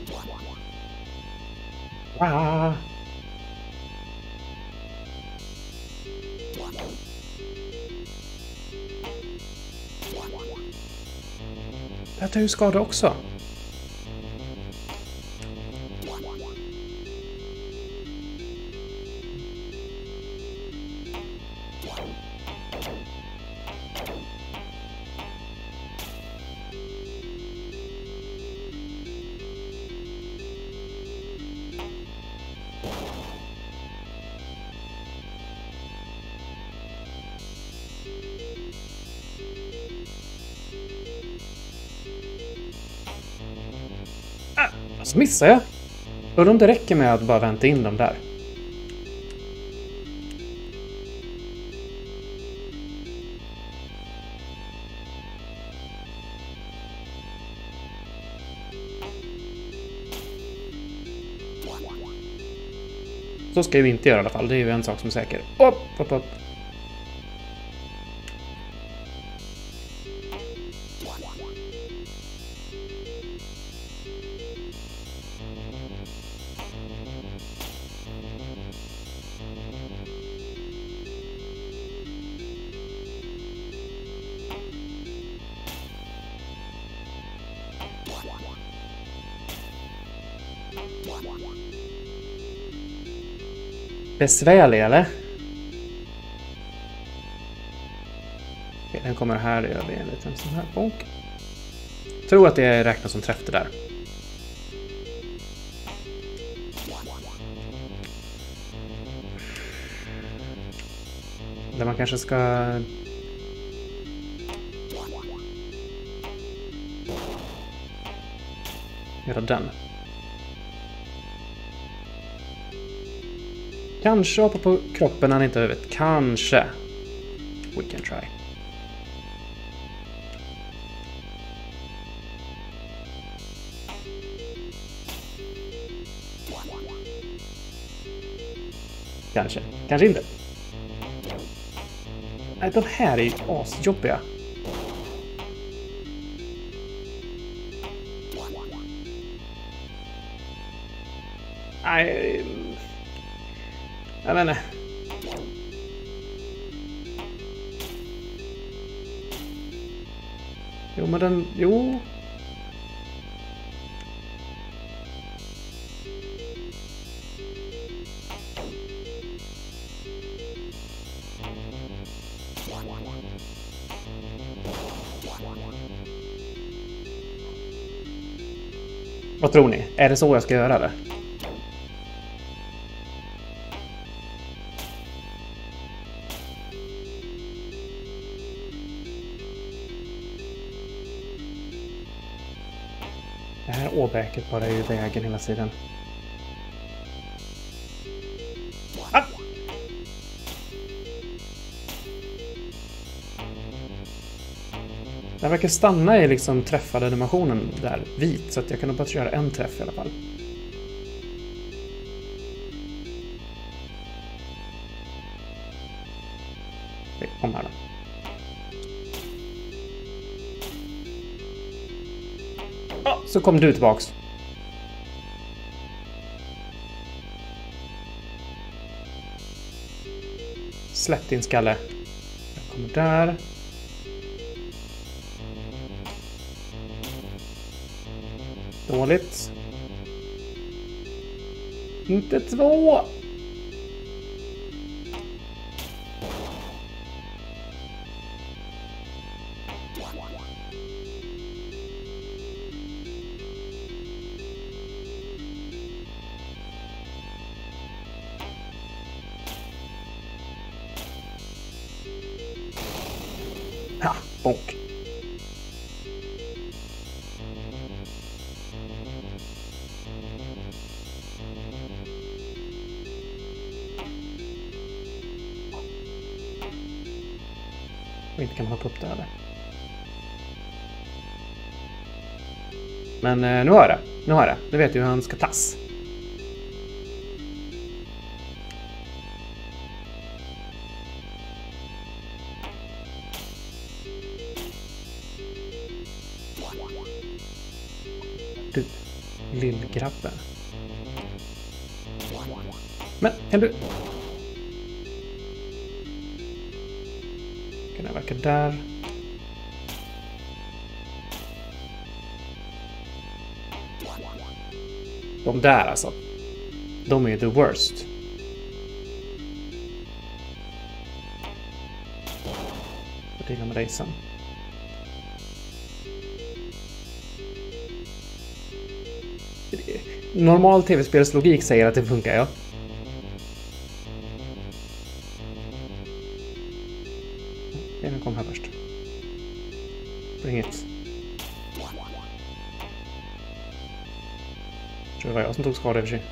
Det här tar ju skada också. Missar jag. Undrar om det räcker med att bara vänta in dem där. Så ska vi inte göra i alla fall. Det är ju en sak som är säker. Upp, upp, upp. Besvärlig eller? Okej, den kommer här, gör vi en liten sån här bonk. Tror att det räknas som träff det där. Där man kanske ska... Göra den. Kanske hoppa på kroppen när han inte huvudet. Kanske. We can try. Kanske. Kanske inte. Nej, de här är ju asjobbiga. Nej, jag vet inte. Jo, men den... Jo. Vad tror ni? Är det så jag ska göra det? Det här bara är i vägen hela tiden. Ah! Den verkar stanna i liksom träffade animationen där, vit, så att jag kan nog bara köra en träff i alla fall. Okej, kom här då. Ja, så kom du tillbaks. Släpp din skalle. Jag kommer där. Dåligt. Inte två! Men eh, nu har jag det. Nu har jag det. Nu vet jag hur han ska tas. Där alltså. De är ju the worst. Jag dealar med dig sen. Normal tv-spelslogik säger att det funkar, ja. Tror det för sig.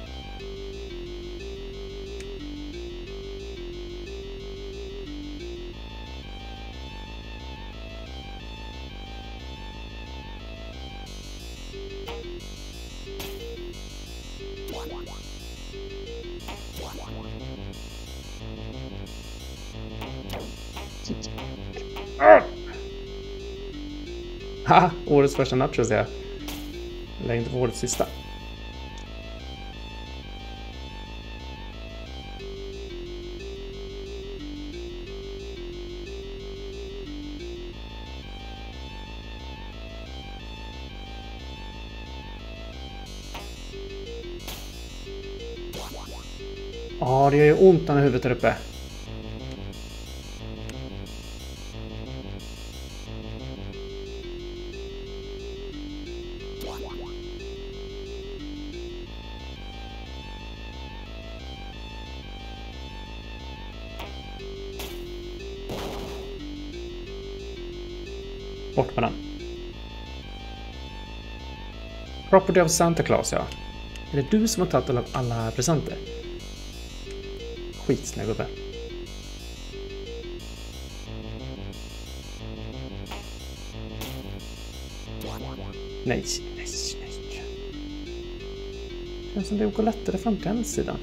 Årets första nachos ja. Eller inte årets sista. Det gör ju ont när huvudet är uppe. Bort med den. Property of Santa Claus, ja. Är det du som har tagit alla, alla presenter? Skitsnäll gubbe. Nej, nej, nej. Känns som det går lättare fram till den sidan.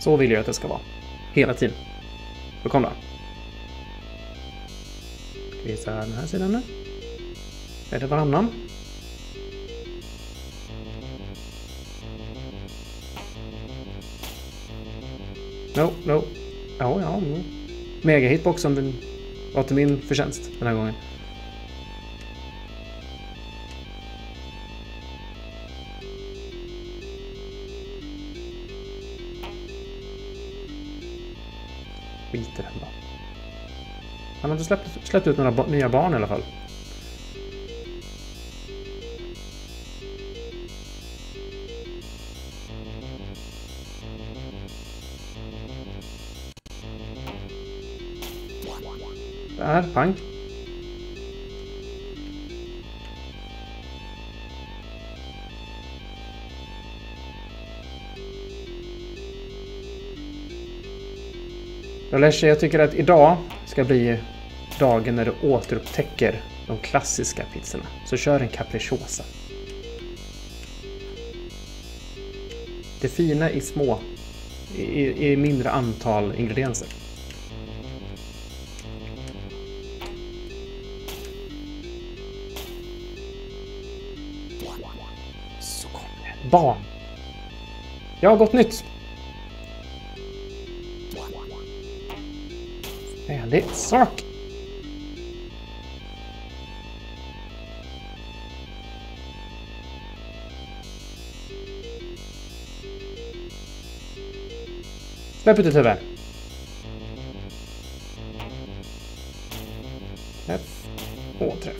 Så vill jag att det ska vara. Hela tiden. Då kom då. Visa den här sidan nu. Är det varannan? No, no. Ja, ja, mm. no. Mega-hitboxen var till min förtjänst den här gången. Skit i den bara. Han har inte släppt, släppt ut några ba nya barn i alla fall. Där, pang. Jag tycker att idag ska bli dagen när du återupptäcker de klassiska pizzorna. Så kör en capricciosa. Det fina i små, i, i mindre antal ingredienser. Så kommer det. Barn. Jag har gått nytt. Väldigt sak. Släpp ut ditt huvud. Träff. Och träff.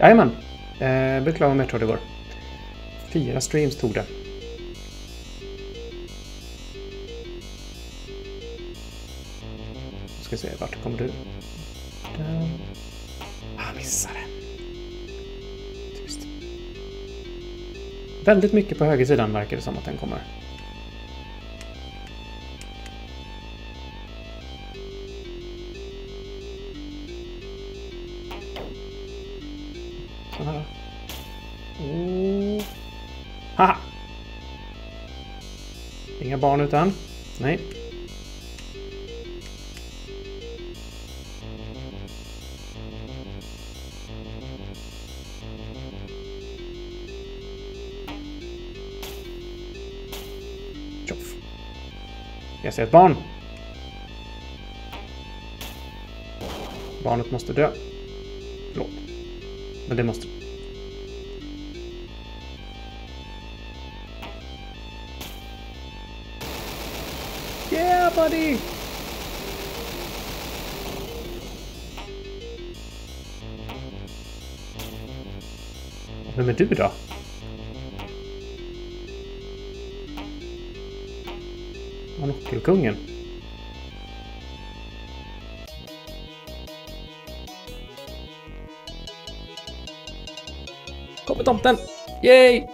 Jajamän. Eh, blev klar med Metroid igår. Fyra streams tog det. ska se, vart kommer du? Där. Ah, missade. Tyst. Väldigt mycket på högersidan verkar det som att den kommer. Oh. Haha! Inga barn utan. Nej. Jag ser ett barn. Barnet måste dö. Förlåt. Men det måste... Yeah, buddy! Vem är du då? Kungen. Kommer tomten! Yay!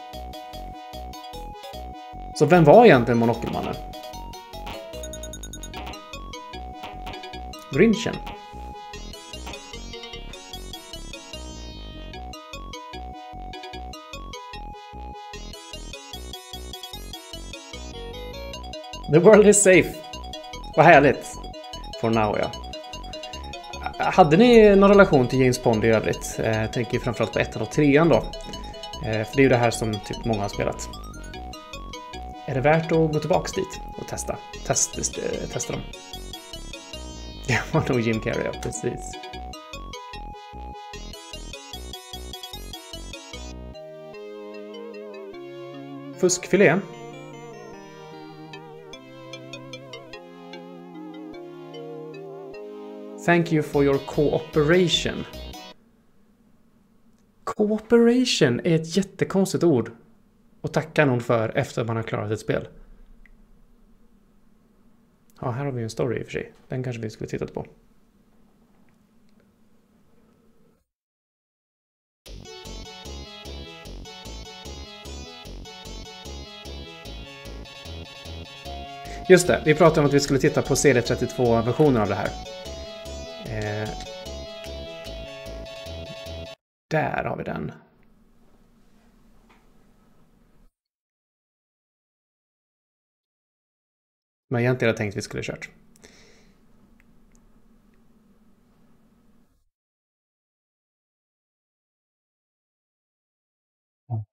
Så vem var egentligen monokelmannen? Grinchen? The world is safe. Vad härligt. For now, ja. Hade ni någon relation till James Bond i övrigt? Eh, Jag tänker framförallt på ettan och trean då. Eh, För det är ju det här som typ många har spelat. Är det värt att gå tillbaks dit och testa? Test, eh, testa dem. Det var nog Jim Carrey, ja, precis. Fuskfilé. Thank you for your cooperation. Cooperation är ett jättekonstigt ord att tacka någon för efter att man har klarat ett spel. Ja, här har vi en story i och för sig. Den kanske vi skulle tittat på. Just det, vi pratade om att vi skulle titta på CD32-versionen av det här. Eh, där har vi den. Men egentligen hade tänkt att vi skulle kört.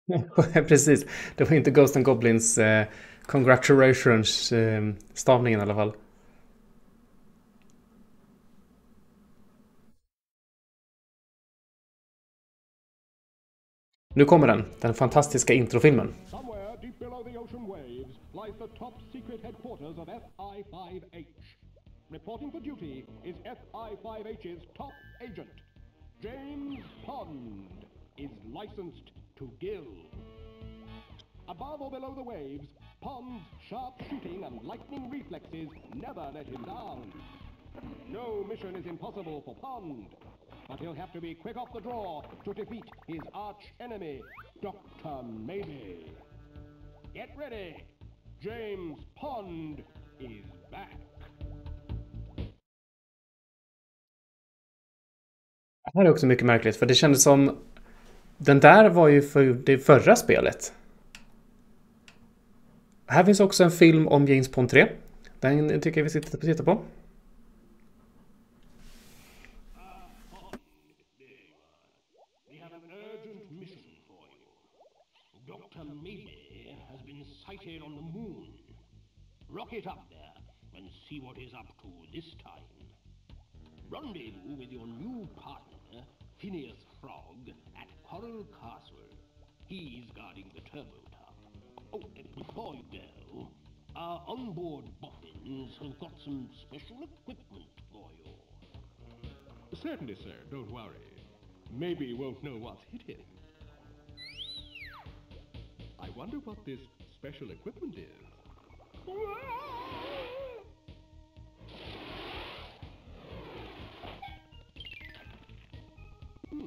Precis, det var inte Ghost and Goblins eh, congratulations eh, stavningen i alla fall. Nu kommer den, den fantastiska introfilmen. Somewhere the ocean waves lies the top secret headquarters of FI-5H. Reporting for duty is FI-5H's top agent. James Pond is licensed to kill. Above or below the waves, Pond's sharp shooting and lightning reflexes never let him down. No mission is impossible for Pond, but he'll have to be quick off the draw to defeat his arch enemy, Dr. Maybe. Get ready! James Pond is back. Det här är också mycket märkligt för det kändes som den där var ju för det förra spelet. Här finns också en film om James Pond 3. Den tycker jag vi ska titta på. Rocket up there and see what he's up to this time. Rendezvous with your new partner, Phineas Frog, at Coral Castle. He's guarding the turbo tub. Oh, and before you go, our onboard boffins have got some special equipment for you. Certainly, sir. Don't worry. Maybe won't know what's hit him. I wonder what this special equipment is. Hmm.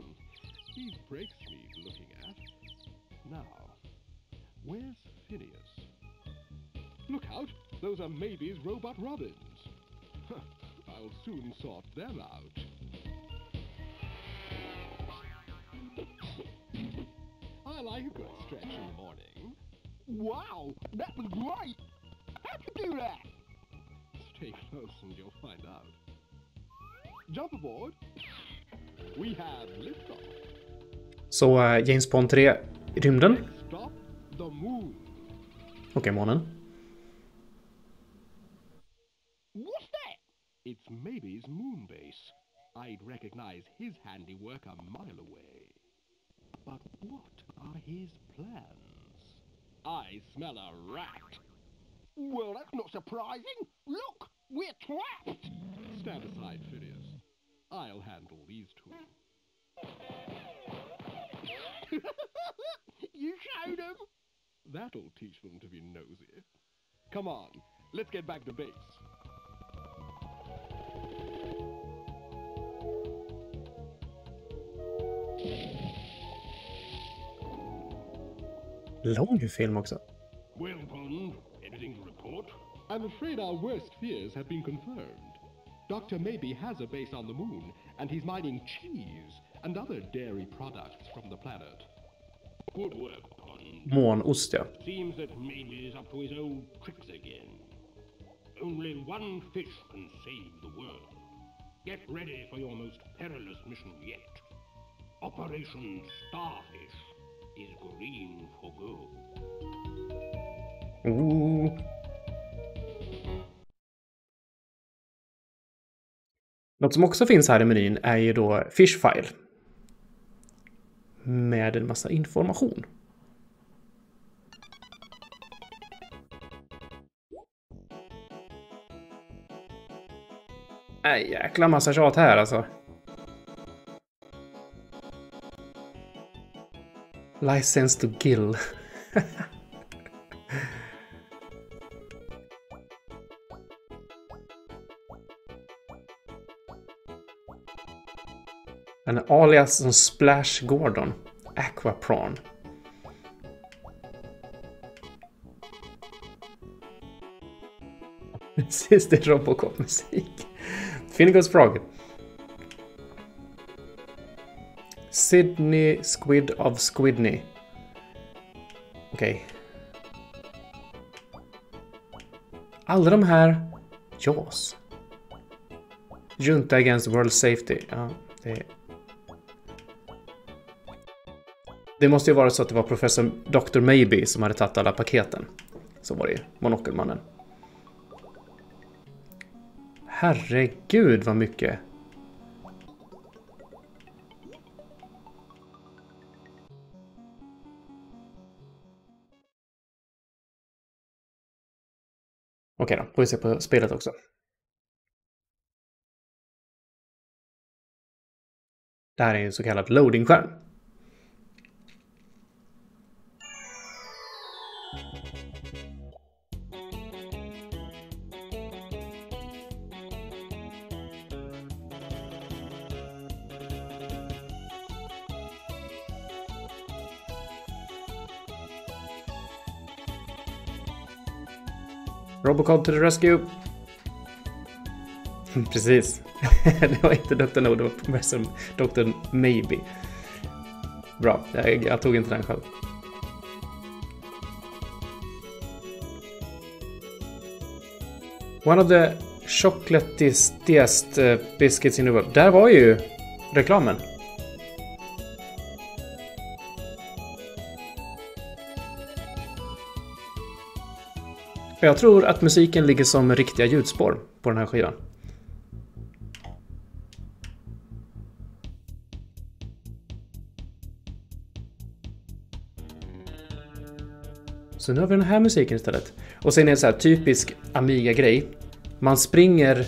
He breaks me looking at. Now, where's Phineas? Look out! Those are Maby's robot robins. Huh. I'll soon sort them out. I like a good stretch in the morning. Wow, that was great! Do that? Stay close and you'll find out. Jump aboard. We have liftoff. Så uh, James Bond 3, rymden. Next stop, the moon. Okej, månen. What's that? It's Maybe's moon base. I'd recognize his handiwork a mile away. But what are his plans? I smell a rat. Well, that's not surprising. Look, we're trapped. Stand aside, Phineas. I'll handle these two. you showed them. That'll teach them to be nosy. Come on, let's get back to base. Lång film också. Well, I'm afraid our worst fears have been confirmed. Dr. Maybe has a base on the moon, and he's mining cheese and other dairy products from the planet. Good work, Bond. Månost, ja. Seems that Maybe is up to his old tricks again. Only one fish can save the world. Get ready for your most perilous mission yet. Operation Starfish is green for good. Ooh. Något som också finns här i menyn är ju då Fishfile. Med en massa information. Nej, jäkla massa tjat här alltså. License to kill. En alias som Splash Gordon. Aquapron. Precis, det är Robocop-musik. Finnegans Frog. Sydney Squid of Squidney. Okej. Alla de här... Jaws. Junta Against World Safety. Ja, det... Det måste ju vara så att det var professor Dr. Maybe som hade tagit alla paketen. Så var det ju. Monokelmannen. Herregud vad mycket. Okej då, får vi se på spelet också. Det här är en så kallad loading-skärm. Robocop to the rescue! Precis. det var inte Dr. No, det var professor Dr. Maybe. Bra, jag, jag tog inte den själv. One of the chocolatiest eh, biscuits in the world. Där var ju reklamen. Jag tror att musiken ligger som riktiga ljudspår på den här skivan. Så nu har vi den här musiken istället. Och sen är det så här typisk Amiga-grej. Man springer...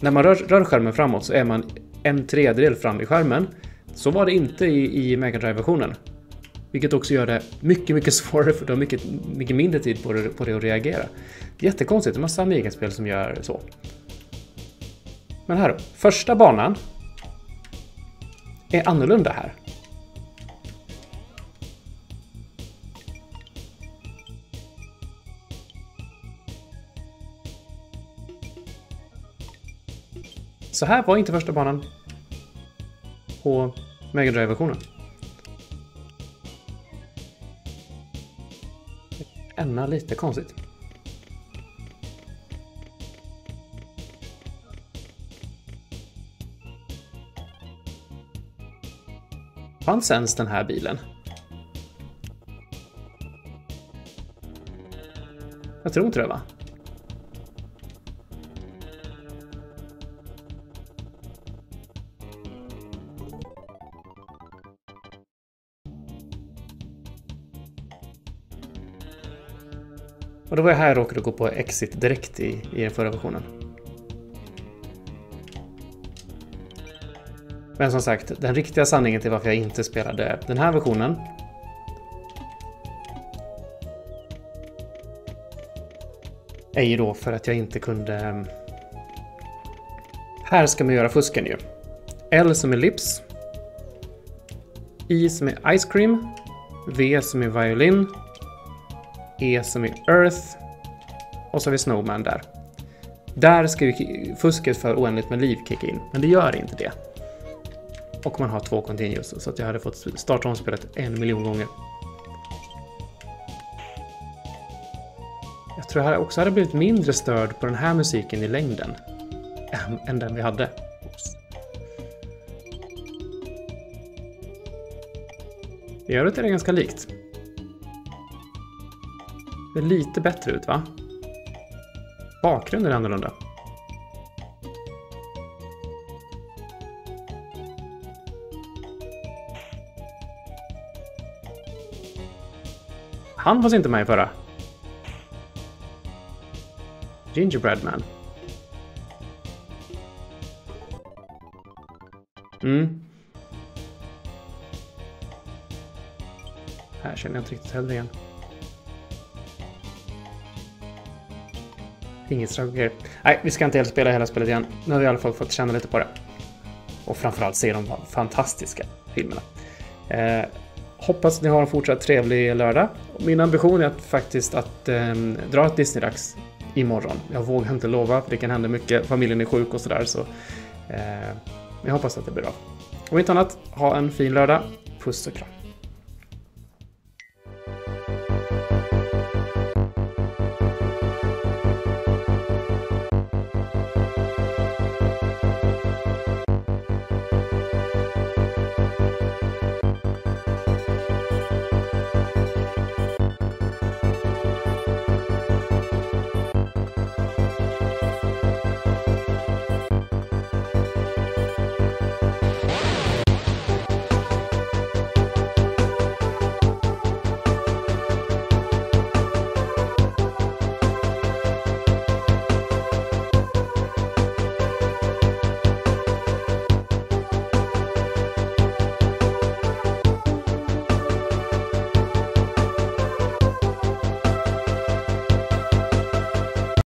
När man rör, rör skärmen framåt så är man en tredjedel fram i skärmen. Så var det inte i, i Mega Drive-versionen. Vilket också gör det mycket, mycket svårare för du har mycket, mycket mindre tid på det, på det att reagera. Jättekonstigt, det är en massa Amiga-spel som gör så. Men här då, första banan är annorlunda här. Så här var inte första banan på Mega Drive-versionen. Enna lite konstigt. Fanns ens den här bilen? Jag tror inte det va? Och det var här jag råkade gå på exit direkt i, i den förra versionen. Men som sagt, den riktiga sanningen till varför jag inte spelade den här versionen är ju då för att jag inte kunde... Här ska man göra fusken ju. L som är lips. I som är ice cream. V som är violin. E som i earth. Och så har vi snowman där. Där ska ju fusket för oändligt med liv kicka in, men det gör inte det. Och man har två continues, så att jag hade fått starta om spelet en miljon gånger. Jag tror jag också hade blivit mindre störd på den här musiken i längden än den vi hade. I övrigt är det ganska likt. Det är lite bättre ut, va? Bakgrunden är annorlunda. Han fanns inte med i förra. Gingerbread Man. Mm. Här känner jag inte riktigt heller igen. Inget strategier. Nej, vi ska inte helt spela hela spelet igen. Nu har vi i alla fall fått känna lite på det. Och framförallt se de fantastiska filmerna. Eh, hoppas ni har en fortsatt trevlig lördag. Min ambition är att faktiskt att eh, dra ett Disney-dags imorgon. Jag vågar inte lova, för det kan hända mycket. Familjen är sjuk och sådär. Så, eh, jag hoppas att det blir bra. Om inte annat, ha en fin lördag. Puss och kram.